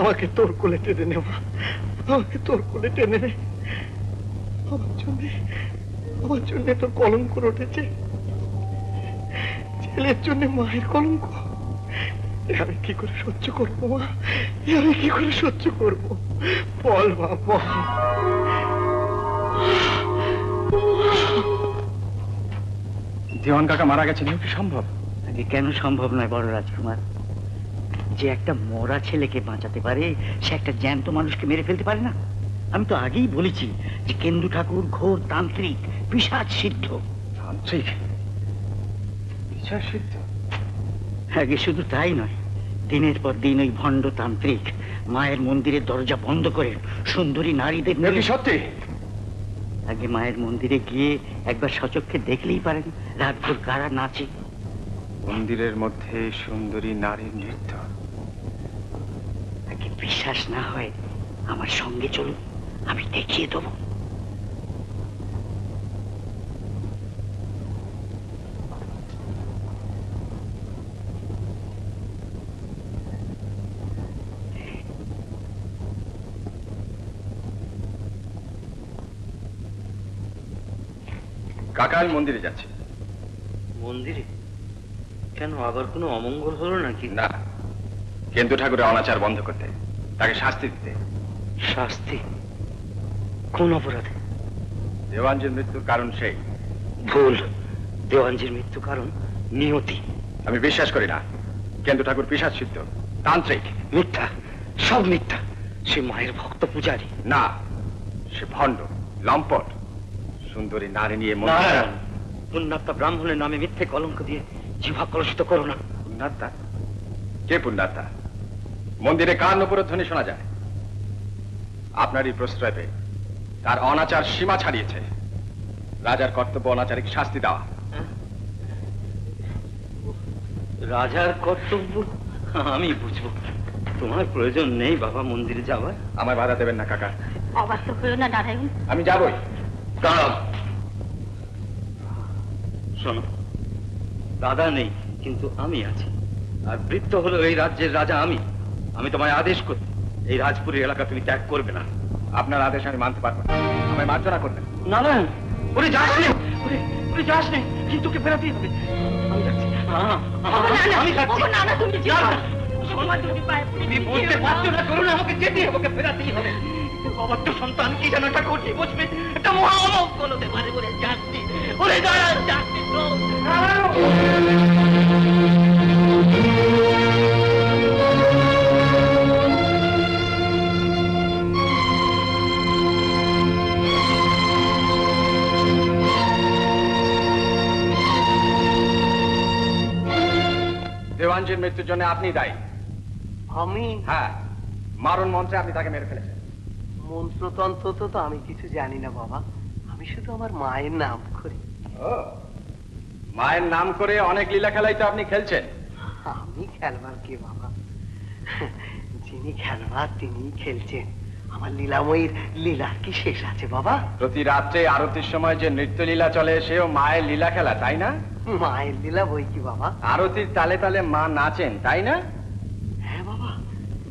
[SPEAKER 12] আমাকে তোর কোলে টেনে নে মা। আমাকে তোর কোলে টেনে নে। আমার জন্য আমার জন্য তোর কলঙ্ক উঠেছে ছেলের জন্য মায়ের কলঙ্ক। আমি কি করে সহ্য করব মা? আমি কি করে সহ্য করব? বল মা বল।
[SPEAKER 26] দেওয়ান কাকা মারা গেছেন কি সম্ভব?
[SPEAKER 22] কেন সম্ভব নয় বড় রাজকুমার? যে একটা মরা ছেলেকে বাঁচাতে পারে সে একটা জ্যান্ত মানুষকে মেরে ফেলতে পারে না? আমি তো আগেই বলেছি যে কেন্দু ঠাকুর ঘোর তান্ত্রিক পিসাজ সিদ্ধ।
[SPEAKER 26] তান্ত্রিক? পিসাজ সিদ্ধ?
[SPEAKER 22] আগে শুধু তাই নয় দিনের পর দিন ওই ভণ্ড তান্ত্রিক মায়ের মন্দিরের দরজা বন্ধ করে সুন্দরী নারীদের
[SPEAKER 26] সত্যি?
[SPEAKER 22] আগে মায়ের মন্দিরে গিয়ে একবার সচক্ষে দেখলেই পারেন রাতভর কারা নাচে।
[SPEAKER 26] মন্দিরের মধ্যে সুন্দরী নারীর নৃত্য।
[SPEAKER 22] আগে বিশ্বাস না হয় আমার সঙ্গে চলুন। আমি দেখিয়ে দেবো।
[SPEAKER 26] কাকা আমি মন্দিরে যাচ্ছি।
[SPEAKER 3] মন্দিরে? কেন আবার কোনো অমঙ্গল হলো নাকি?
[SPEAKER 26] না। কেন্দ্র ঠাকুরের অনাচার বন্ধ করতে তাকে শাস্তি দিতে।
[SPEAKER 22] শাস্তি? কোন অপরাধে?
[SPEAKER 26] দেওয়ানজির মৃত্যুর কারণ সেই।
[SPEAKER 22] ভুল। দেওয়ানজির মৃত্যু কারণ নিয়তি।
[SPEAKER 26] আমি বিশ্বাস করি না। কেন্দু ঠাকুর পিসাজ সিদ্ধ তান্ত্রিক
[SPEAKER 22] মিথ্যা সব মিথ্যা। সে মায়ের ভক্ত পূজারী।
[SPEAKER 26] না সে ভণ্ড লম্পট। সুন্দরী নারী নিয়ে
[SPEAKER 22] পুণ্যাত্মা ব্রাহ্মণের নামে মিথ্যে কলঙ্ক দিয়ে জিভা কলুষিত করো না।
[SPEAKER 26] পুণ্যাত্মা? কে পুণ্যাত্মা? মন্দিরে কান উপরধ্বনি শোনা যায়? আপনারই প্রশ্রয় পেয়ে। তার অনাচার সীমা ছাড়িয়েছে। রাজার কর্তব্য অনাচারিক শাস্তি দেওয়া।
[SPEAKER 3] রাজার কর্তব্য? আমি বুঝব। তোমার প্রয়োজন নেই বাবা মন্দিরে যাওয়ার।
[SPEAKER 26] আমায় বাধা দেবেন না কাকা।
[SPEAKER 18] হয়েও না নারায়ণ।
[SPEAKER 26] আমি যাবই।
[SPEAKER 3] দাঁড়াও। শোনো দাদা নেই কিন্তু আমি আছি। আর বৃত্ত হলো এই রাজ্যের রাজা আমি। আমি তোমায় আদেশ করি এই রাজপুরী এলাকা তুমি ত্যাগ করবে না।
[SPEAKER 26] আপনার আদেশ আমি মানতে পারব না। আমায় মার্জনা করবেন।
[SPEAKER 3] না না ওরে যাস নে ওরে ওরে যাস নে কিন্তু তোকে ফেরাতেই হবে আমি যাচ্ছি আমি যাচ্ছি।
[SPEAKER 18] না না তুমি যেও। না
[SPEAKER 3] তুমি বলতে পারছ না করুন আমাকে যেতে হবে ওকে ফেরাতেই হবে। তো সন্তান কি যেন একটা ঘটে বসবে একটা মহা অমঙ্গল হতে পারে বলে যাচ্ছি। ওরে দাঁড়া যাচ্ছি।
[SPEAKER 26] দেওয়ানজির মৃত্যুর জন্য আপনি দায়ী।
[SPEAKER 12] আমি?
[SPEAKER 26] হ্যাঁ। মারণ মন্ত্রে আপনি তাকে মেরে ফেলেছেন।
[SPEAKER 12] মন্ত্রতন্ত্র তো তো আমি কিছু জানি না বাবা। আমি শুধু আমার মায়ের নাম করি।
[SPEAKER 26] মায়ের নাম করে অনেক লীলা খেলাই তো আপনি খেলছেন।
[SPEAKER 12] আমি খেলবার কে বাবা? যিনি খেলবার তিনি খেলছেন। আমার লীলাময়ীর লীলার কি শেষ আছে বাবা?
[SPEAKER 26] প্রতি রাত্রে আরতির সময় যে নৃত্য লীলা চলে সেও মায়ের লীলা খেলা তাই না?
[SPEAKER 12] মায়ের লীলা বই কি বাবা?
[SPEAKER 26] আরতির তালে তালে মা নাচেন তাই না?
[SPEAKER 12] হ্যাঁ বাবা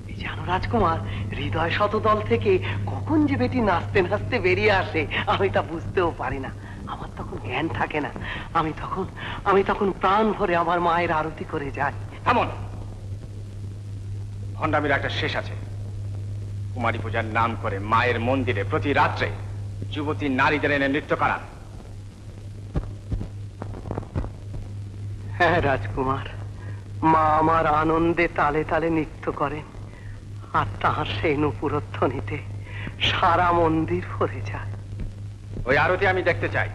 [SPEAKER 12] এই জানো রাজকুমার হৃদয় শতদল থেকে কখন যে বেটি নাচতে নাচতে বেরিয়ে আসে আমি তা বুঝতেও পারি না। আমার তখন জ্ঞান থাকে না। আমি তখন আমি তখন প্রাণ ভরে আমার মায়ের আরতি করে যাই।
[SPEAKER 26] এমন ভণ্ডামির একটা শেষ আছে। কুমারী পূজার নাম করে মায়ের মন্দিরে প্রতি রাত্রে যুবতী নারীদের এনে নৃত্য করান।
[SPEAKER 12] হ্যাঁ রাজকুমার। মা আমার আনন্দে তালে তালে নৃত্য করেন আর তাহার সেই নুপুরধ্বনিতে সারা মন্দির ভরে যায়।
[SPEAKER 26] ওই আরতি আমি দেখতে চাই।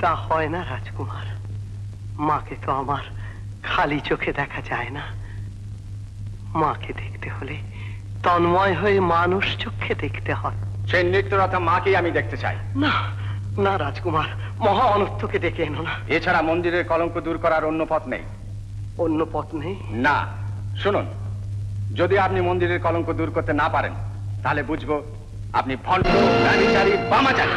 [SPEAKER 12] তা হয় না রাজকুমার। মাকে তো আমার খালি চোখে দেখা যায় না। মাকে দেখতে হলে তন্ময় হয়ে মানুষ চোখে দেখতে হয়।
[SPEAKER 26] সেই নৃত্যরথা মাকেই আমি দেখতে চাই।
[SPEAKER 12] না না রাজকুমার মহা অনর্থকে ডেকে এনো না।
[SPEAKER 26] এছাড়া মন্দিরের কলঙ্ক দূর করার অন্য পথ নেই।
[SPEAKER 12] অন্য পথ নেই?
[SPEAKER 26] না শুনুন যদি আপনি মন্দিরের কলঙ্ক দূর করতে না পারেন তাহলে বুঝব আপনি ভণ্ড বামাচারী।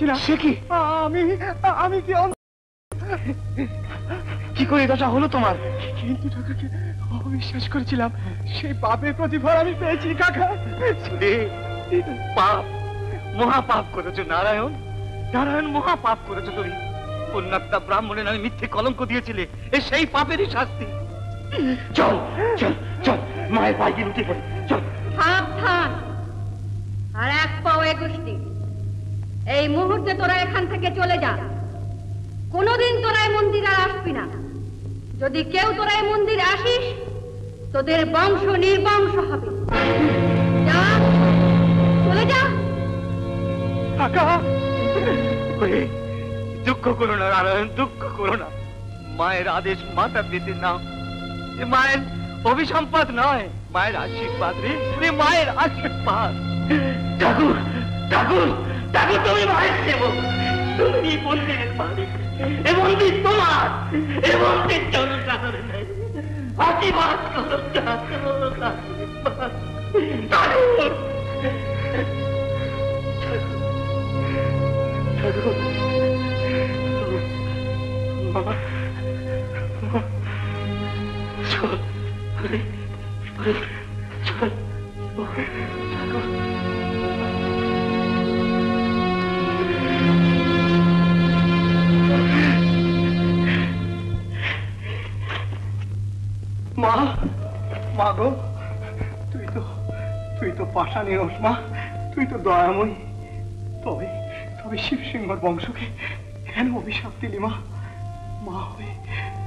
[SPEAKER 3] পাচ্ছি না। সে কি? আমি আমি কি? কি করে দশা হলো তোমার? কিন্তু অবিশ্বাস করেছিলাম। সেই পাপের প্রতিফল আমি পেয়েছি কাকা। পাপ। মহা পাপ করেছ নারায়ণ। নারায়ণ মহা পাপ করেছ তুমি। পুণ্যাত্মা ব্রাহ্মণের নামে মিথ্যে কলঙ্ক দিয়েছিলে। এ সেই পাপেরই শাস্তি।
[SPEAKER 22] চল চল চল। মায়ের পায়ে লুটে পড়ে।
[SPEAKER 7] যদি কেউ তোরা এই মন্দিরে আসিস, তোদের বংশ নির্বংশ হবে। চলে যা।
[SPEAKER 3] দুঃখ করো না, নারায়ণ, দুঃখ করো না। মায়ের আদেশ মাতা পেতে না। মায়ের অভিসম্পাদ নয়। মায়ের আশীর্বাদ রে মায়ের আশীর্বাদ।
[SPEAKER 22] ঠাকুর ঠাকুর ঠাকুর, তুমি মায়ের সেবক। তুমি মন্দিরের মালিক এ মন্দির তোমার এ মন্দির আশীর্বাদ করো আশীর্বাদ। ঠাকুর ঠাকুর বাবা চল।
[SPEAKER 12] পাশানি রস মা। তুই তো দয়াময়ী। তবে তবে শিবসিংহর বংশকে কেন অভিশাপ দিলি মা? মা হয়ে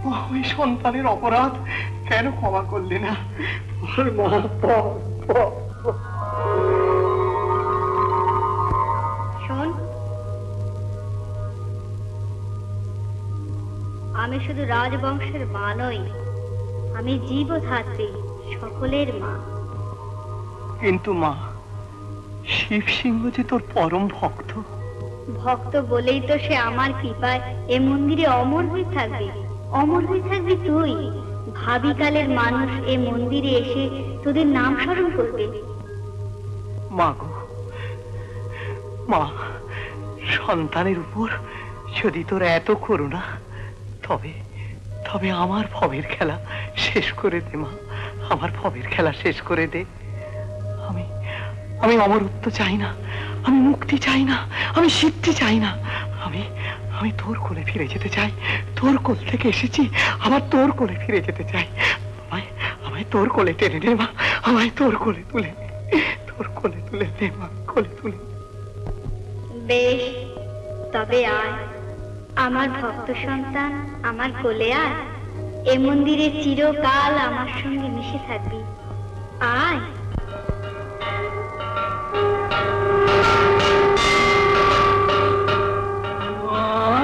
[SPEAKER 12] মা হয়ে সন্তানের অপরাধ কেন ক্ষমা করলি না? মা।
[SPEAKER 9] শোন। আমি শুধু রাজবংশের মা নই আমি জীবধাত্রী সকলের মা।
[SPEAKER 12] কিন্তু মা শিব সিংহ যে তোর পরম ভক্ত।
[SPEAKER 9] ভক্ত বলেই তো সে আমার কৃপায় এ মন্দিরে অমর হয়ে থাকবে। অমর হয়ে থাকবি তুই। ভাবিকালের মানুষ এ মন্দিরে এসে তোদের নাম স্মরণ করবে।
[SPEAKER 12] মা গো মা সন্তানের উপর যদি তোর এত করুণা তবে তবে আমার ভবের খেলা শেষ করে দে মা। আমার ভবের খেলা শেষ করে দে। আমি অমরত্ব চাই না, আমি মুক্তি চাই না, আমি সিদ্ধি চাই না। আমি আমি তোর কোলে ফিরে যেতে চাই, তোর কোল থেকে এসেছি, আবার তোর কোলে ফিরে যেতে চাই। আমায় আমায় তোর কোলে টেনে নে মা, আমায় তোর কোলে তুলে নে, তোর কোলে তুলে নে মা, কোলে তুলে।
[SPEAKER 9] বেশ, তবে আয়। আমার ভক্ত সন্তান আমার কোলে আয়। এ মন্দিরে চিরকাল আমার সঙ্গে মিশে থাকবি। আয়।
[SPEAKER 1] বলে